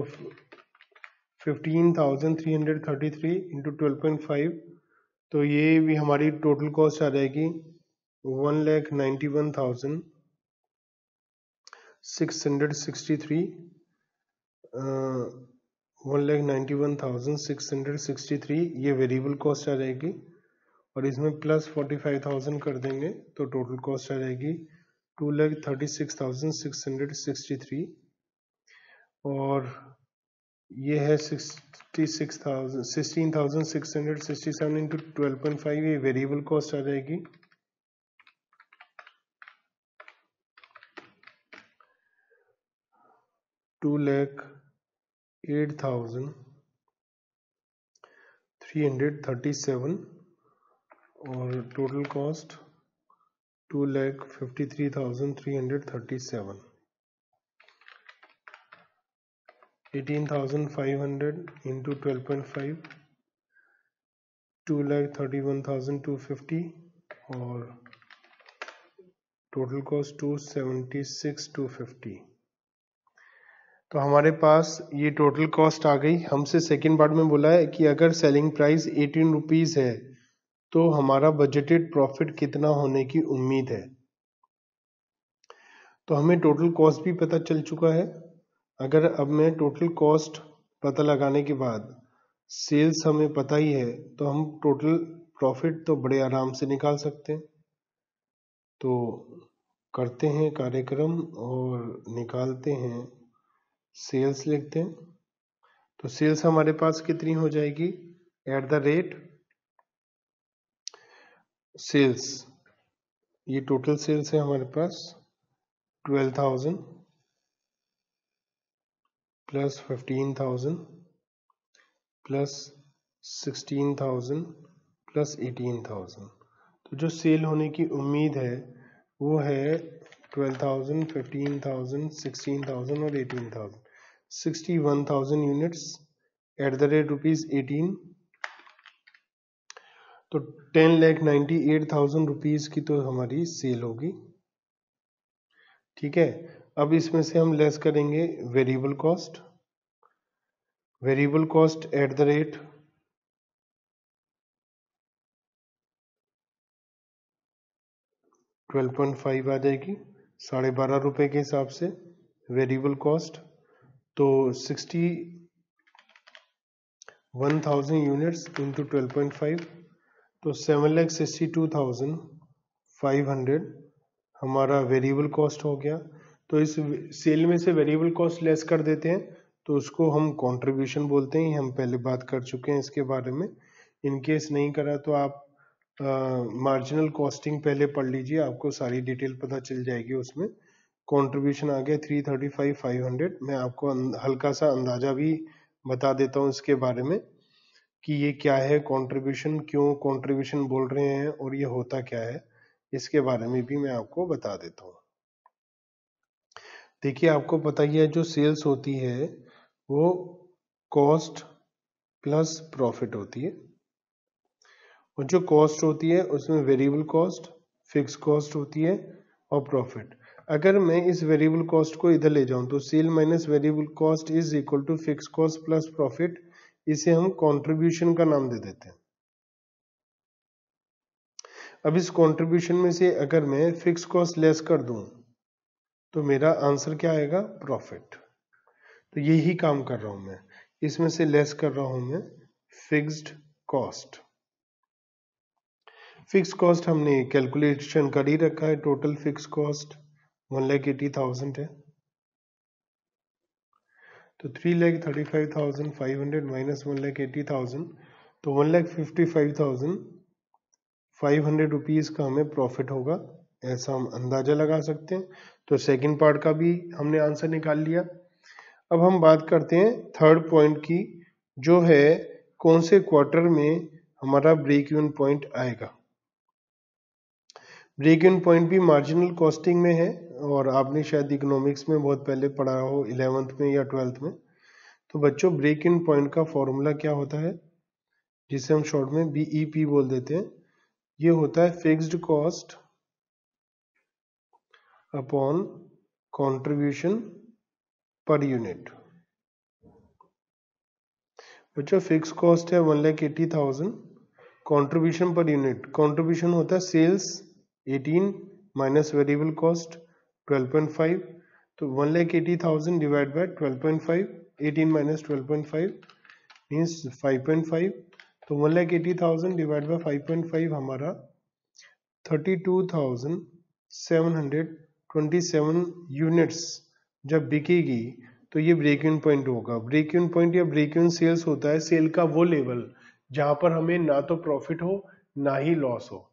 fifteen thousand three hundred thirty three into twelve point five तो ये भी हमारी टोटल कॉस्ट आ जाएगी one lakh ninety one thousand six hundred sixty three one lakh ninety one thousand six hundred sixty three ये वेरिएबल कॉस्ट आ जाएगी। और इसमें प्लस फोर्टी फाइव थाउज़ेंड कर देंगे तो टोटल कॉस्ट आ जाएगी two lakh thirty six thousand six hundred sixty three और ये है sixty six thousand sixteen thousand six hundred sixty seven into twelve point five ये वेरिएबल कॉस्ट आ जाएगी। Two lakh eight thousand three hundred thirty seven और total cost two lakh fifty three thousand three hundred thirty seven eighteen thousand five hundred into twelve point five two lakh thirty one thousand two fifty और total cost two seventy six two fifty तो हमारे पास ये total cost आ गई। हमसे second part में बोला है कि अगर सेलिंग प्राइस एटीन रुपीज़ है तो हमारा बजटेड प्रॉफिट कितना होने की उम्मीद है? तो हमें टोटल कॉस्ट भी पता चल चुका है। अगर अब मैं टोटल कॉस्ट पता लगाने के बाद सेल्स हमें पता ही है तो हम टोटल प्रॉफिट तो बड़े आराम से निकाल सकते हैं। तो करते हैं कार्यक्रम और निकालते हैं सेल्स लिखते हैं। तो सेल्स हमारे पास कितनी हो जाएगी? At the rate sales. ये टोटल सेल्स है हमारे पास twelve thousand plus fifteen thousand plus sixteen thousand plus eighteen thousand. तो जो सेल होने की उम्मीद है, वो है twelve thousand, fifteen thousand, sixteen thousand और eighteen thousand. Sixty one thousand units at the rate rupees eighteen तो ten lakh ninety eight thousand rupees की तो हमारी सेल होगी। ठीक है? अब इसमें से हम लेस करेंगे variable cost. Variable cost at the rate twelve point five आ जाएगी, साढ़े बारह रुपए के हिसाब से वेरिएबल कॉस्ट। तो sixty one thousand units into twelve point five तो seven lakh sixty two thousand five hundred हमारा वेरिएबल कॉस्ट हो गया। तो इस सेल में से वेरिएबल कॉस्ट लेस कर देते हैं तो उसको हम कंट्रीब्यूशन बोलते हैं। हम पहले बात कर चुके हैं इसके बारे में। इन केस नहीं करा तो आप मार्जिनल कॉस्टिंग पहले पढ़ लीजिए, आपको सारी डिटेल पता चल जाएगी उसमें। कंट्रीब्यूशन आ गया three thirty five five hundred मैं आपको हल्का सा अंदाज़ा भी बता देता हूँ इसके बारे में। कि ये क्या है कंट्रीब्यूशन क्यों कंट्रीब्यूशन बोल रहे हैं और ये होता क्या है, इसके बारे में भी मैं आपको बता देता हूँ। देखिए, आपको पता ही है जो सेल्स होती है, वो कॉस्ट प्लस प्रॉफिट होती है। और जो कॉस्ट होती है, उसमें वेरिएबल कॉस्ट फिक्स कॉस्ट होती है और प्रॉफिट अगर मैं इस वेरिएबल कॉस्ट को इधर ले जाऊँ तो sale minus variable cost is equal to fix cost plus profit इसे हम कंट्रीब्यूशन का नाम दे देते हैं। अब इस कंट्रीब्यूशन में से अगर मैं फिक्स कॉस्ट लेस कर दूँ तो मेरा आंसर क्या आएगा? प्रॉफिट तो यही काम कर रहा हूँ मैं। इसमें से लेस कर रहा हूँ मैं फिक्स्ड कॉस्ट फिक्स कॉस्ट हमने कैलकुलेशन कर ही रखा है। Total fix cost one lakh eighty thousand है। तो three lakh thirty five thousand five hundred minus one lakh eighty thousand तो one lakh fifty five thousand five hundred rupees का हमें प्रॉफिट होगा। ऐसा हम अंदाज़ा लगा सकते हैं। तो सेकंड पार्ट का भी हमने आंसर निकाल लिया। अब हम बात करते हैं थर्ड पॉइंट की, जो है कौन से क्वार्टर में हमारा ब्रेक इवन पॉइंट आएगा। ब्रेक इन पॉइंट भी मार्जिनल कॉस्टिंग में है। और आपने शायद इकोनॉमिक्स में बहुत पहले पढ़ा हो इलेवेंथ में या ट्वेल्थ में। तो बच्चों ब्रेक इन पॉइंट का फॉर्मूला क्या होता है? जिसे हम शॉर्ट में बीईपी पी बोल देते हैं। ये होता है fixed cost upon contribution per unit बच्चों फिक्स कॉस्ट है one lakh eighty thousand contribution per unit contribution होता है सेल्स 18 minus variable cost 12.5 तो one lakh eighty thousand divide by 12.5 18 minus 12.5 means 5.5 तो one lakh eighty thousand divide by 5.5 हमारा 32,727 units जब बिकेगी तो ये ब्रेक इन पॉइंट होगा। ब्रेक इन पॉइंट या ब्रेक इन सेल्स होता है सेल का वो लेवल जहाँ पर हमें ना तो प्रॉफिट हो ना ही लॉस हो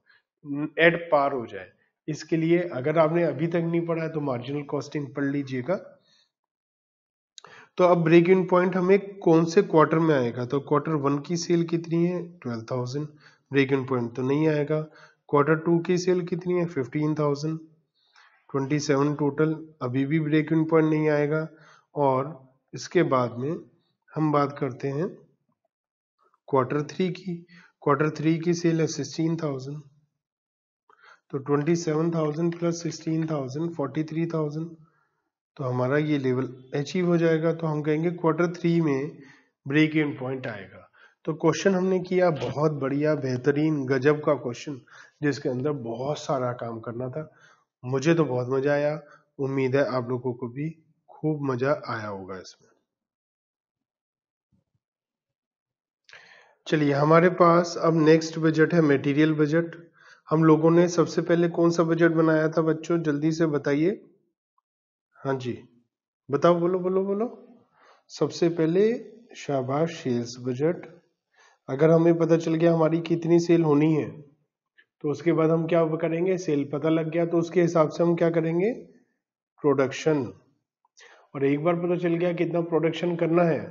एड पार हो जाए। इसके लिए अगर आपने अभी तक नहीं पढ़ा है तो मार्जिनल कॉस्टिंग पढ़ लीजिएगा। तो अब ब्रेक इन पॉइंट हमें कौन से क्वार्टर में आएगा? तो क्वार्टर वन की सेल कितनी है? Twelve thousand break in point तो नहीं आएगा। क्वार्टर टू की सेल कितनी है? Fifteen thousand twenty seven total अभी भी ब्रेक इन पॉइंट नहीं आएगा। और इसके बाद में हम बात करते हैं क्वार्टर थ्री की। क्वार्टर थ्री की सेल है सिक्सटीन थाउज़ेंड तो twenty seven thousand plus sixteen thousand forty three thousand तो हमारा ये लेवल अचीव हो जाएगा। तो हम कहेंगे क्वार्टर थ्री में ब्रेक इन पॉइंट आएगा। तो क्वेश्चन हमने किया बहुत बढ़िया, बेहतरीन, गजब का क्वेश्चन जिसके अंदर बहुत सारा काम करना था। मुझे तो बहुत मज़ा आया। उम्मीद है आप लोगों को भी खूब मज़ा आया होगा इसमें। चलिए, हमारे पास अब नेक्स्ट बजट है मटेरियल बजट हम लोगों ने सबसे पहले कौन सा बजट बनाया था बच्चों? जल्दी से बताइए। हाँ जी। बताओ, बोलो बोलो बोलो। सबसे पहले शाबाश सेल्स बजट अगर हमें पता चल गया हमारी कितनी सेल होनी है तो उसके बाद हम क्या करेंगे? सेल पता लग गया तो उसके हिसाब से हम क्या करेंगे? प्रोडक्शन और एक बार पता चल गया कितना प्रोडक्शन करना है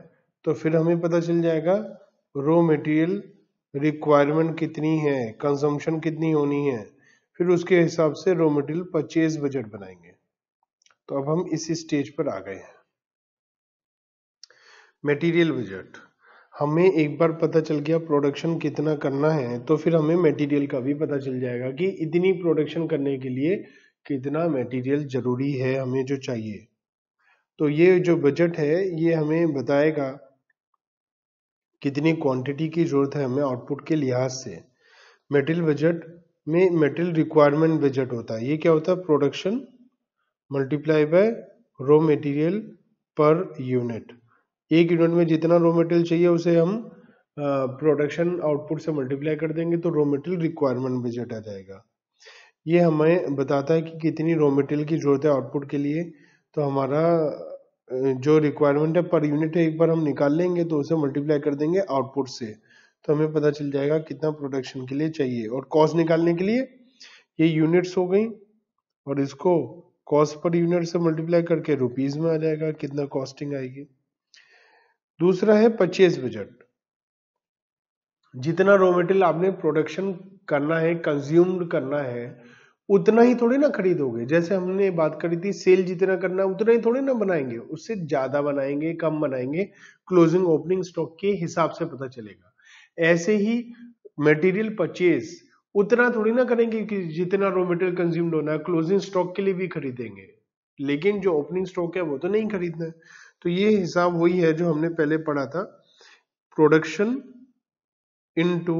तो फिर हमें पता चल जाएगा रो मटेरियल रिक्वायरमेंट कितनी है कंजम्पशन कितनी होनी है, फिर उसके हिसाब से रॉ मटेरियल परचेज बजट बनाएँगे। तो अब हम इस स्टेज पर आ गए हैं। मटेरियल बजट हमें एक बार पता चल गया प्रोडक्शन कितना करना है तो फिर हमें मटेरियल का भी पता चल जाएगा कि इतनी प्रोडक्शन करने के लिए कितना मटेरियल ज़रूरी है हमें जो चाहिए। तो ये जो बजट है, ये हमें बताएगा कितनी क्वांटिटी की ज़रूरत है हमें आउटपुट के लिहाज से। मेटेरियल बजट में मेटेरियल रिक्वायरमेंट बजट होता है। ये क्या होता है? Production multiply by raw material per unit एक यूनिट में जितना रॉ मटेरियल चाहिए उसे हम प्रोडक्शन आउटपुट से मल्टीप्लाई कर देंगे तो रॉ मटेरियल रिक्वायरमेंट बजट आ जाएगा। ये हमें बताता है कि कितनी रॉ मटेरियल की ज़रूरत है आउटपुट के लिए। तो हमारा जो रिक्वायरमेंट है पर यूनिट है एक बार हम निकाल लेंगे तो उसे मल्टीप्लाई कर देंगे आउटपुट से। तो हमें पता चल जाएगा कितना प्रोडक्शन के लिए चाहिए। और कॉस्ट निकालने के लिए ये यूनिट्स हो गई और इसको कॉस्ट पर यूनिट से मल्टीप्लाई करके रुपीज़ में आ जाएगा, कितना कॉस्टिंग आएगी। दूसरा है परचेज बजट जितना रॉ मटेरियल आपने प्रोडक्शन करना है कंज्यूम्ड करना है उतना ही थोड़ी ना खरीदोगे। जैसे हमने बात करी थी सेल जितना करना, उतना ही थोड़ी ना बनाएँगे। उससे ज़्यादा बनाएँगे, कम बनाएँगे। क्लोजिंग ओपनिंग स्टॉक के हिसाब से पता चलेगा। ऐसे ही मटेरियल परचेज उतना थोड़ी ना करेंगे कि जितना रॉ मटेरियल कंज्यूम्ड होना। है क्लोजिंग स्टॉक के लिए भी खरीदेंगे। लेकिन जो ओपनिंग स्टॉक है, वो तो नहीं खरीदना है। तो ये हिसाब वही है जो हमने पहले पढ़ा था। Production into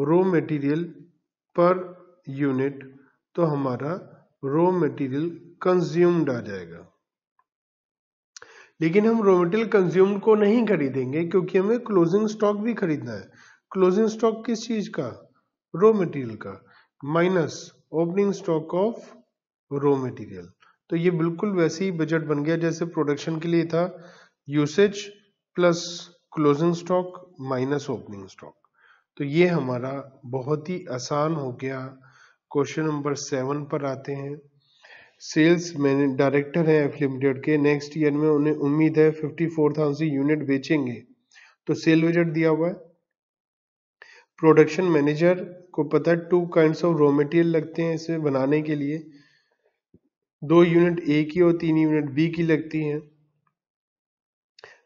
raw material per unit तो हमारा रॉ मटेरियल कंज्यूम्ड आ जाएगा। लेकिन हम रॉ मटेरियल कंज्यूम्ड को नहीं खरीदेंगे क्योंकि हमें क्लोजिंग स्टॉक भी खरीदना है। क्लोजिंग स्टॉक किस चीज़ का? रॉ मटेरियल का। Minus opening stock of raw material तो ये बिल्कुल वैसे ही बजट बन गया जैसे प्रोडक्शन के लिए था। Usage plus closing stock minus opening stock तो ये हमारा बहुत ही आसान हो गया क्वेश्चन नंबर सेवन पर आते हैं। सेल्स मैने, डायरेक्टर हैं एफ़ लिमिटेड के। नेक्स्ट ईयर में उन्हें उम्मीद है फिफ्टी फोर थाउज़ेंड यूनिट बेचेंगे। तो सेल बजट दिया हुआ है। प्रोडक्शन मैनेजर को पता है two kind of raw material लगते हैं इसे बनाने के लिए। दो यूनिट ए की और तीन यूनिट बी की लगती हैं।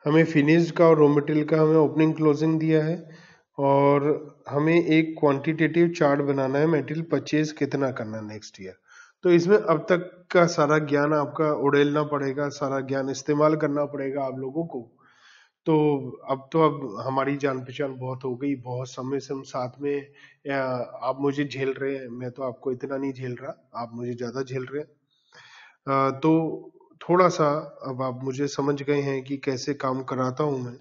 हमें फिनिश्ड का और रॉ मटेरियल का हमें ओपनिंग क्लोजिंग दिया है। और हमें एक क्वांटिटेटिव चार्ट बनाना है मेटेरियल परचेज कितना करना है नेक्स्ट ईयर तो इसमें अब तक का सारा ज्ञान आपका उड़ेलना पड़ेगा, सारा ज्ञान इस्तेमाल करना पड़ेगा आप लोगों को। तो अब तो अब हमारी जान पहचान बहुत हो गई, बहुत समय से हम साथ में आप मुझे झेल रहे हैं, मैं तो आपको इतना नहीं झेल रहा, आप मुझे ज़्यादा झेल रहे हैं। तो थोड़ा सा अब आप मुझे समझ गए हैं कि कैसे काम कराता हूँ मैं।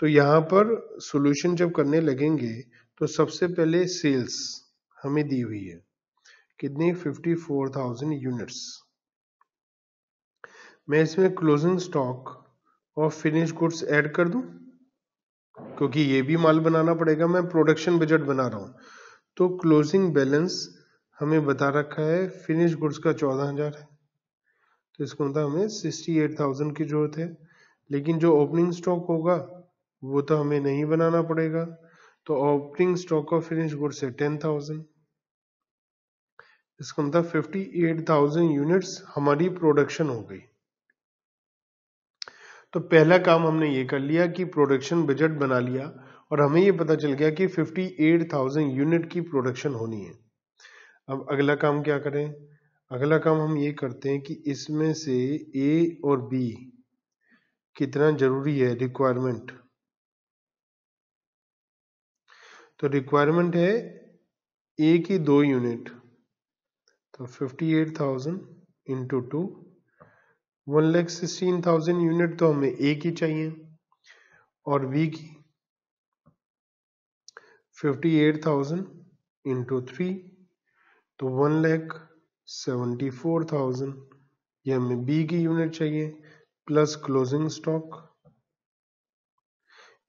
तो यहाँ पर सॉल्यूशन जब करने लगेंगे तो सबसे पहले सेल्स हमें दी हुई है। कितनी? 54,000 यूनिट्स मैं इसमें क्लोजिंग स्टॉक और फिनिश गुड्स ऐड कर दूँ? क्योंकि ये भी माल बनाना पड़ेगा मैं प्रोडक्शन बजट बना रहा हूँ। तो क्लोजिंग बैलेंस हमें बता रखा है फिनिश गुड्स का चौदह हज़ार है। तो इसको मतलब हमें सिक्सटी एट थाउज़ेंड की ज़रूरत है। लेकिन जो ओपनिंग स्टॉक होगा वो तो हमें नहीं बनाना पड़ेगा। तो opening stock of finish goods है टेन थाउज़ेंड इसका मतलब फिफ्टी एट थाउज़ेंड यूनिट्स हमारी प्रोडक्शन हो गई। तो पहला काम हमने ये कर लिया कि प्रोडक्शन बजट बना लिया और हमें ये पता चल गया कि फिफ्टी एट थाउज़ेंड यूनिट की प्रोडक्शन होनी है। अब अगला काम क्या करें? अगला काम हम ये करते हैं कि इसमें से ए और बी कितना ज़रूरी है रिक्वायरमेंट तो रिक्वायरमेंट है ए की दो यूनिट तो fifty eight thousand into two one lakh sixteen thousand unit तो हमें ए की चाहिए और बी की. Fifty eight thousand into three तो one lakh seventy four thousand ये हमें बी की यूनिट चाहिए प्लस क्लोजिंग स्टॉक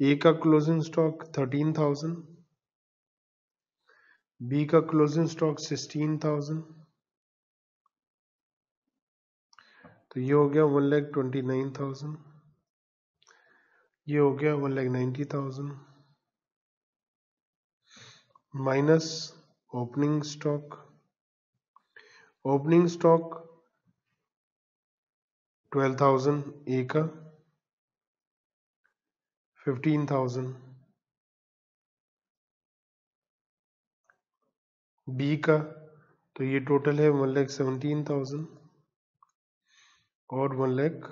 ए का closing stock thirteen thousand B का क्लोजिंग स्टॉक सिक्सटीन थाउज़ेंड तो ये हो गया one lakh twenty nine thousand ये हो गया one lakh ninety thousand minus opening stock opening stock twelve thousand A का. फिफ्टीन थाउज़ेंड बी का तो ये टोटल है वन लैख सेवनटीन थाउज़ेंड और one lakh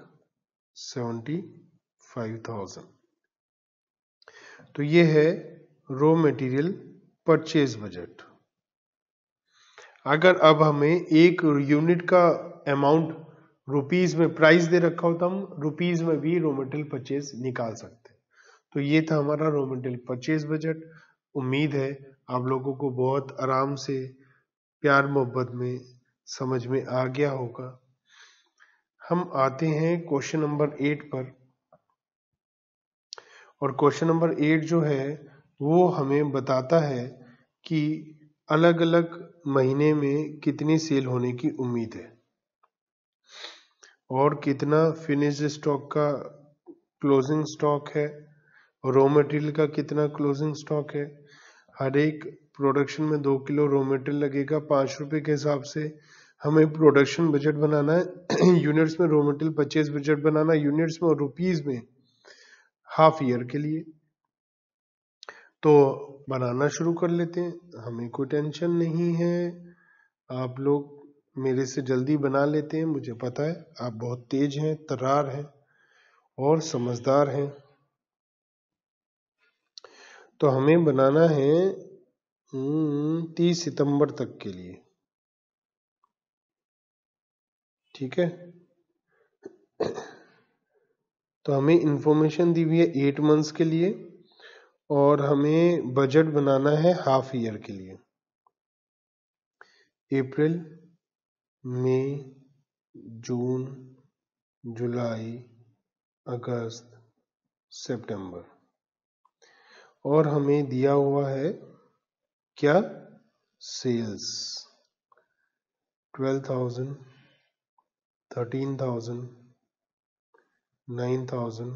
seventy five thousand तो ये है रॉ मटेरियल परचेज बजट अगर अब हमें एक यूनिट का अमाउंट रुपीज़ में प्राइस दे रखा हो तो हम रुपीज़ में भी रॉ मटेरियल परचेज निकाल सकते हैं। तो ये था हमारा रॉ मटेरियल परचेज बजट उम्मीद है आप लोगों को बहुत आराम से प्यार मोहब्बत में, समझ में आ गया होगा। हम आते हैं क्वेश्चन नंबर एट पर। और क्वेश्चन नंबर एट जो है, वो हमें बताता है कि अलग अलग महीने में कितनी सेल होने की उम्मीद है। और कितना फिनिश स्टॉक का क्लोजिंग स्टॉक है रॉ मटेरियल का कितना क्लोजिंग स्टॉक है। हर एक प्रोडक्शन में दो किलो रॉ मटेरियल लगेगा, पाँच रुपए के हिसाब से। हमें प्रोडक्शन बजट बनाना है (clears throat) यूनिट्स में रॉ मटेरियल परचेज बजट बनाना है यूनिट्स में और रुपीज़ में हाफ़ ईयर के लिए। तो बनाना शुरू कर लेते हैं। हमें कोई टेंशन नहीं है। आप लोग मेरे से जल्दी बना लेते हैं, मुझे पता है। आप बहुत तेज हैं तरार हैं और समझदार हैं। तो हमें बनाना है हम्म, तीस सितंबर तक के लिए। ठीक है? तो हमें इंफॉर्मेशन दी हुई है एट मंथ्स के लिए और हमें बजट बनाना है हाफ़ ईयर के लिए। अप्रैल मई जून जुलाई अगस्त सितंबर और हमें दिया हुआ है क्या? Sales twelve thousand thirteen thousand nine thousand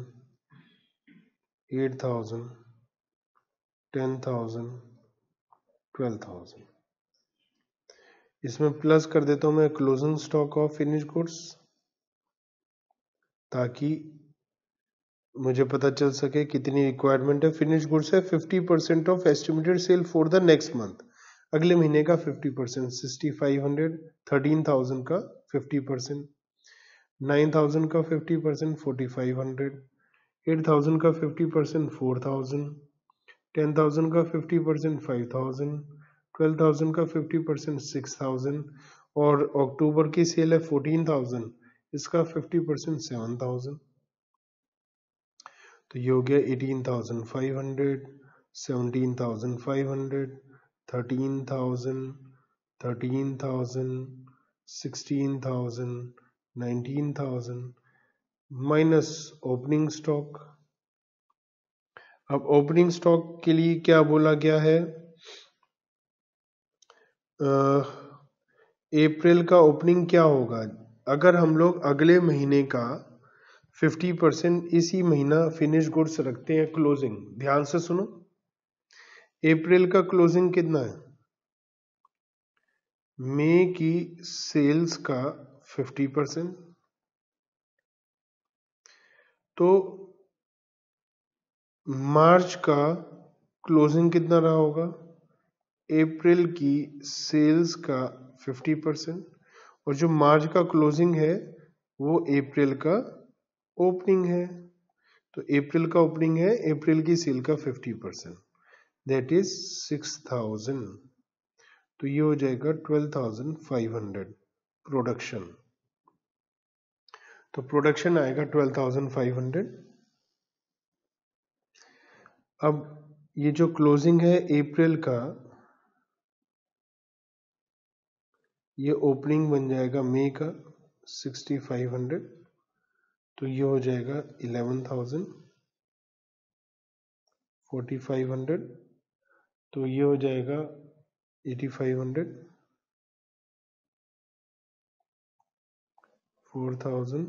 eight thousand ten thousand twelve thousand इसमें प्लस कर देता हूँ मैं closing stock of finish goods ताकि मुझे पता चल सके कितनी रिक्वायरमेंट है। फिनिश गुड्स है। Fifty percent of estimated sale for the next month अगले महीने का fifty percent sixty five hundred thirteen thousand का फिफ्टी परसेंट नाइन थाउज़ेंड का fifty percent forty five hundred eight thousand का fifty percent four thousand ten thousand का fifty percent five thousand twelve thousand का fifty percent six thousand और अक्टूबर की sale है fourteen thousand इसका fifty percent seven thousand तो ये हो गया eighteen thousand five hundred seventeen thousand five hundred thirteen thousand thirteen thousand sixteen thousand nineteen thousand minus opening stock अब ओपनिंग स्टॉक के लिए क्या बोला गया है? अप्रैल का ओपनिंग क्या होगा? अगर हम लोग अगले महीने का 50 परसेंट इसी महीना फिनिश गुड्स रखते हैं क्लोजिंग। ध्यान से सुनो। अप्रैल का क्लोजिंग कितना है? मई की सेल्स का 50 परसेंट। तो मार्च का क्लोजिंग कितना रहा होगा? अप्रैल की सेल्स का 50 परसेंट। और जो मार्च का क्लोजिंग है, वो अप्रैल का ओपनिंग है तो अप्रैल का ओपनिंग है अप्रैल की सेल का 50 परसेंट दैट इज़ 6000 तो ये हो जाएगा 12,500 प्रोडक्शन तो प्रोडक्शन आएगा 12,500 अब ये जो क्लोजिंग है अप्रैल का ये ओपनिंग बन जाएगा मई का 6500 तो ये हो जाएगा 11000 4500 तो ये हो जाएगा 8500 4000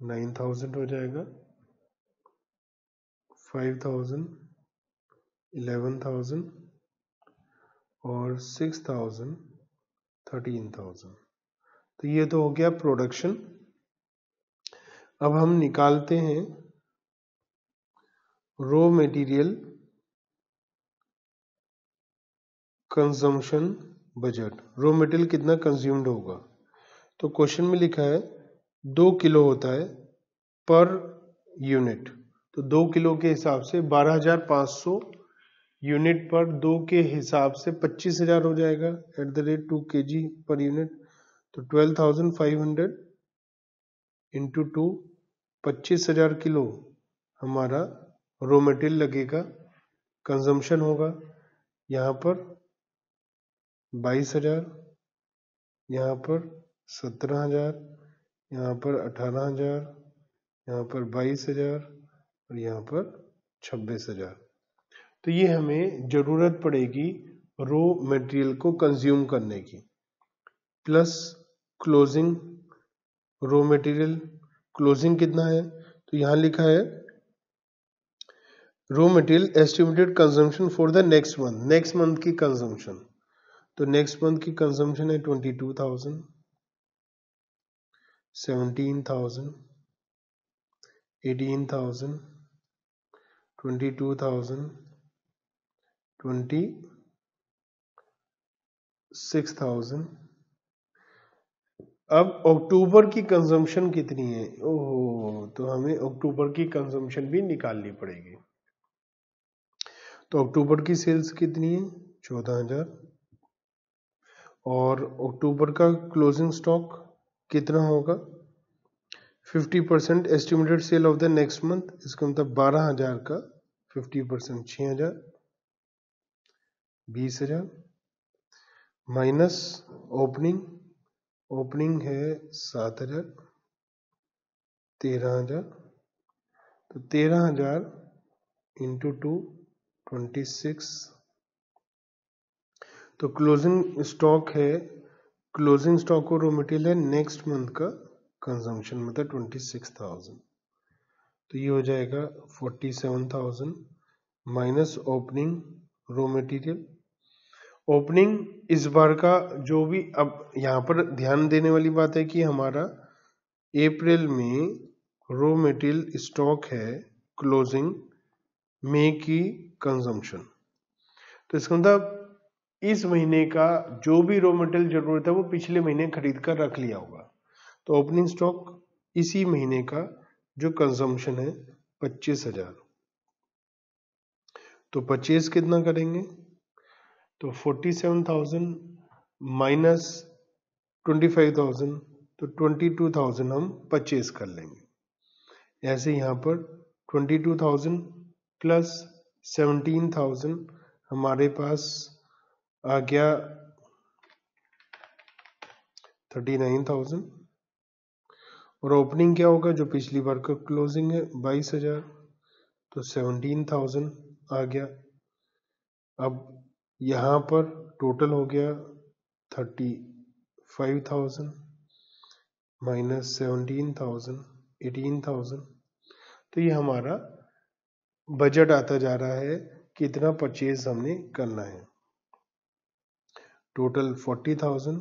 9000 हो जाएगा। Five thousand eleven thousand. और सिक्स थाउज़ेंड थर्टीन थाउज़ेंड। तो ये तो हो गया प्रोडक्शन। अब हम निकालते हैं raw material consumption budget raw material कितना कंज्यूम्ड होगा? तो क्वेश्चन में लिखा है, दो किलो होता है पर यूनिट तो दो किलो के हिसाब से बारह हज़ार पाँच सौ यूनिट पर दो के हिसाब से पच्चीस हज़ार हो जाएगा एट द रेट टू के जी पर यूनिट तो twelve thousand five hundred into two पच्चीस हज़ार किलो हमारा रॉ मटेरियल लगेगा कंजम्पशन होगा। यहाँ पर बाईस हज़ार, यहाँ पर सत्रह हज़ार, यहाँ पर अठारह हज़ार, यहाँ पर बाईस हज़ार और यहाँ पर छब्बीस हज़ार। तो ये हमें ज़रूरत पड़ेगी रो मटेरियल को कंज्यूम करने की। Plus closing raw material closing कितना है? तो यहाँ लिखा है raw material estimated consumption for the next month next month की कंजम्पशन तो नेक्स्ट मंथ की कंजम्पशन है twenty two thousand seventeen thousand eighteen thousand twenty two thousand twenty six thousand अब अक्टूबर की कंजम्पशन कितनी है? ओहो तो हमें अक्टूबर की कंजम्पशन भी निकालनी पड़ेगी। तो अक्टूबर की सेल्स कितनी है? चौदह हज़ार। और अक्टूबर का क्लोजिंग स्टॉक कितना होगा? Fifty percent estimated sale of the next month इसका मतलब बारह हज़ार का फिफ्टी परसेंट छ हज़ार। बीस हज़ार। माइनस ओपनिंग ओपनिंग है सात हज़ार, तेरह हज़ार। तो तेरह हज़ार इंटू टू ट्वेंटी सिक्स तो क्लोजिंग स्टॉक है क्लोजिंग स्टॉक और रो मटेरियल है नेक्स्ट मंथ का कंजम्पशन मतलब ट्वेंटी सिक्स थाउज़ेंड तो ये हो जाएगा forty seven thousand minus opening raw material opening इस बार का जो भी अब यहाँ पर ध्यान देने वाली बात है कि हमारा अप्रैल में रो मेटेरियल स्टॉक है क्लोजिंग मे की कंजम्पशन तो इसका मतलब इस महीने का जो भी रो मेटेरियल ज़रूरत है वो पिछले महीने खरीद कर रख लिया होगा। तो ओपनिंग स्टॉक इसी महीने का जो कंजम्पशन है पच्चीस हज़ार। तो पच्चीस कितना करेंगे? तो forty seven thousand minus twenty five thousand तो ट्वेंटी टू थाउज़ेंड हम परचेज कर लेंगे। ऐसे यहाँ पर twenty two thousand plus seventeen thousand हमारे पास आ गया थर्टी नाइन थाउज़ेंड और ओपनिंग क्या होगा जो पिछली बार का क्लोजिंग है? बाईस हज़ार तो सेवनटीन थाउज़ेंड आ गया। अब यहाँ पर टोटल हो गया thirty five thousand minus seventeen thousand eighteen thousand तो ये हमारा बजट आता जा रहा है कितना परचेज हमने करना है। Total forty thousand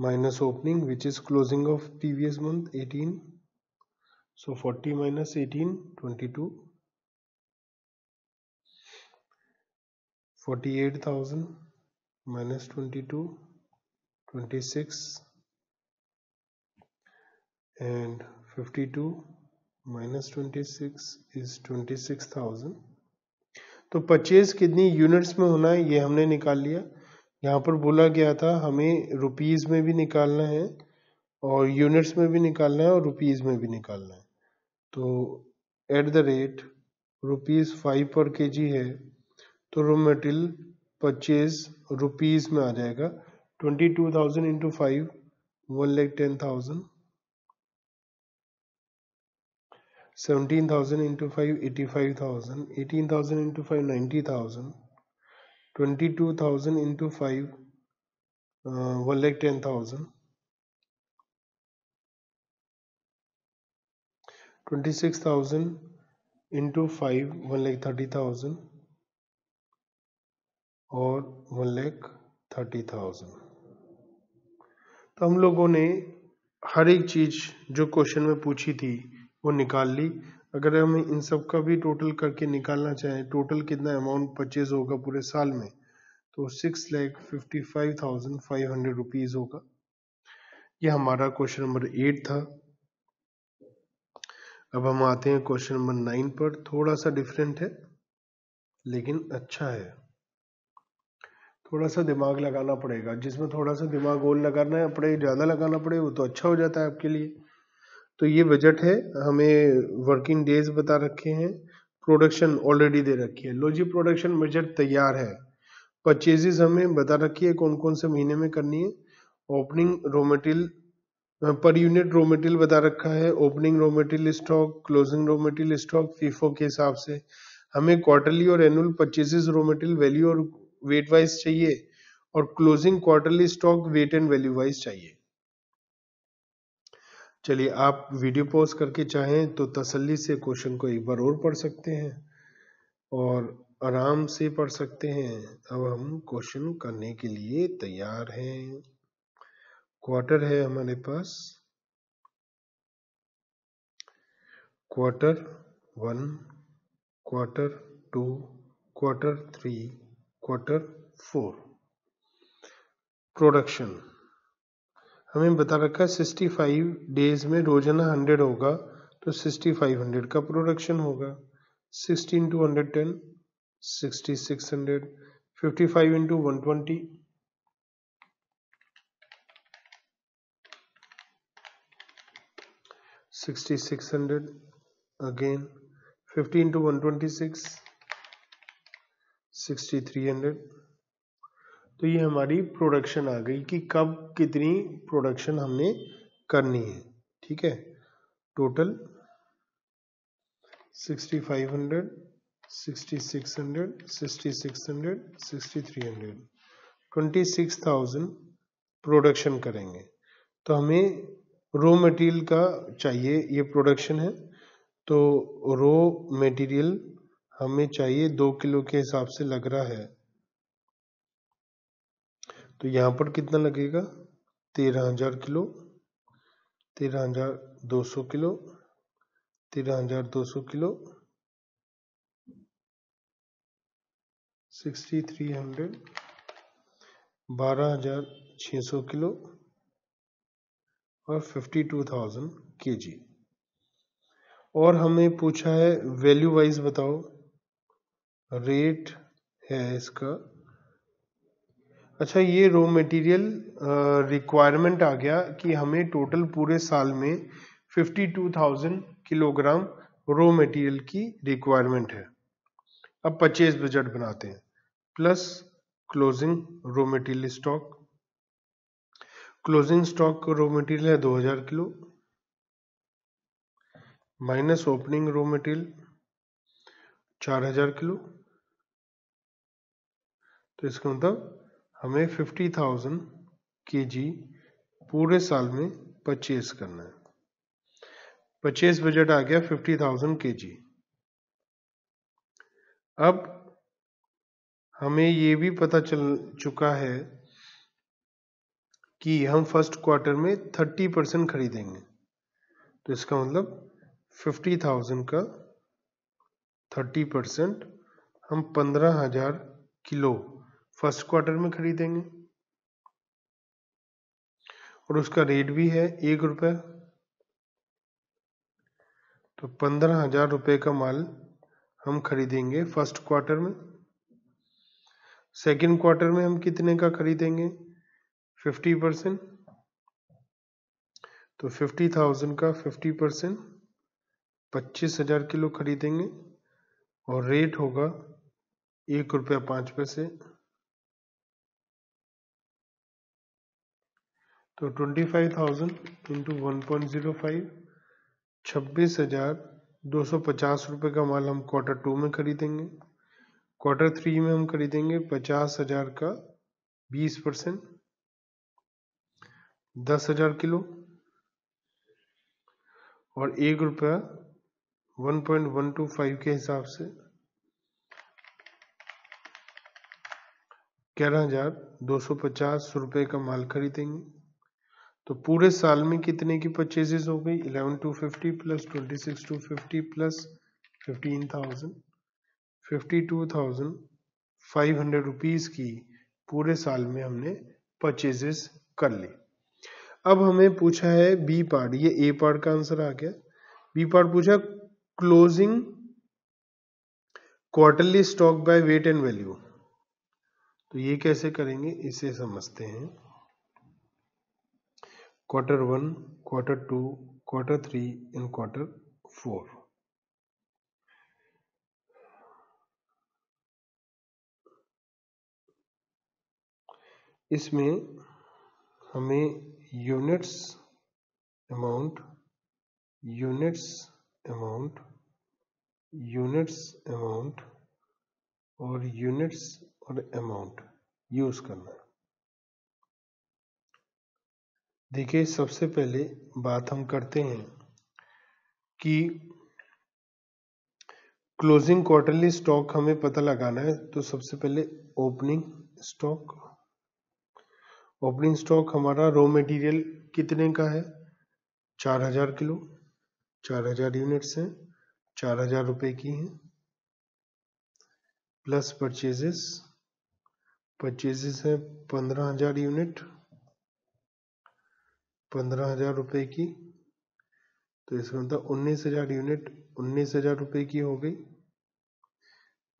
minus opening which is closing of previous month eighteen so forty eight thousand minus twenty two 48,000 minus 22 26 and 52 minus 26 is 26,000 तो परचेज कितनी यूनिट्स में होना है ये हमने निकाल लिया। यहाँ पर बोला गया था हमें रुपीस में भी निकालना है और यूनिट्स में भी निकालना है और रुपीस में भी निकालना है। तो at the rate rupees five per K G है तो रो मटेरियल परचेज रुपीज़ में आ जाएगा। Twenty two thousand into five one lakh ten thousand seventeen thousand into five eighty five thousand eighteen thousand into five ninety thousand twenty two thousand into five one lakh ten thousand twenty six thousand into five one lakh thirty thousand और one lakh thirty thousand. तो हम लोगों ने हर एक चीज़ जो question में पूछी थी, वो निकाल ली। अगर हम इन सब का भी टोटल करके निकालना चाहें टोटल कितना अमाउंट परचेज होगा पूरे साल में तो six lakh fifty five thousand five hundred rupees होगा। ये हमारा क्वेश्चन नंबर एट था। अब हम आते हैं क्वेश्चन नंबर नाइन पर। थोड़ा सा डिफरेंट है, लेकिन अच्छा है। थोड़ा सा दिमाग लगाना पड़ेगा। जिसमें थोड़ा सा दिमाग और लगाना है पड़े ज़्यादा लगाना पड़े, वो तो अच्छा हो जाता है आपके लिए। तो ये बजट है, हमें वर्किंग डेज़ बता रखे हैं प्रोडक्शन ऑलरेडी दे रखी है। लो जी प्रोडक्शन बजट तैयार है। परचेजेस हमें बता रखी है कौन कौन से महीने में करनी है। Opening raw material per unit raw material बता रखा है। Opening raw material stock closing raw material stock FIFO के हिसाब से। हमें क्वार्टरली और annual purchases raw material value और वेट वाइज चाहिए और closing quarterly stock weight and value wise चाहिए। चलिए, आप वीडियो पॉज करके चाहें तो तसल्ली से क्वेश्चन को एक बार और पढ़ सकते हैं और आराम से पढ़ सकते हैं। अब हम क्वेश्चन करने के लिए तैयार हैं। क्वार्टर है हमारे पास। Quarter one quarter two quarter three quarter four production हमें बता रखा है सिक्सटी फाइव डेज़ में रोज़ाना हंड्रेड होगा तो सिक्सटी फाइव हंड्रेड का प्रोडक्शन होगा। Sixty into hundred ten sixty six hundred fifty five into one twenty sixty six hundred again fifty into one twenty six sixty three hundred. तो ये हमारी production आ गई कि कब कितनी प्रोडक्शन हमने करनी है, ठीक है? Total sixty five hundred, sixty six hundred, sixty six hundred, sixty three hundred. Twenty six thousand production करेंगे। तो हमें रो मटेरियल का चाहिए, ये प्रोडक्शन है। तो रो मटेरियल हमें चाहिए दो किलो के हिसाब से लग रहा है। तो यहाँ पर कितना लगेगा? तेरह हज़ार किलो, तेरह हज़ार दो सौ किलो, तेरह हज़ार दो सौ किलो, सिक्सटी थ्री हंड्रेड, बारह हज़ार छ सौ किलो और फिफ्टी टू थाउज़ेंड के जी और हमें पूछा है वैल्यू वाइज बताओ रेट है इसका। अच्छा ये रॉ मटेरियल रिक्वायरमेंट आ गया कि हमें टोटल पूरे साल में 52,000 किलोग्राम रॉ मटेरियल की रिक्वायरमेंट है। अब परचेज बजट बनाते हैं। Plus closing raw material stock closing stock raw material है 2000 kilo. Minus opening raw material 4000 kilo. तो इसका मतलब हमें फिफ्टी थाउज़ेंड के जी पूरे साल में परचेज करना है। परचेज बजट आ गया फिफ्टी थाउज़ेंड के जी अब हमें ये भी पता चल चुका है कि हम फ़र्स्ट क्वार्टर में थर्टी परसेंट खरीदेंगे। तो इसका मतलब फिफ्टी थाउज़ेंड का थर्टी परसेंट हम पंद्रह हज़ार किलो फ़र्स्ट क्वार्टर में खरीदेंगे। और उसका रेट भी है एक रुपए। तो पंद्रह हज़ार रुपये का माल हम खरीदेंगे फ़र्स्ट क्वार्टर में। सेकेंड क्वार्टर में हम कितने का खरीदेंगे? Fifty percent. तो फिफ्टी थाउज़ेंड का फिफ्टी परसेंट। पच्चीस हज़ार किलो खरीदेंगे और रेट होगा एक रुपया पाँच पैसे। तो twenty five thousand into one point zero five छब्बीस हज़ार दो सौ पचास रुपये का माल हम क्वार्टर टू में खरीदेंगे। क्वार्टर थ्री में हम खरीदेंगे पचास हज़ार का बीस परसेंट। दस हज़ार किलो। और एक रुपया one point one two five के हिसाब से ग्यारह हज़ार दो सौ पचास रुपये का माल खरीदेंगे। तो पूरे साल में कितने की परचेजेस हो गई? Eleven two fifty plus twenty six two fifty plus fifteen thousand fifty two thousand five hundred rupees की पूरे साल में हमने परचेजेस कर ली। अब हमें पूछा है बी पार्ट ये ए पार्ट का आंसर आ गया। बी पार्ट पूछा closing quarterly stock by weight and value तो ये कैसे करेंगे? इसे समझते हैं। Quarter 1 quarter 2 quarter 3 and quarter 4 इसमें हमें units amount units amount units amount और यूनिट्स और अमाउंट यूज़ करना है। देखिए, सबसे पहले बात हम करते हैं कि क्लोजिंग क्वार्टरली स्टॉक हमें पता लगाना है तो सबसे पहले ओपनिंग स्टॉक ओपनिंग स्टॉक हमारा रॉ मटेरियल कितने का है? चार हज़ार किलो। चार हज़ार यूनिट्स हैं, चार हज़ार रुपए की हैं। प्लस परचेजेस परचेजेस है पंद्रह हज़ार यूनिट पंद्रह हज़ार रुपए की। तो इसका मतलब उन्नीस हज़ार यूनिट उन्नीस हज़ार रुपए की हो गई।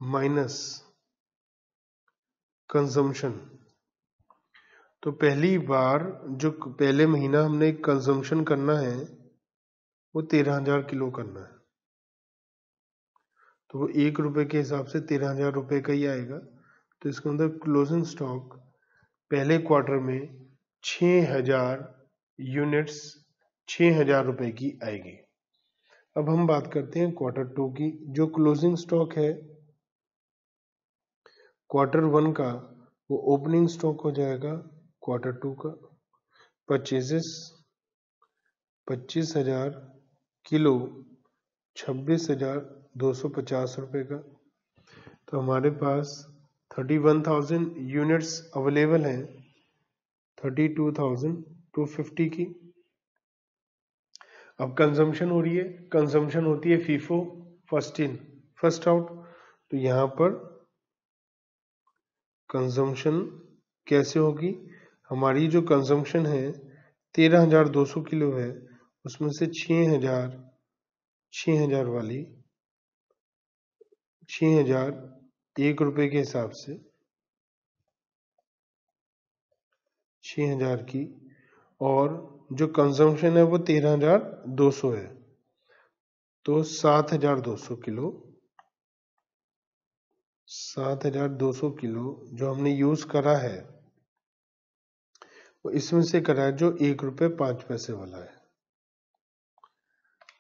Minus consumption. तो पहली बार जो पहले महीना हमने कंजम्पशन करना है, वो तेरह हज़ार किलो करना है। तो वो एक रुपए के हिसाब से तेरह हज़ार रुपए का ही आएगा। तो इसके अंदर क्लोजिंग स्टॉक पहले क्वार्टर में छ हज़ार यूनिट्स छ हज़ार रुपए की आएगी। अब हम बात करते हैं क्वार्टर टू की, जो क्लोजिंग स्टॉक है। क्वार्टर वन का, वो ओपनिंग स्टॉक हो जाएगा क्वार्टर टू का। परचेजेस पच्चीस हज़ार किलो, छब्बीस हज़ार दो सौ पचास रुपये का। तो हमारे पास thirty one thousand units available हैं। Thirty two thousand two fifty की। अब कंजम्पशन हो रही है। कंजम्पशन होती है FIFO first in first out तो यहाँ पर कंजम्पशन कैसे होगी? हमारी जो कंजम्पशन है, तेरह हज़ार दो सौ किलो है। उसमें से छ हज़ार छ हज़ार वाली छ हज़ार एक रुपए के हिसाब से छ हज़ार की और जो कंजम्पशन है वो तेरह हज़ार दो सौ है। तो सात हज़ार दो सौ किलो, सात हज़ार दो सौ किलो जो हमने यूज़ करा है, वो इसमें से करा है जो एक रुपये पाँच पैसे वाला है।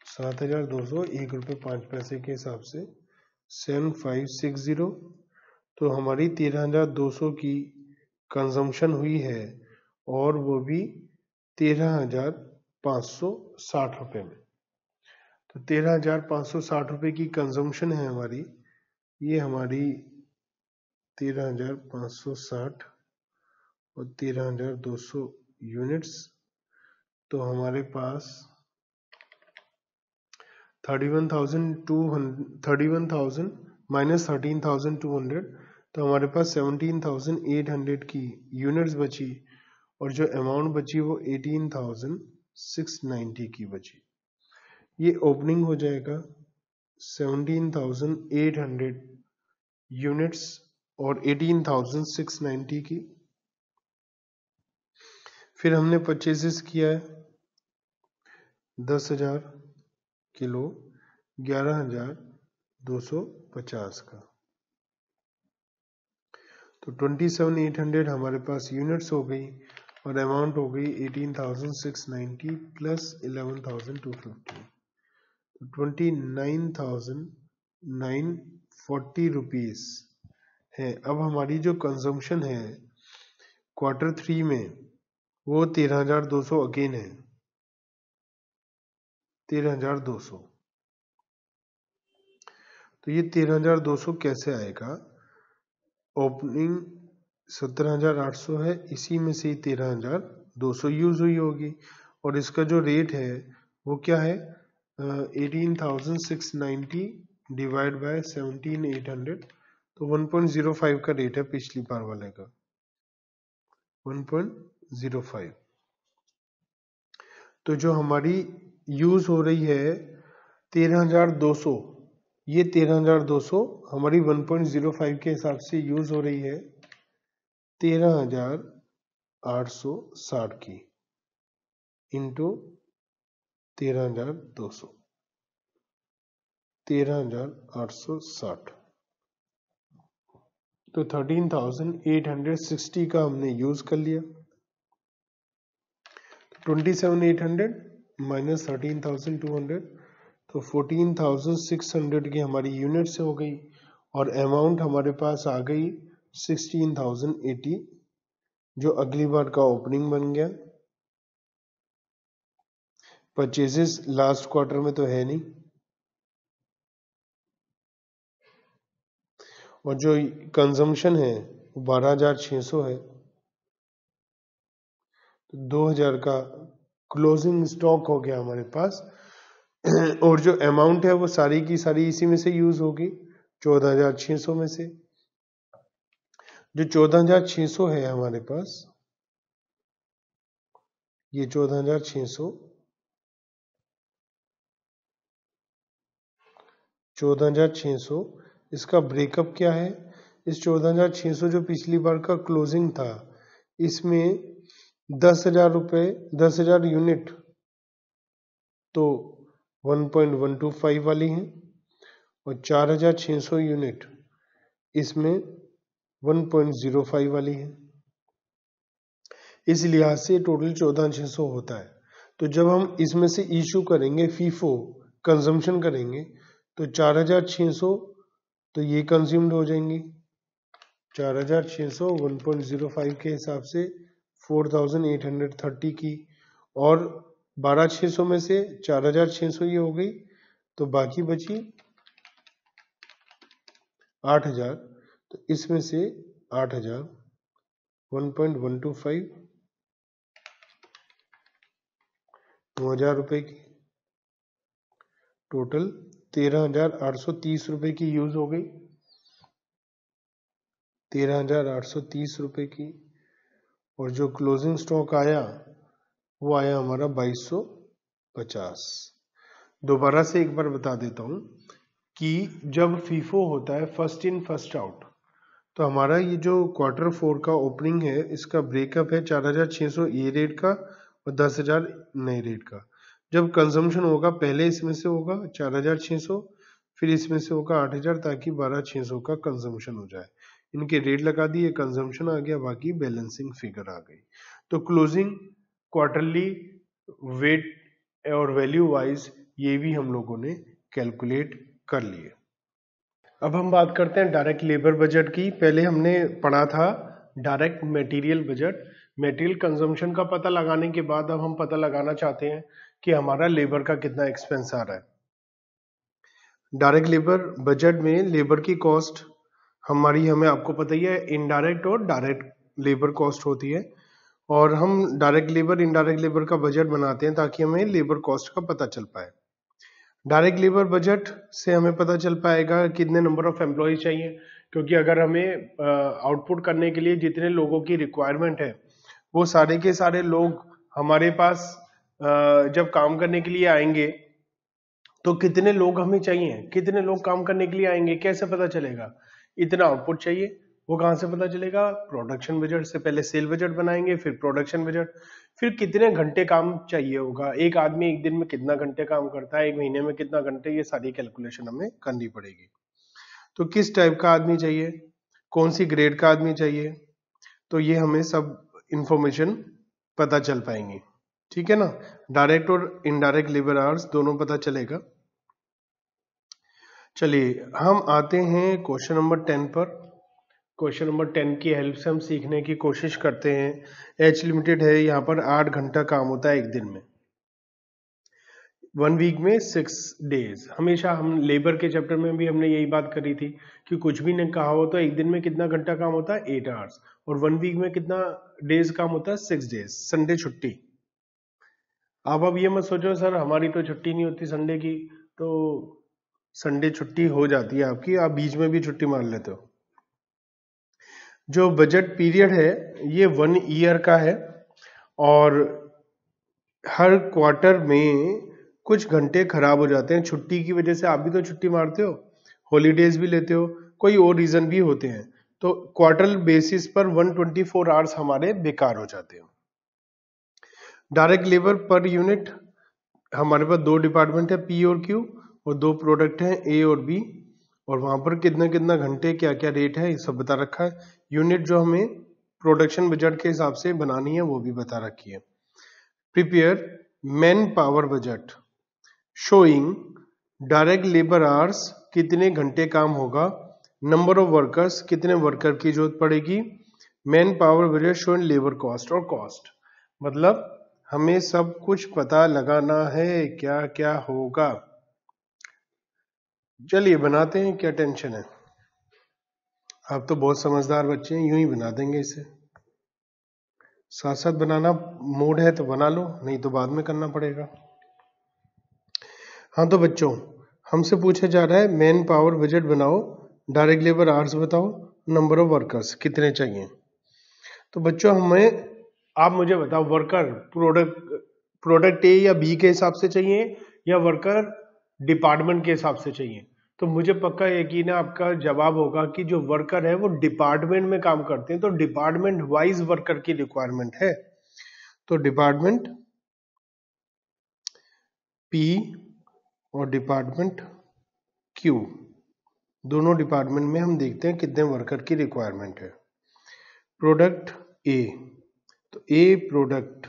सात हज़ार दो सौ एक रुपये पाँच पैसे के हिसाब से सेवन फाइव सिक्स ज़ीरो तो हमारी तेरह हज़ार दो सौ की कंजम्पशन हुई है और वो भी तेरह हज़ार पाँच सौ साठ रुपये में। तो तेरह हज़ार पाँच सौ साठ रुपये की कंजम्पशन है हमारी। ये हमारी तेरह हज़ार पाँच सौ साठ और तेरह हज़ार दो सौ यूनिट्स तो हमारे पास thirty one thousand two thirty one thousand minus thirteen thousand two hundred तो हमारे पास सेवनटीन थाउज़ेंड एट हंड्रेड की यूनिट्स बची। और जो अमाउंट बची वो एटीन थाउज़ेंड सिक्स नाइन्टी की बची। ये ओपनिंग हो जाएगा seventeen thousand eight hundred units और एटीन थाउज़ेंड सिक्स नाइन्टी की। फिर हमने परचेजेस किया है दस हज़ार किलो, ग्यारह हज़ार दो सौ पचास का। तो ट्वेंटी सेवन एट हंड्रेड हमारे पास यूनिट्स हो गई। और अमाउंट हो गई eighteen thousand six ninety plus eleven thousand two fifty twenty nine thousand nine forty rupees है। अब हमारी जो कंजम्पशन है क्वार्टर थ्री में, वो तेरह हज़ार दो सौ अगेन है। तेरह हज़ार दो सौ। तो ये तेरह हज़ार दो सौ कैसे आएगा? ओपनिंग सत्रह हज़ार आठ सौ है, इसी में से तेरह हज़ार दो सौ यूज़ हुई होगी। और इसका जो रेट है, वो क्या है? Eighteen thousand six ninety divide by seventeen eight hundred तो वन पॉइंट ज़ीरो फाइव का रेट है पिछली बार वाले का। One point zero five. तो जो हमारी यूज़ हो रही है, तेरह हज़ार दो सौ, ये तेरह हज़ार दो सौ हमारी वन पॉइंट ज़ीरो फाइव के हिसाब से यूज़ हो रही है। तेरह हज़ार आठ सौ साठ की इंटू तेरह हज़ार दो सौ। तेरह हज़ार आठ सौ साठ। तो 13,860 का हमने यूज़ कर लिया। 27,800 माइनस 13,200 तो 14,600 की हमारी यूनिट से हो गई और अमाउंट हमारे पास आ गई 16,080 जो अगली बार का ओपनिंग बन गया। परचेजेस लास्ट क्वार्टर में तो है नहीं। और जो कंजम्पशन है वो बारह हज़ार सौ है। तो दो हज़ार का क्लोजिंग स्टॉक हो गया हमारे पास। और जो अमाउंट है वो सारी की सारी इसी में से यूज़ होगी चौदह हज़ार छह सौ में से। जो चौदह हज़ार छह सौ है हमारे पास, ये चौदह हज़ार छह सौ, चौदह हज़ार छह सौ, इसका ब्रेकअप क्या है? इस चौदह हज़ार छह सौ जो पिछली बार का क्लोजिंग था, इसमें दस हज़ार रुपये दस हज़ार यूनिट तो 1.125 वाली है और 4600 यूनिट इसमें 1.05 वाली है। इस लिहाज से टोटल 14600 होता है। तो जब हम इसमें से इशू करेंगे फीफो कंजम्पशन करेंगे तो 4600 तो ये कंज्यूम्ड हो जाएँगी। 4600 1.05 के हिसाब से 4830 की। और बारह छः सौ में से चार हज़ार छः सौ ये हो गई तो बाकी बची आठ हज़ार। तो इसमें से आठ हज़ार one point one two five, दो हज़ार रुपये की। टोटल तेरह हज़ार आठ सौ तीस रुपये की यूज़ हो गई। तेरह हज़ार आठ सौ तीस रुपये की। और जो क्लोजिंग स्टॉक आया, वो आया हमारा 2250 दोबारा से एक बार बता देता हूँ कि जब फीफो होता है फ़र्स्ट इन फ़र्स्ट आउट तो हमारा ये जो क्वार्टर फोर का ओपनिंग है, इसका ब्रेकअप है 4600 ए रेट का और 10000 नए रेट का। जब कंजम्पशन होगा, पहले इसमें से होगा 4600 फिर इसमें से होगा 8000 ताकि बारह छह सौ का कंजम्पशन हो जाए। इनके रेट लगा दिए कंजम्पशन आ गया, बाकी बैलेंसिंग फिगर आ गई। तो क्लोजिंग क्वार्टरली वेट और वैल्यू वाइज ये भी हम लोगों ने कैलकुलेट कर लिए। अब हम बात करते हैं डायरेक्ट लेबर बजट की। पहले हमने पढ़ा था direct material budget material consumption का पता लगाने के बाद अब हम पता लगाना चाहते हैं कि हमारा लेबर का कितना एक्सपेंस आ रहा है। डायरेक्ट लेबर बजट में लेबर की कॉस्ट हमारी, हमें आपको पता ही है इनडायरेक्ट और डायरेक्ट लेबर कॉस्ट होती है। और हम डायरेक्ट लेबर इनडायरेक्ट लेबर का बजट बनाते हैं ताकि हमें लेबर कॉस्ट का पता चल पाए। डायरेक्ट लेबर बजट से हमें पता चल पाएगा कितने नंबर ऑफ़ एम्प्लॉय चाहिए। क्योंकि अगर हमें आउटपुट करने के लिए जितने लोगों की रिक्वायरमेंट है, वो सारे के सारे लोग हमारे पास जब काम करने के लिए आएँगे तो कितने लोग हमें चाहिए? कितने लोग काम करने के लिए आएँगे? कैसे पता चलेगा? इतना आउटपुट चाहिए, वो कहाँ से पता चलेगा? प्रोडक्शन बजट से पहले सेल बजट बनाएँगे, फिर प्रोडक्शन बजट फिर कितने घंटे काम चाहिए होगा? एक आदमी एक दिन में कितना घंटे काम करता है? एक महीने में कितना घंटे? ये सारी कैलकुलेशन हमें करनी पड़ेगी। तो किस टाइप का आदमी चाहिए? कौन सी ग्रेड का आदमी चाहिए? तो ये हमें सब इंफॉर्मेशन पता चल पाएँगी। ठीक है ना? डायरेक्ट और इनडायरेक्ट लेबर आवर्स दोनों पता चलेगा। चलिए, हम आते हैं क्वेश्चन नंबर टेन पर। क्वेश्चन नंबर टेन की हेल्प से हम सीखने की कोशिश करते हैं। एच लिमिटेड है, यहाँ पर आठ घंटा काम होता है एक दिन में। वन वीक में सिक्स डेज़ हमेशा हम लेबर के चैप्टर में भी हमने यही बात करी थी कि कुछ भी ने कहा हो तो एक दिन में कितना घंटा काम होता है? एट आवर्स और वन वीक में कितना डेज़ काम होता है? सिक्स डेज़ संडे छुट्टी। आप अब ये मत सोचो, सर, हमारी तो छुट्टी नहीं होती संडे की। तो संडे छुट्टी हो जाती है आपकी, आप बीच में भी छुट्टी मार लेते हो। जो बजट पीरियड है, ये वन ईयर का है और हर क्वार्टर में कुछ घंटे खराब हो जाते हैं। छुट्टी की वजह से आप भी तो छुट्टी मारते हो हॉलीडेज भी लेते हो, कोई और रीजन भी होते हैं। तो क्वार्टर बेसिस पर 124 फोर आवर्स हमारे बेकार हो जाते हैं। डायरेक्ट लेबर पर यूनिट हमारे पास दो डिपार्टमेंट है पी और क्यू और दो प्रोडक्ट हैं ए और बी और वहाँ पर कितना कितना घंटे क्या क्या रेट है, ये सब बता रखा है। यूनिट जो हमें प्रोडक्शन बजट के हिसाब से बनानी है, वो भी बता रखी है। Prepare man power budget showing direct labour hours कितने घंटे काम होगा नंबर ऑफ़ वर्कर्स कितने वर्कर की ज़रूरत पड़ेगी man power budget showing labour cost और कॉस्ट मतलब हमें सब कुछ पता लगाना है क्या क्या होगा। चलिए बनाते हैं, क्या टेंशन है। आप तो बहुत समझदार बच्चे हैं, यूँ ही बना देंगे इसे। साथ साथ बनाना मूड है तो बना लो, नहीं तो बाद में करना पड़ेगा। हाँ तो बच्चों, हमसे पूछा जा रहा है मैन पावर बजट बनाओ डायरेक्ट लेबर आवर्स बताओ नंबर ऑफ़ वर्कर्स कितने चाहिए? तो बच्चों, हमें, आप मुझे बताओ वर्कर प्रोडक्ट प्रोडक्ट ए या बी के हिसाब से चाहिए या वर्कर डिपार्टमेंट के हिसाब से चाहिए? तो मुझे पक्का यकीन है आपका जवाब होगा कि जो वर्कर है वो डिपार्टमेंट में काम करते हैं तो डिपार्टमेंट वाइज वर्कर की रिक्वायरमेंट है। तो डिपार्टमेंट पी और डिपार्टमेंट क्यू दोनों डिपार्टमेंट में हम देखते हैं कितने वर्कर की रिक्वायरमेंट है। प्रोडक्ट ए तो A product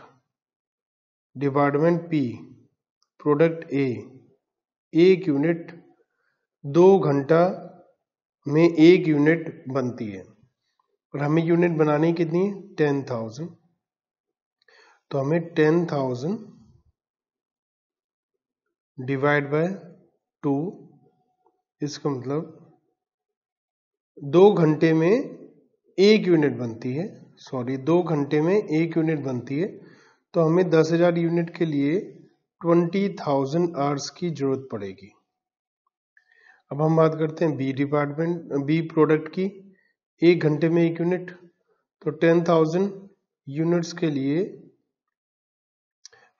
department P product A एक यूनिट दो घंटा में एक यूनिट बनती है। और हमें यूनिट बनानी कितनी है? Ten thousand. तो हमें ten thousand divide by two, इसका मतलब दो घंटे में एक यूनिट बनती है। सॉरी, दो घंटे में एक यूनिट बनती है। तो हमें दस हज़ार यूनिट के लिए ट्वेंटी थाउज़ेंड आवर्स की ज़रूरत पड़ेगी। अब हम बात करते हैं बी डिपार्टमेंट बी प्रोडक्ट की। एक घंटे में एक यूनिट तो टेन थाउज़ेंड यूनिट्स के लिए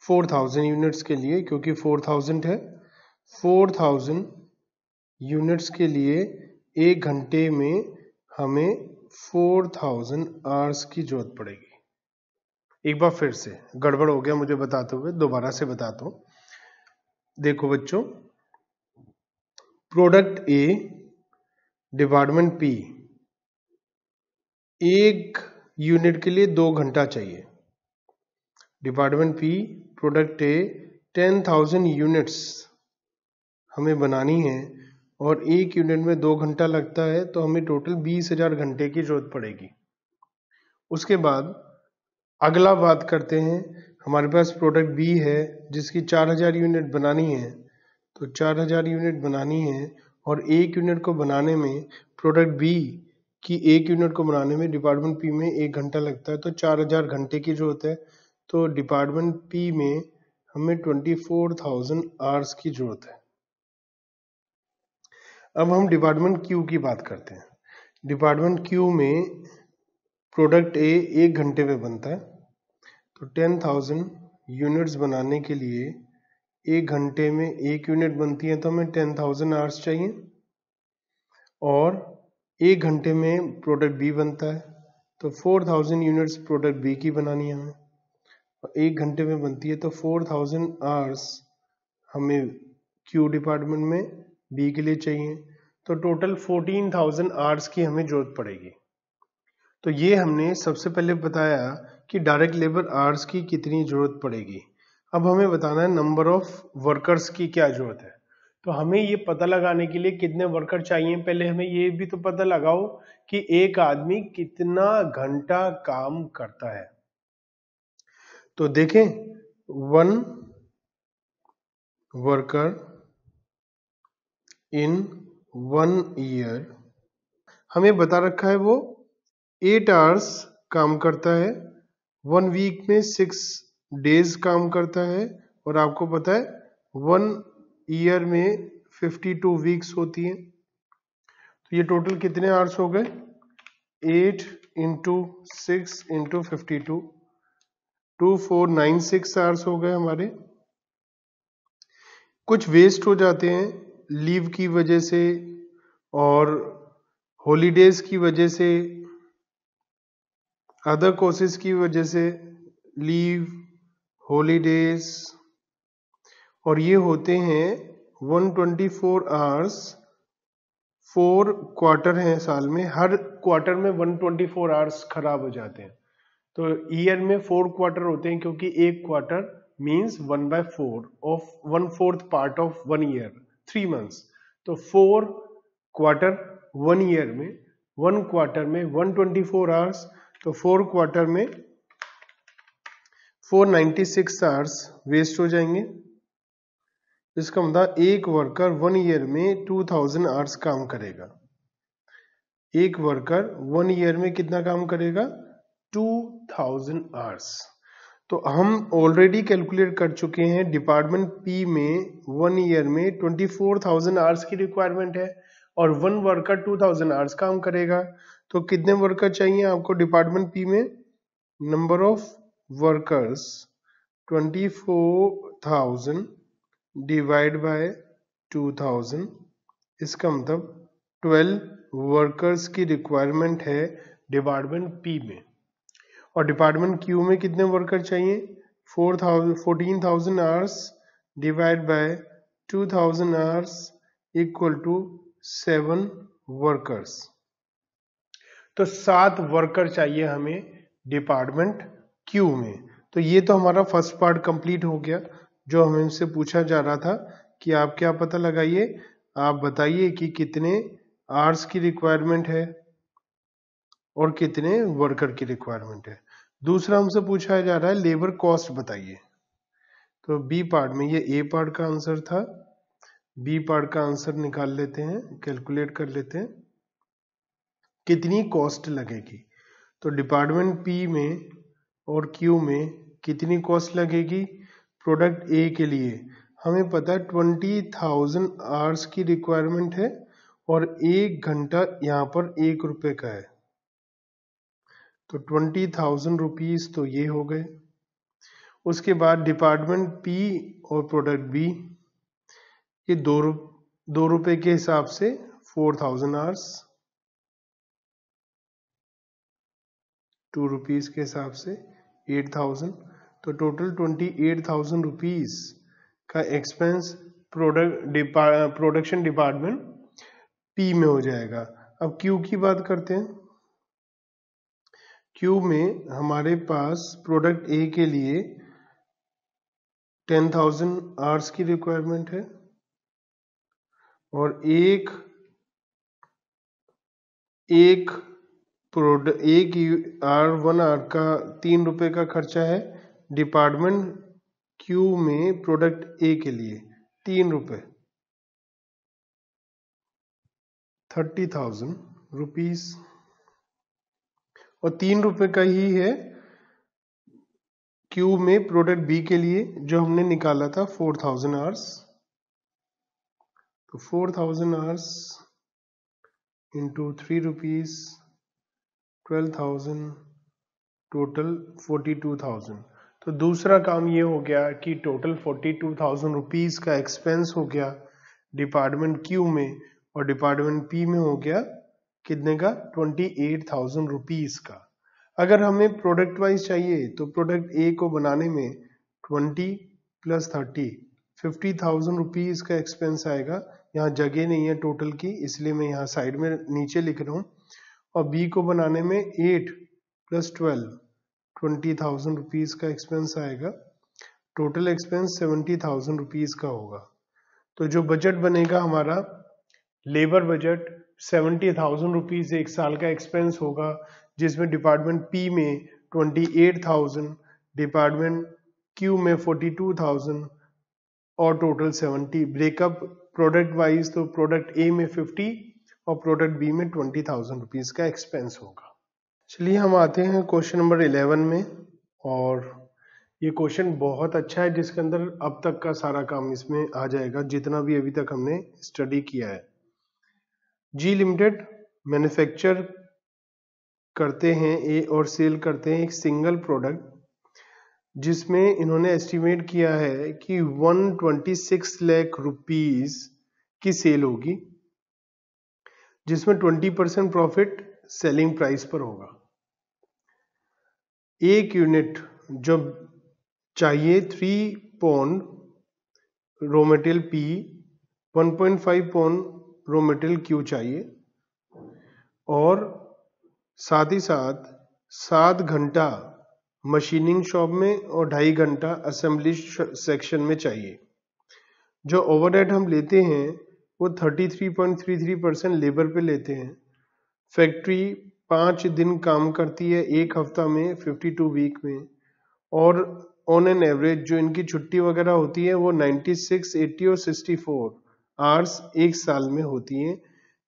फोर थाउज़ेंड यूनिट्स के लिए, क्योंकि फोर थाउज़ेंड है फोर थाउज़ेंड यूनिट्स के लिए एक घंटे में हमें फोर थाउज़ेंड आवर्स की ज़रूरत पड़ेगी। एक बार फिर से, गड़बड़ हो गया मुझे बताते हुए, दोबारा से बताता हूँ। देखो बच्चों प्रोडक्ट ए, डिपार्टमेंट पी। एक यूनिट के लिए दो घंटा चाहिए। Department P, product A ten thousand units हमें बनानी है और एक यूनिट में दो घंटा लगता है तो हमें टोटल बीस हज़ार घंटे की ज़रूरत पड़ेगी। उसके बाद अगला बात करते हैं। हमारे पास प्रोडक्ट बी है जिसकी चार हज़ार यूनिट बनानी है। तो चार हज़ार यूनिट बनानी है और एक यूनिट को बनाने में प्रोडक्ट बी की एक यूनिट को बनाने में डिपार्टमेंट पी में एक घंटा लगता है। तो चार हज़ार घंटे की ज़रूरत है। तो डिपार्टमेंट पी में हमें ट्वेंटी फोर थाउज़ेंड आवर्स की ज़रूरत है। अब हम डिपार्टमेंट क्यू की बात करते हैं। डिपार्टमेंट क्यू में प्रोडक्ट ए एक घंटे में बनता है। तो टेन थाउज़ेंड यूनिट्स बनाने के लिए एक घंटे में एक यूनिट बनती है तो हमें टेन थाउज़ेंड आवर्स चाहिए। और एक घंटे में प्रोडक्ट बी बनता है तो four thousand units product B की बनानी है हमें। और एक घंटे में बनती है तो फोर थाउज़ेंड आवर्स हमें क्यू डिपार्टमेंट में बी के लिए चाहिए। तो टोटल फोर्टीन थाउज़ेंड आवर्स की हमें ज़रूरत पड़ेगी। तो ये हमने सबसे पहले बताया कि डायरेक्ट लेबर आवर्स की कितनी ज़रूरत पड़ेगी। अब हमें बताना है नंबर ऑफ़ वर्कर्स की क्या ज़रूरत है। तो हमें ये पता लगाने के लिए कितने वर्कर चाहिए। पहले हमें ये भी तो पता लगाओ कि एक आदमी कितना घंटा काम करता है। तो देखें one worker in one year हमें बता रखा है वो एट आवर्स काम करता है। वन वीक में सिक्स डेज़ काम करता है और आपको पता है वन ईयर में फिफ्टी टू वीक्स होती है। तो ये टोटल कितने आवर्स हो गए? Eight into six into fifty two two four nine six hours हो गए हमारे। कुछ वेस्ट हो जाते हैं लीव की वजह से और हॉलीडेज की वजह से अदर कोर्सेज की वजह से लीव हॉलीडेज और ये होते हैं 124 ट्वेंटी आवर्स फोर क्वार्टर हैं साल में। हर क्वार्टर में 124 ट्वेंटी आवर्स खराब हो जाते हैं। तो ईयर में फोर क्वार्टर होते हैं क्योंकि एक quarter means one by four of one fourth part of one year three months तो फोर क्वार्टर वन ईयर में वन क्वार्टर में 124 ट्वेंटी आवर्स तो फोर क्वार्टर में 496 आवर्स वेस्ट हो जाएँगे। इसका मतलब एक वर्कर वन ईयर में 2000 आवर्स काम करेगा। एक वर्कर वन ईयर में कितना काम करेगा? 2000 आवर्स। तो हम ऑलरेडी कैलकुलेट कर चुके हैं डिपार्टमेंट पी में वन ईयर में 24,000 आवर्स की रिक्वायरमेंट है और वन वर्कर 2000 आवर्स काम करेगा। तो कितने वर्कर चाहिए आपको डिपार्टमेंट पी में? Number of workers 24,000 divide by 2000 इसका मतलब 12 वर्कर्स की रिक्वायरमेंट है डिपार्टमेंट पी में। और डिपार्टमेंट क्यू में कितने वर्कर चाहिए? Four thousand fourteen thousand hours divide by two thousand hours equal to seven workers तो सात वर्कर चाहिए हमें डिपार्टमेंट क्यू में। तो ये तो हमारा फ़र्स्ट पार्ट कंप्लीट हो गया, जो हमसे पूछा जा रहा था कि आप क्या पता लगाइए। आप बताइए कि कितने आर्स की रिक्वायरमेंट है और कितने वर्कर की रिक्वायरमेंट है। दूसरा हमसे पूछा जा रहा है, लेबर कॉस्ट बताइए। तो बी पार्ट में ये ए पार्ट का आंसर था। बी पार्ट का आंसर निकाल लेते हैं, कैलकुलेट कर लेते हैं। कितनी कॉस्ट लगेगी? तो डिपार्टमेंट पी में और क्यू में कितनी कॉस्ट लगेगी? प्रोडक्ट ए के लिए। हमें पता है ट्वेंटी थाउज़ेंड आवर्स की रिक्वायरमेंट है और एक घंटा यहाँ पर एक रुपए का है। तो ट्वेंटी थाउज़ेंड रुपीज़ तो ये हो गए। उसके बाद डिपार्टमेंट पी और प्रोडक्ट बी। ये दो रु, दो रुपए के हिसाब से four thousand hours. Two rupees के हिसाब से। एट थाउज़ेंड तो total twenty eight thousand rupees का expense product production department P में हो जाएगा। अब क्यू की बात करते हैं। क्यू में हमारे पास प्रोडक्ट ए के लिए टेन थाउज़ेंड आवर्स की रिक्वायरमेंट है और एक एक प्रोडक्ट एक आर वन आर का तीन रुपए का खर्चा है। डिपार्टमेंट क्यू में प्रोडक्ट ए के लिए तीन रुपए। थर्टी थाउज़ेंड रुपीज़ और तीन रुपए का ही है क्यू में प्रोडक्ट बी के लिए, जो हमने निकाला था फोर थाउज़ेंड आवर्स तो four thousand hours into three rupees twelve thousand total forty two thousand तो दूसरा काम ये हो गया कि total forty two thousand rupees का एक्सपेंस हो गया डिपार्टमेंट क्यू में और डिपार्टमेंट पी में हो गया कितने का? ट्वेंटी एट थाउज़ेंड रुपीज़ का। अगर हमें प्रोडक्ट वाइज चाहिए तो प्रोडक्ट ए को बनाने में twenty plus thirty fifty thousand rupees का एक्सपेंस आएगा। यहाँ जगह नहीं है टोटल की, इसलिए मैं यहाँ साइड में नीचे लिख रहा हूँ। और बी को बनाने में eight plus twelve twenty thousand rupees का एक्सपेंस आएगा। Total expense seventy thousand rupees का होगा। तो जो बजट बनेगा हमारा labour budget seventy thousand rupees एक साल का एक्सपेंस होगा, जिसमें डिपार्टमेंट पी में twenty eight thousand department Q में फोर्टी टू थाउज़ेंड और total seventy breakup product wise तो प्रोडक्ट ए में फिफ्टी और प्रोडक्ट बी में ट्वेंटी थाउज़ेंड रुपीज़ का एक्सपेंस होगा। चलिए हम आते हैं क्वेश्चन नंबर इलेवन में और ये क्वेश्चन बहुत अच्छा है जिसके अंदर अब तक का सारा काम इसमें आ जाएगा, जितना भी अभी तक हमने स्टडी किया है। जी लिमिटेड मैन्युफैक्चर करते हैं ए और सेल करते हैं एक सिंगल प्रोडक्ट जिसमें इन्होंने एस्टिमेट किया है कि 126 लाख रुपीस की सेल होगी। जिसमें 20 परसेंट प्रॉफिट सेलिंग प्राइस पर होगा। एक यूनिट जो चाहिए three pound raw material P 1.5 pound raw material Q चाहिए। और साथ ही साथ सात घंटा मशीनिंग शॉप में और ढाई घंटा असेंबली सेक्शन में चाहिए। जो ओवरहेड हम लेते हैं वो 33.33 परसेंट लेबर पे लेते हैं। फैक्ट्री पाँच दिन काम करती है एक हफ़्ता में 52 वीक में। और ऑन एन एवरेज जो इनकी छुट्टी वगैरह होती है वो 96, 80 और 64 आवर्स एक साल में होती हैं।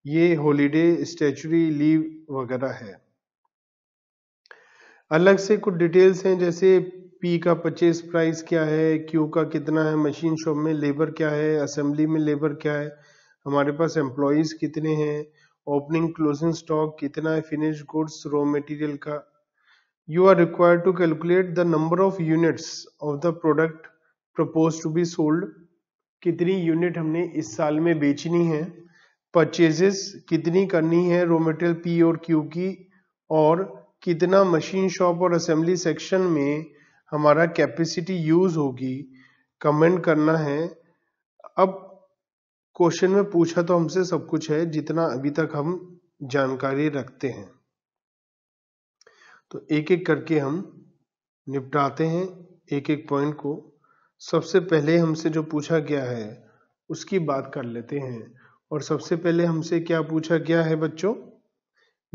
ये हॉलीडे स्टेचुरी लीव वगैरह है। अलग से कुछ डिटेल्स हैं जैसे पी का परचेज प्राइस क्या है क्यू का कितना है मशीन शॉप में लेबर क्या है असेंबली में लेबर क्या है। हमारे पास एम्प्लॉयज़ कितने हैं? ओपनिंग क्लोजिंग स्टॉक कितना है? फिनिश गुड्स रॉ मटेरियल का। You are required to calculate the number of units of the product proposed to be sold. कितनी यूनिट हमने इस साल में बेचनी है? परचेजेस कितनी करनी है? रॉ मटेरियल पी और क्यू की। और कितना मशीन शॉप और असेंबली सेक्शन में हमारा कैपेसिटी यूज़ होगी? कमेंट करना है। अब क्वेश्चन में पूछा तो हमसे सब कुछ है, जितना अभी तक हम जानकारी रखते हैं। तो एक एक करके हम निपटाते हैं एक एक पॉइंट को। सबसे पहले हमसे जो पूछा गया है, उसकी बात कर लेते हैं। और सबसे पहले हमसे क्या पूछा गया है बच्चों?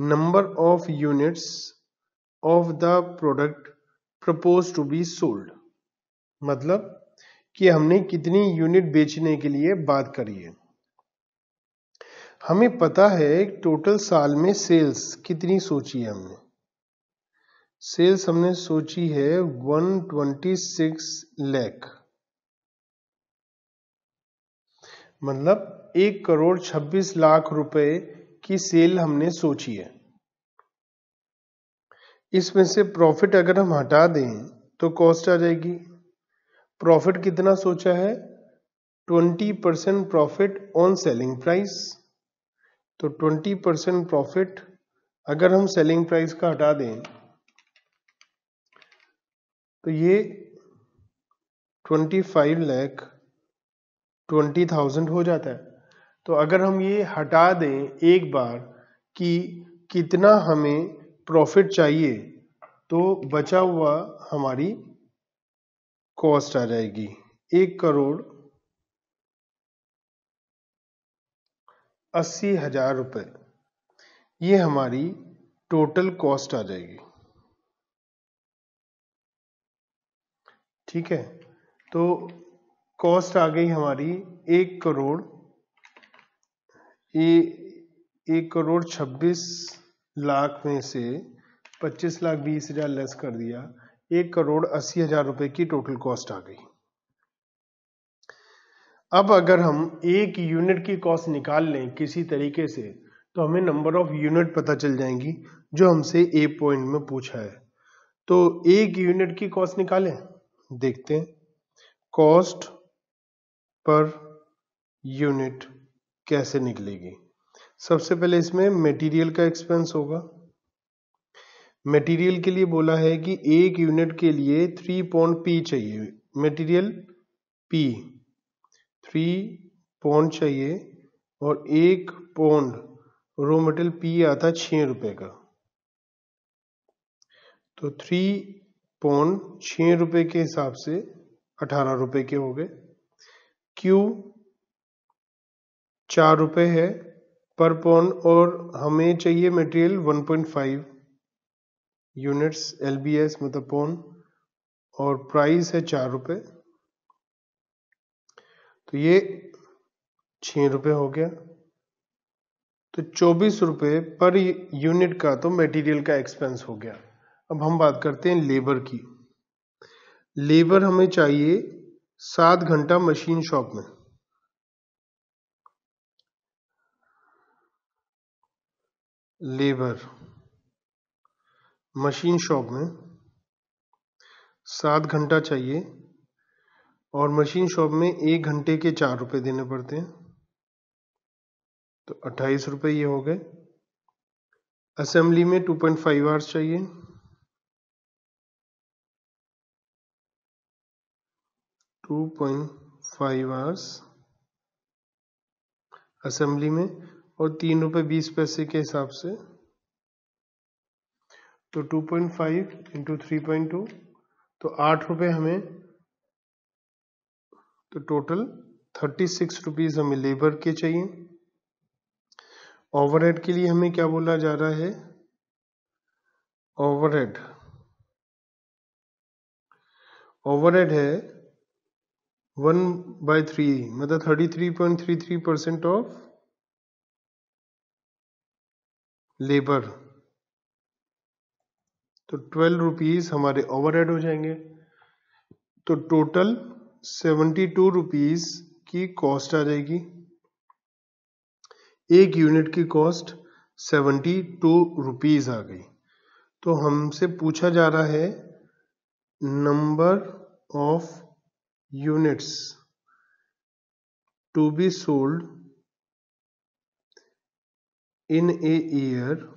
Number of units of the product propose to be sold मतलब कि हमने कितनी यूनिट बेचने के लिए बात करी है। हमें पता है टोटल साल में सेल्स कितनी सोची है हमने। सेल्स हमने सोची है 126 लैख मतलब एक करोड़ छब्बीस लाख रुपए की सेल हमने सोची है। इसमें से प्रॉफिट अगर हम हटा दें तो कॉस्ट आ जाएगी। प्रॉफिट कितना सोचा है? 20 percent profit on selling price तो 20 परसेंट प्रॉफिट अगर हम सेलिंग प्राइस का हटा दें तो ये twenty five lakh twenty thousand हो जाता है। तो अगर हम ये हटा दें एक बार कि कितना हमें प्रॉफिट चाहिए तो बचा हुआ हमारी कॉस्ट आ जाएगी। एक करोड़ अस्सी हज़ार रुपये ये हमारी टोटल कॉस्ट आ जाएगी। ठीक है? तो कॉस्ट आ गई हमारी एक करोड़। ये एक करोड़ छब्बीस लाख में से पच्चीस लाख बीस हज़ार लेस कर दिया। एक करोड़ अस्सी हज़ार रुपए की टोटल कॉस्ट आ गई। अब अगर हम एक यूनिट की कॉस्ट निकाल लें किसी तरीके से तो हमें नंबर ऑफ़ यूनिट पता चल जाएँगी, जो हमसे ए पॉइंट में पूछा है। तो एक यूनिट की कॉस्ट निकालें, देखते हैं। कॉस्ट पर यूनिट कैसे निकलेगी? सबसे पहले इसमें मटेरियल का एक्सपेंस होगा। मटेरियल के लिए बोला है कि एक यूनिट के लिए थ्री पॉइंट पी चाहिए। मटेरियल पी थ्री पॉइंट चाहिए और एक पौंड रो मटेरियल पी आता छह रुपए का। तो थ्री पौन छह रुपए के हिसाब से अठारह रुपए के हो गए। क्यू चार रुपए है पर पौन और हमें चाहिए मटेरियल 1.5 यूनिट्स, एलबीएस मतलब पौन और प्राइस है चार रुपए। तो ये छह रुपए हो गया। तो चौबीस रुपए पर यूनिट का तो मटेरियल का एक्सपेंस हो गया। अब हम बात करते हैं लेबर की। लेबर हमें चाहिए सात घंटा मशीन शॉप में। लेबर। मशीन शॉप में सात घंटा चाहिए और मशीन शॉप में एक घंटे के चार रुपए देने पड़ते हैं। तो अट्ठाईस रुपए ये हो गए। असेंबली में टू पॉइंट फाइव आवर्स चाहिए। Two point five hours assembly में और तीन रुपये बीस पैसे के हिसाब से तो 2.5 point five into three point two तो आठ रुपये हमें तो टोटल थर्टी सिक्स रुपीज़ हमें लेबर के चाहिए। ओवरहेड के लिए हमें क्या बोला जा रहा है? ओवरहेड ओवरहेड है वन बाय थ्री मतलब thirty three point three three percent of labour तो ट्वेल्व रुपीज़ हमारे ओवरहेड हो जाएँगे। तो टोटल सेवेंटी टू रुपीज़ की कॉस्ट आ जाएगी। एक यूनिट की कॉस्ट सेवेंटी टू रुपीज़ आ गई। तो हमसे पूछा जा रहा है number of units to be sold in a year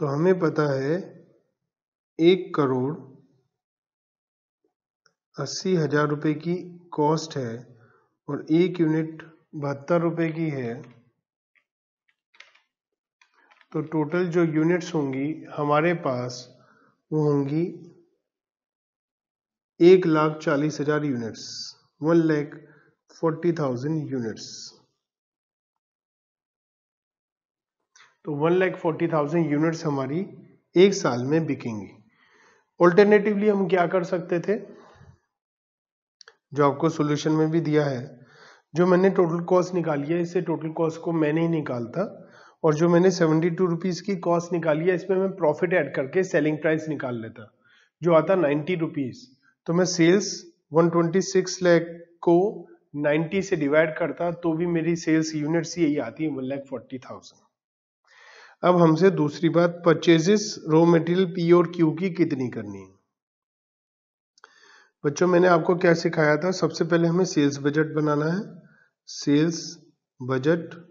तो हमें पता है एक करोड़ अस्सी हज़ार रुपए की कॉस्ट है और एक यूनिट बहत्तर रुपए की है। तो टोटल जो यूनिट्स होंगी हमारे पास, वो होंगी एक लाख चालीस हज़ार units one lakh forty thousand units तो one lakh forty thousand units हमारी एक साल में बिकेंगी। ऑल्टरनेटिवली हम क्या कर सकते थे? जो आपको सॉल्यूशन में भी दिया है, जो मैंने टोटल कॉस्ट निकाली है, इससे टोटल कॉस्ट को मैंने ही निकालता और जो मैंने सेवेंटी टू रुपीज़ की कॉस्ट निकाली है, इसमें मैं प्रॉफिट ऐड करके सेलिंग प्राइस निकाल लेता। जो आता नाइन्टी रुपीज़ तो मैं sales one twenty six lakh को नाइन्टी से डिवाइड करता तो भी मेरी सेल्स यूनिट्स यही आती है वन लैख फोर्टी थाउज़ेंड अब हमसे दूसरी बात परचेजेस रॉ मटेरियल पी और क्यू की कितनी करनी है? बच्चों, मैंने आपको क्या सिखाया था? सबसे पहले हमें सेल्स बजट बनाना है। सेल्स बजट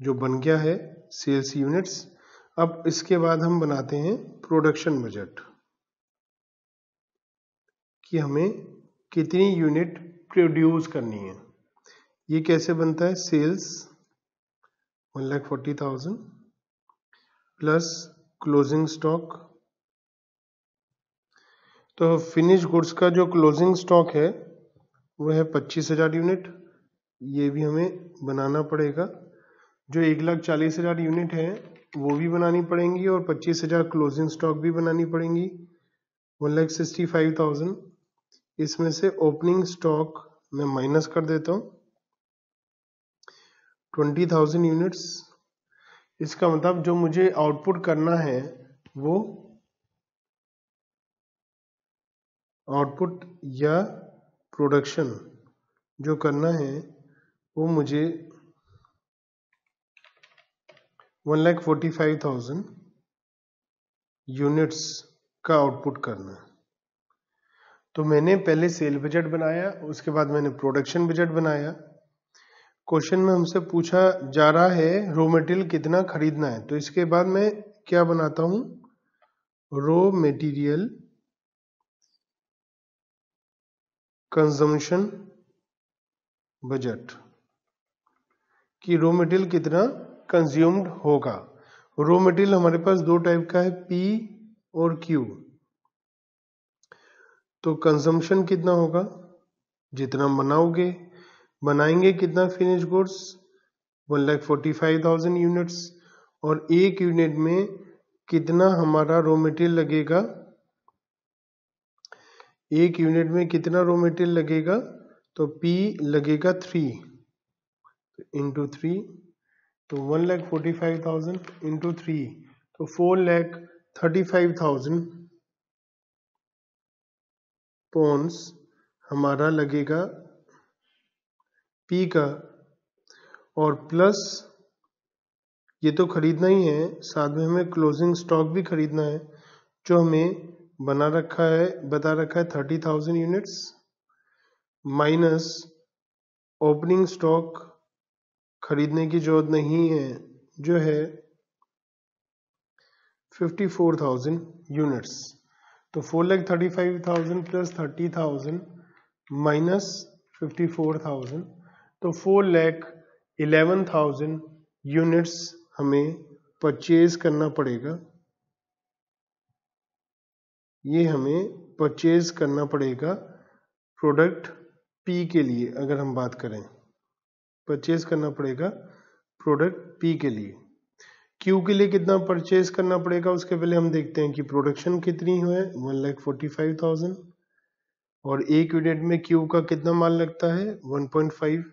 जो बन गया है सेल्स यूनिट्स अब इसके बाद हम बनाते हैं प्रोडक्शन बजट कि हमें कितनी यूनिट प्रोड्यूस करनी है। ये कैसे बनता है? Sales one lakh forty thousand plus closing stock. तो फिनिश गुड्स का जो क्लोजिंग स्टॉक है, वो है पच्चीस हज़ार यूनिट। ये भी हमें बनाना पड़ेगा। जो एक लाख चालीस हज़ार यूनिट है, वो भी बनानी पड़ेंगी और पच्चीस हज़ार क्लोजिंग स्टॉक भी बनानी पड़ेंगी। One lakh sixty five thousand. इसमें से ओपनिंग स्टॉक मैं माइनस कर देता हूँ। Twenty thousand units. इसका मतलब जो मुझे आउटपुट करना है, वो आउटपुट या प्रोडक्शन जो करना है, वो मुझे one lakh forty five thousand units का आउटपुट करना है। तो मैंने पहले सेल बजट बनाया, उसके बाद मैंने प्रोडक्शन बजट बनाया क्वेश्चन में हमसे पूछा जा रहा है रॉ मटेरियल कितना खरीदना है? तो इसके बाद मैं क्या बनाता हूँ? रॉ मटेरियल कंजम्पशन बजट कि रॉ मटेरियल कितना कंज्यूम्ड होगा? रॉ मटेरियल हमारे पास दो टाइप का है पी और क्यू तो कंजम्पशन कितना होगा? जितना बनाओगे बनाएँगे कितना finish goods one lakh forty five thousand units और एक यूनिट में कितना हमारा रॉ मटेरियल लगेगा? एक यूनिट में कितना रॉ मटेरियल लगेगा? तो P लगेगा थ्री इंटू थ्री तो one lakh forty five thousand into three तो four lakh thirty five thousand pounds हमारा लगेगा P का और प्लस ये तो खरीदना ही है। साथ में हमें क्लोजिंग स्टॉक भी खरीदना है, जो हमें बना रखा है, बता रखा है thirty thousand units minus opening stock खरीदने की ज़रूरत नहीं है, जो है फिफ्टी फोर थाउज़ेंड यूनिट्स तो four lakh thirty five thousand plus thirty thousand minus fifty four thousand तो four lakh eleven thousand units हमें परचेज करना पड़ेगा। ये हमें परचेज करना पड़ेगा प्रोडक्ट पी के लिए, अगर हम बात करें। परचेज करना पड़ेगा प्रोडक्ट पी के लिए। क्यू के लिए कितना परचेज करना पड़ेगा, उसके पहले हम देखते हैं कि प्रोडक्शन कितनी है one lakh forty five thousand और एक यूनिट में क्यू का कितना माल लगता है वन पॉइंट फाइव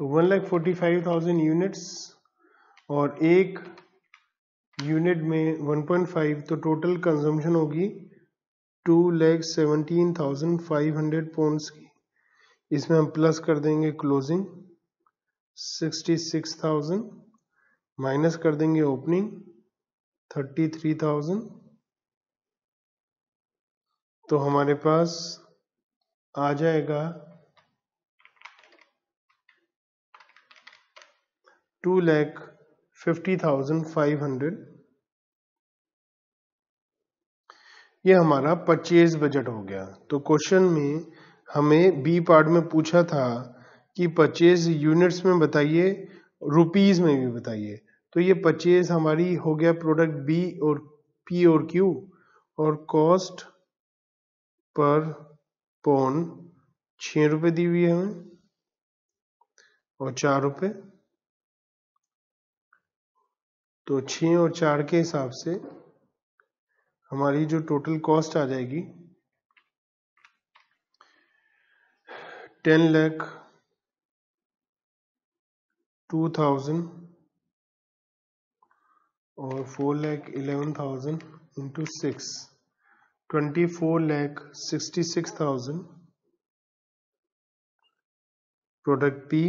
तो one lakh forty five thousand units और एक यूनिट में वन पॉइंट फाइव तो टोटल कंजम्पशन होगी two lakh seventeen thousand five hundred pounds की। इसमें हम प्लस कर देंगे closing sixty six thousand, minus कर देंगे ओपनिंग थर्टी थ्री थाउज़ेंड। तो हमारे पास आ जाएगा two lakh fifty thousand five hundred ये हमारा परचेज बजट हो गया। तो क्वेश्चन में हमें बी पार्ट में पूछा था कि परचेज यूनिट्स में बताइए रुपीज़ में भी बताइए। तो ये परचेज हमारी हो गया प्रोडक्ट बी और पी और क्यू और कॉस्ट पर पौन छ रुपए दी हुई है हमें और चार रुपए। तो छ और चार के हिसाब से हमारी जो टोटल कॉस्ट आ जाएगी टेन लैख टू थाउज़ेंड और four lakh eleven thousand into six twenty four lakh sixty six thousand product P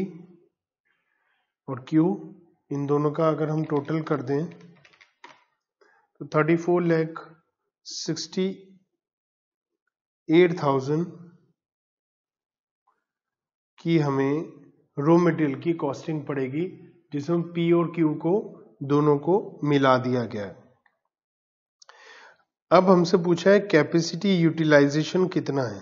और क्यू इन दोनों का अगर हम टोटल कर दें तो thirty four lakh sixty eight thousand की हमें रो मटेरियल की कॉस्टिंग पड़ेगी जिसमें पी और क्यू को, दोनों को मिला दिया गया है। अब हमसे पूछा है कैपेसिटी यूटिलाइजेशन कितना है?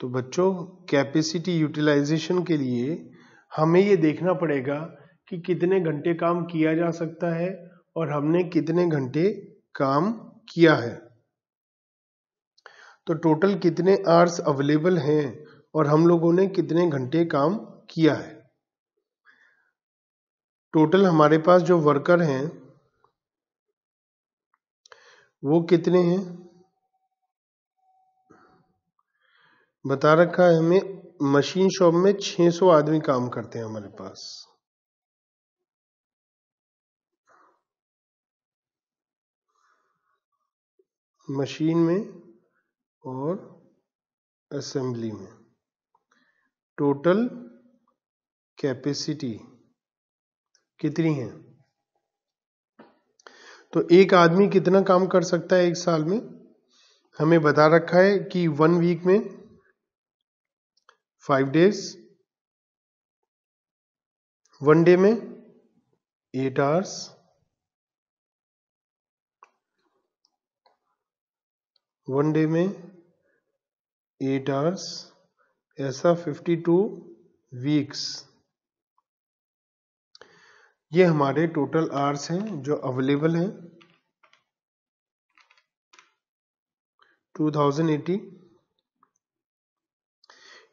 तो बच्चों कैपेसिटी यूटिलाइजेशन के लिए हमें ये देखना पड़ेगा कि कितने घंटे काम किया जा सकता है और हमने कितने घंटे काम किया है। तो टोटल कितने आर्स अवेलेबल हैं और हम लोगों ने कितने घंटे काम किया है? टोटल हमारे पास जो वर्कर हैं, वो कितने हैं? बता रखा है हमें, मशीन शॉप में 600 आदमी काम करते हैं हमारे पास। मशीन में और असेंबली में। टोटल कैपेसिटी कितनी है? तो एक आदमी कितना काम कर सकता है एक साल में? हमें बता रखा है कि वन वीक में फाइव डेज़ वन डे में एट आवर्स वन डे में एट आवर्स ऐसा फिफ्टी टू वीक्स ये हमारे टोटल आवर्स हैं जो अवेलेबल हैं। 2080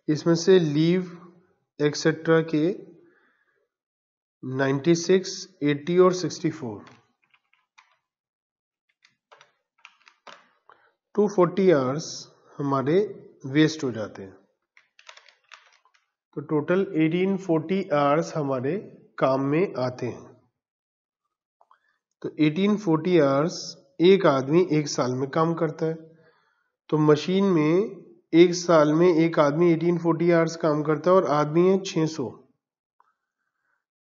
इसमें से लीव एक्सेट्रा के 96, 80 और 64 टू फोर्टी आवर्स हमारे वेस्ट हो जाते हैं। तो टोटल एटीन फोर्टी आवर्स हमारे काम में आते हैं। तो एटीन फोर्टी आवर्स एक आदमी एक साल में काम करता है। तो मशीन में एक साल में एक आदमी एटीन फोर्टी आवर्स काम करता है और आदमी है छः सौ।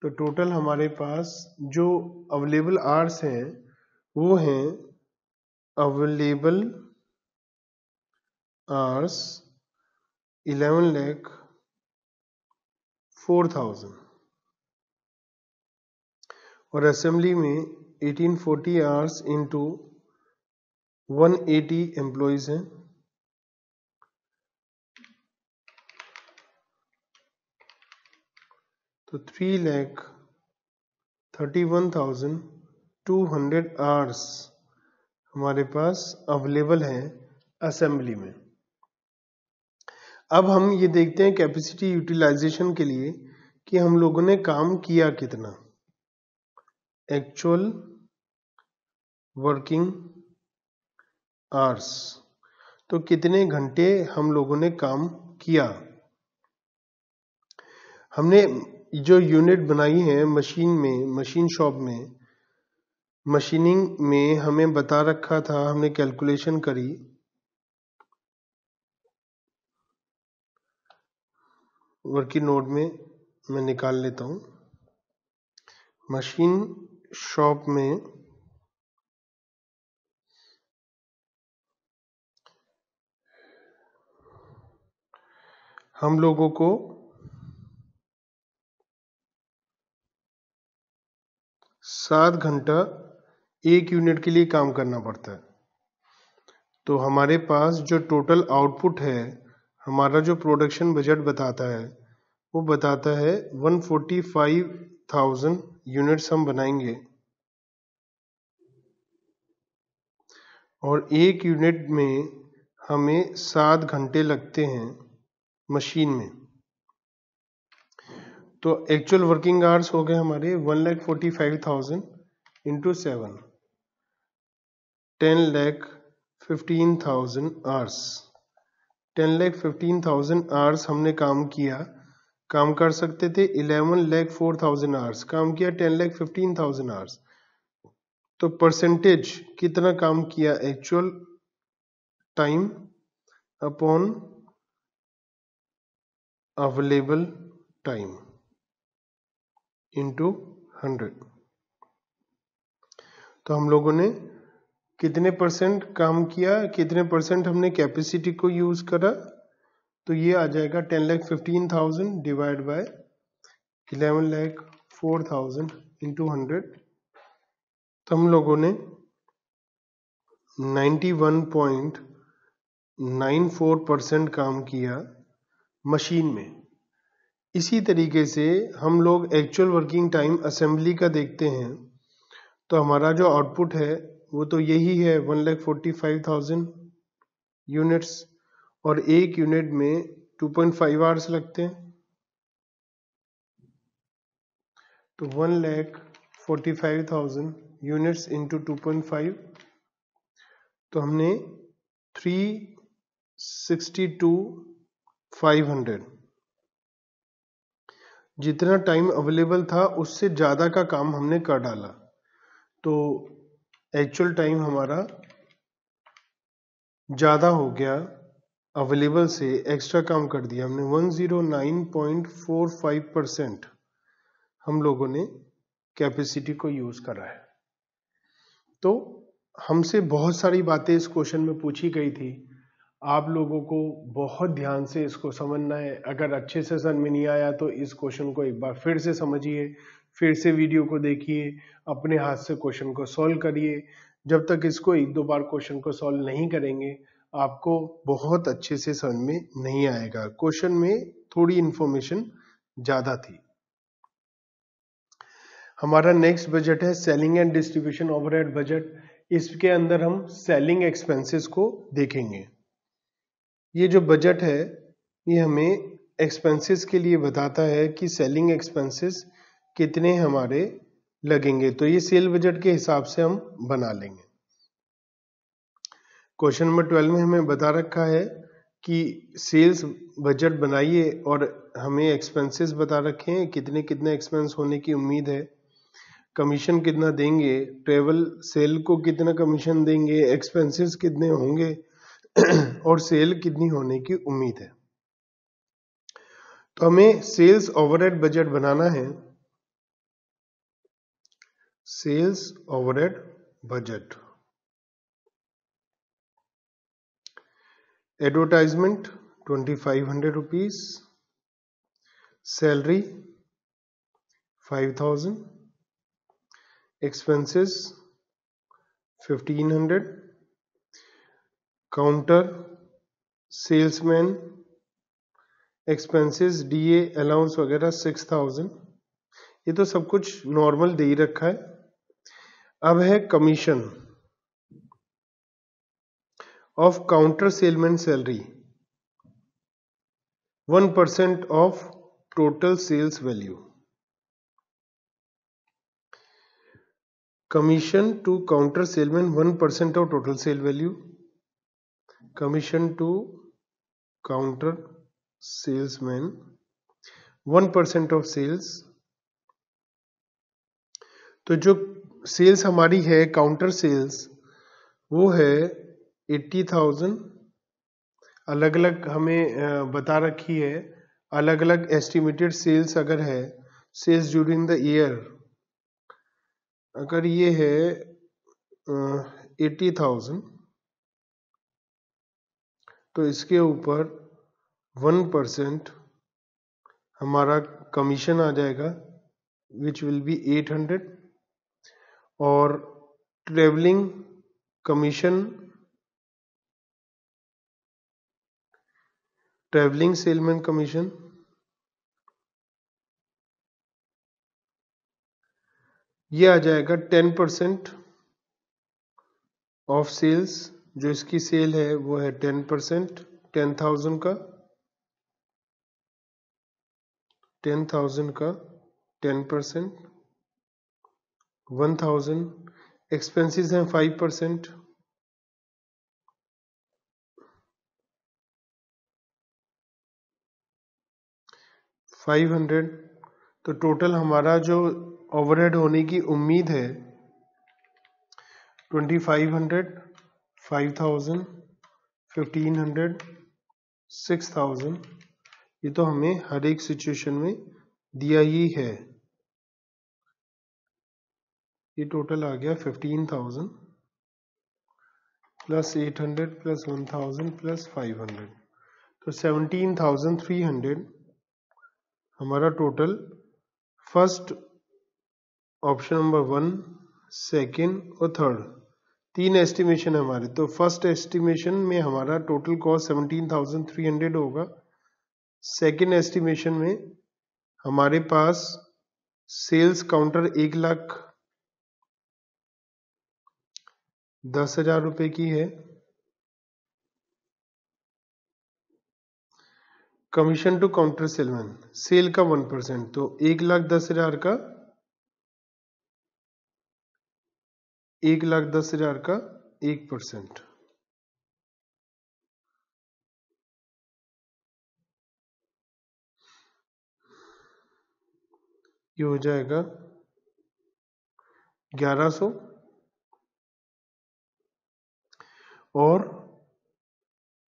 तो टोटल हमारे पास जो अवेलेबल आवर्स हैं, वो हैं available hours eleven lakh four thousand और असेंबली में 1840 इंटू वन एटी एम्प्लॉयज़ हैं। तो three lakh thirty one thousand two hundred hours हमारे पास अवेलेबल हैं असेंबली में। अब हम ये देखते हैं कैपेसिटी यूटिलाइजेशन के लिए कि हम लोगों ने काम किया कितना। एक्चुअल वर्किंग आवर्स तो कितने घंटे हम लोगों ने काम किया? हमने जो यूनिट बनाई है मशीन में मशीन शॉप में मशीनिंग में हमें बता रखा था, हमने कैलकुलेशन करी। वर्किंग नोट में मैं निकाल लेता हूँ। मशीन शॉप में हम लोगों को सात घंटा एक यूनिट के लिए काम करना पड़ता है। तो हमारे पास जो टोटल आउटपुट है हमारा जो प्रोडक्शन बजट बताता है, वो बताता है one forty five thousand units हम बनाएँगे। और एक यूनिट में हमें सात घंटे लगते हैं मशीन में। तो एक्चुअल वर्किंग आवर्स हो गए हमारे one lakh forty five thousand into seven ten lakh fifteen thousand hours ten lakh fifteen thousand hours हमने काम किया। काम कर सकते थे eleven lakh four thousand hours. काम किया ten lakh fifteen thousand hours. तो परसेंटेज कितना काम किया actual time upon available time into hundred तो हम लोगों ने कितने परसेंट काम किया, कितने परसेंट हमने कैपेसिटी को यूज़ करा तो ये आ जाएगा ten lakh fifteen thousand divide by eleven lakh four thousand into hundred. तो हम लोगों ने 91.94 परसेंट काम किया मशीन में। इसी तरीके से हम लोग एक्चुअल वर्किंग टाइम असेंबली का देखते हैं तो हमारा जो आउटपुट है वो तो यही है one lakh forty five thousand units और एक यूनिट में टू पॉइंट फाइव आवर्स लगते हैं। तो one lakh forty five thousand units into two point five तो हमने three sixty two five hundred जितना टाइम अवेलेबल था, उससे ज़्यादा का काम हमने कर डाला। तो एक्चुअल टाइम हमारा ज़्यादा हो गया अवेलेबल से एक्स्ट्रा काम कर दिया हमने 109.45 परसेंट हम लोगों ने कैपेसिटी को यूज़ करा है। तो हमसे बहुत सारी बातें इस क्वेश्चन में पूछी गई थी। आप लोगों को बहुत ध्यान से इसको समझना है। अगर अच्छे से समझ में नहीं आया तो इस क्वेश्चन को एक बार फिर से समझिए। फिर से वीडियो को देखिए, अपने हाथ से क्वेश्चन को सॉल्व करिए। जब तक इसको एक दो बार क्वेश्चन को सॉल्व नहीं करेंगे, आपको बहुत अच्छे से समझ में नहीं आएगा। क्वेश्चन में थोड़ी इंफॉर्मेशन ज़्यादा थी। हमारा नेक्स्ट बजट है selling and distribution overhead budget इसके अंदर हम सेलिंग एक्सपेंसेस को देखेंगे। ये जो बजट है, ये हमें एक्सपेंसेस के लिए बताता है कि सेलिंग एक्सपेंसेस कितने हमारे लगेंगे? तो ये सेल बजट के हिसाब से हम बना लेंगे। क्वेश्चन नंबर ट्वेल्व में हमें बता रखा है कि सेल्स बजट बनाइए और हमें एक्सपेंसेस बता रखे हैं। कितने कितने एक्सपेंस होने की उम्मीद है। कमीशन कितना देंगे? ट्रेवल सेल को कितना कमीशन देंगे? एक्सपेंसेस कितने होंगे? (clears throat) और सेल कितनी होने की उम्मीद है। तो हमें सेल्स ओवरहेड बजट बनाना है। Advertisement twenty five hundred rupees salary five thousand expenses 1500 counter, salesman. Expenses DA allowance वगैरह 6000 ये तो सब कुछ नॉर्मल दे ही रखा है। अब है commission of counter salesman salary, one percent of total sales value. Commission to counter salesman one percent of total sale value. Commission to counter salesman, one percent of sales. तो जो सेल्स हमारी है counter sales वो है eighty thousand अलग अलग हमें बता रखी है अलग अलग एस्टिमेटेड सेल्स अगर है सेल्स ड्यूरिंग द ईयर अगर ये है एट्टी थाउज़ेंड तो इसके ऊपर वन परसेंट हमारा कमीशन आ जाएगा which will be eight hundred और travelling commission travelling salesman commission ये आ जाएगा टेन परसेंट ऑफ़ सेल्स जो इसकी सेल है, वो है टेन परसेंट टेन थाउज़ेंड का टेन थाउज़ेंड का ten percent one thousand expenses हैं फाइव परसेंट फाइव हंड्रेड तो टोटल हमारा जो ओवरहेड होने की उम्मीद है twenty five hundred five thousand fifteen hundred six thousand ये तो हमें हर एक सिचुएशन में दिया ही है। ये टोटल आ गया fifteen thousand plus eight hundred plus one thousand plus five hundred तो सेवनटीन थाउज़ेंड थ्री हंड्रेड हमारा total first option number one second और थर्ड तीन एस्टिमेशन है हमारे तो फ़र्स्ट एस्टिमेशन में हमारा total cost seventeen thousand three hundred होगा। सेकेंड एस्टिमेशन में हमारे पास सेल्स काउंटर एक लाख दस हज़ार रुपए की है। Commission to counter salesman sale का वन परसेंट तो एक लाख दस हज़ार का, एक लाख दस हज़ार का एक परसेंट ये हो जाएगा ग्यारह सौ। और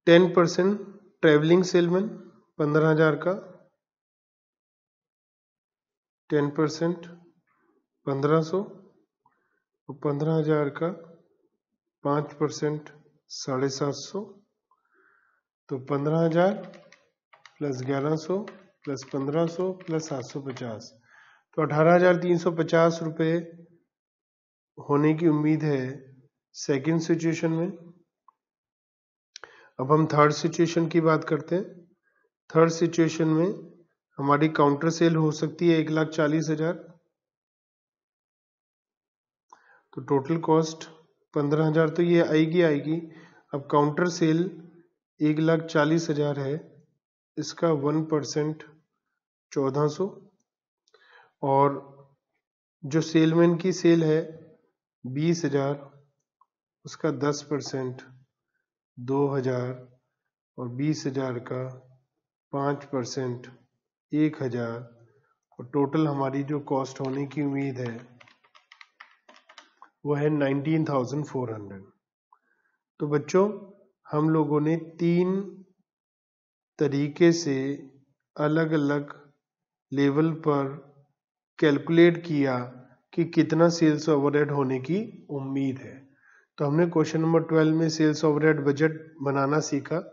टेन परसेंट ट्रेवलिंग सेलमैन पंद्रह हज़ार का। टेन परसेंट पंद्रह सौ तो पंद्रह हज़ार का। पाँच परसेंट साढ़े सात सौ। तो पंद्रह हज़ार प्लस ग्यारह सौ प्लस पंद्रह सौ प्लस सात सौ पचास। तो अठारह हज़ार तीन सौ पचास रुपये होने की उम्मीद है सेकंड सिचुएशन में। अब हम थर्ड सिचुएशन की बात करते हैं। थर्ड सिचुएशन में हमारी काउंटर सेल हो सकती है एक लाख चालीस हज़ार। तो टोटल कॉस्ट पंद्रह हज़ार तो ये आएगी आएगी। अब काउंटर सेल एक लाख चालीस हज़ार है। इसका वन परसेंट चौदह सौ। और जो सेलमैन की सेल है बीस हज़ार, उसका दस परसेंट दो हज़ार और बीस हज़ार का पाँच परसेंट, एक हज़ार। और टोटल हमारी जो कॉस्ट होने की उम्मीद है, वो है नाइनटीन थाउज़ेंड फोर हंड्रेड। तो बच्चों, हम लोगों ने तीन तरीके से अलग अलग लेवल पर कैलकुलेट किया कि कितना सेल्स ओवरहेड होने की उम्मीद है। तो हमने क्वेश्चन नंबर ट्वेल्व में सेल्स ओवरहेड बजट बनाना सीखा।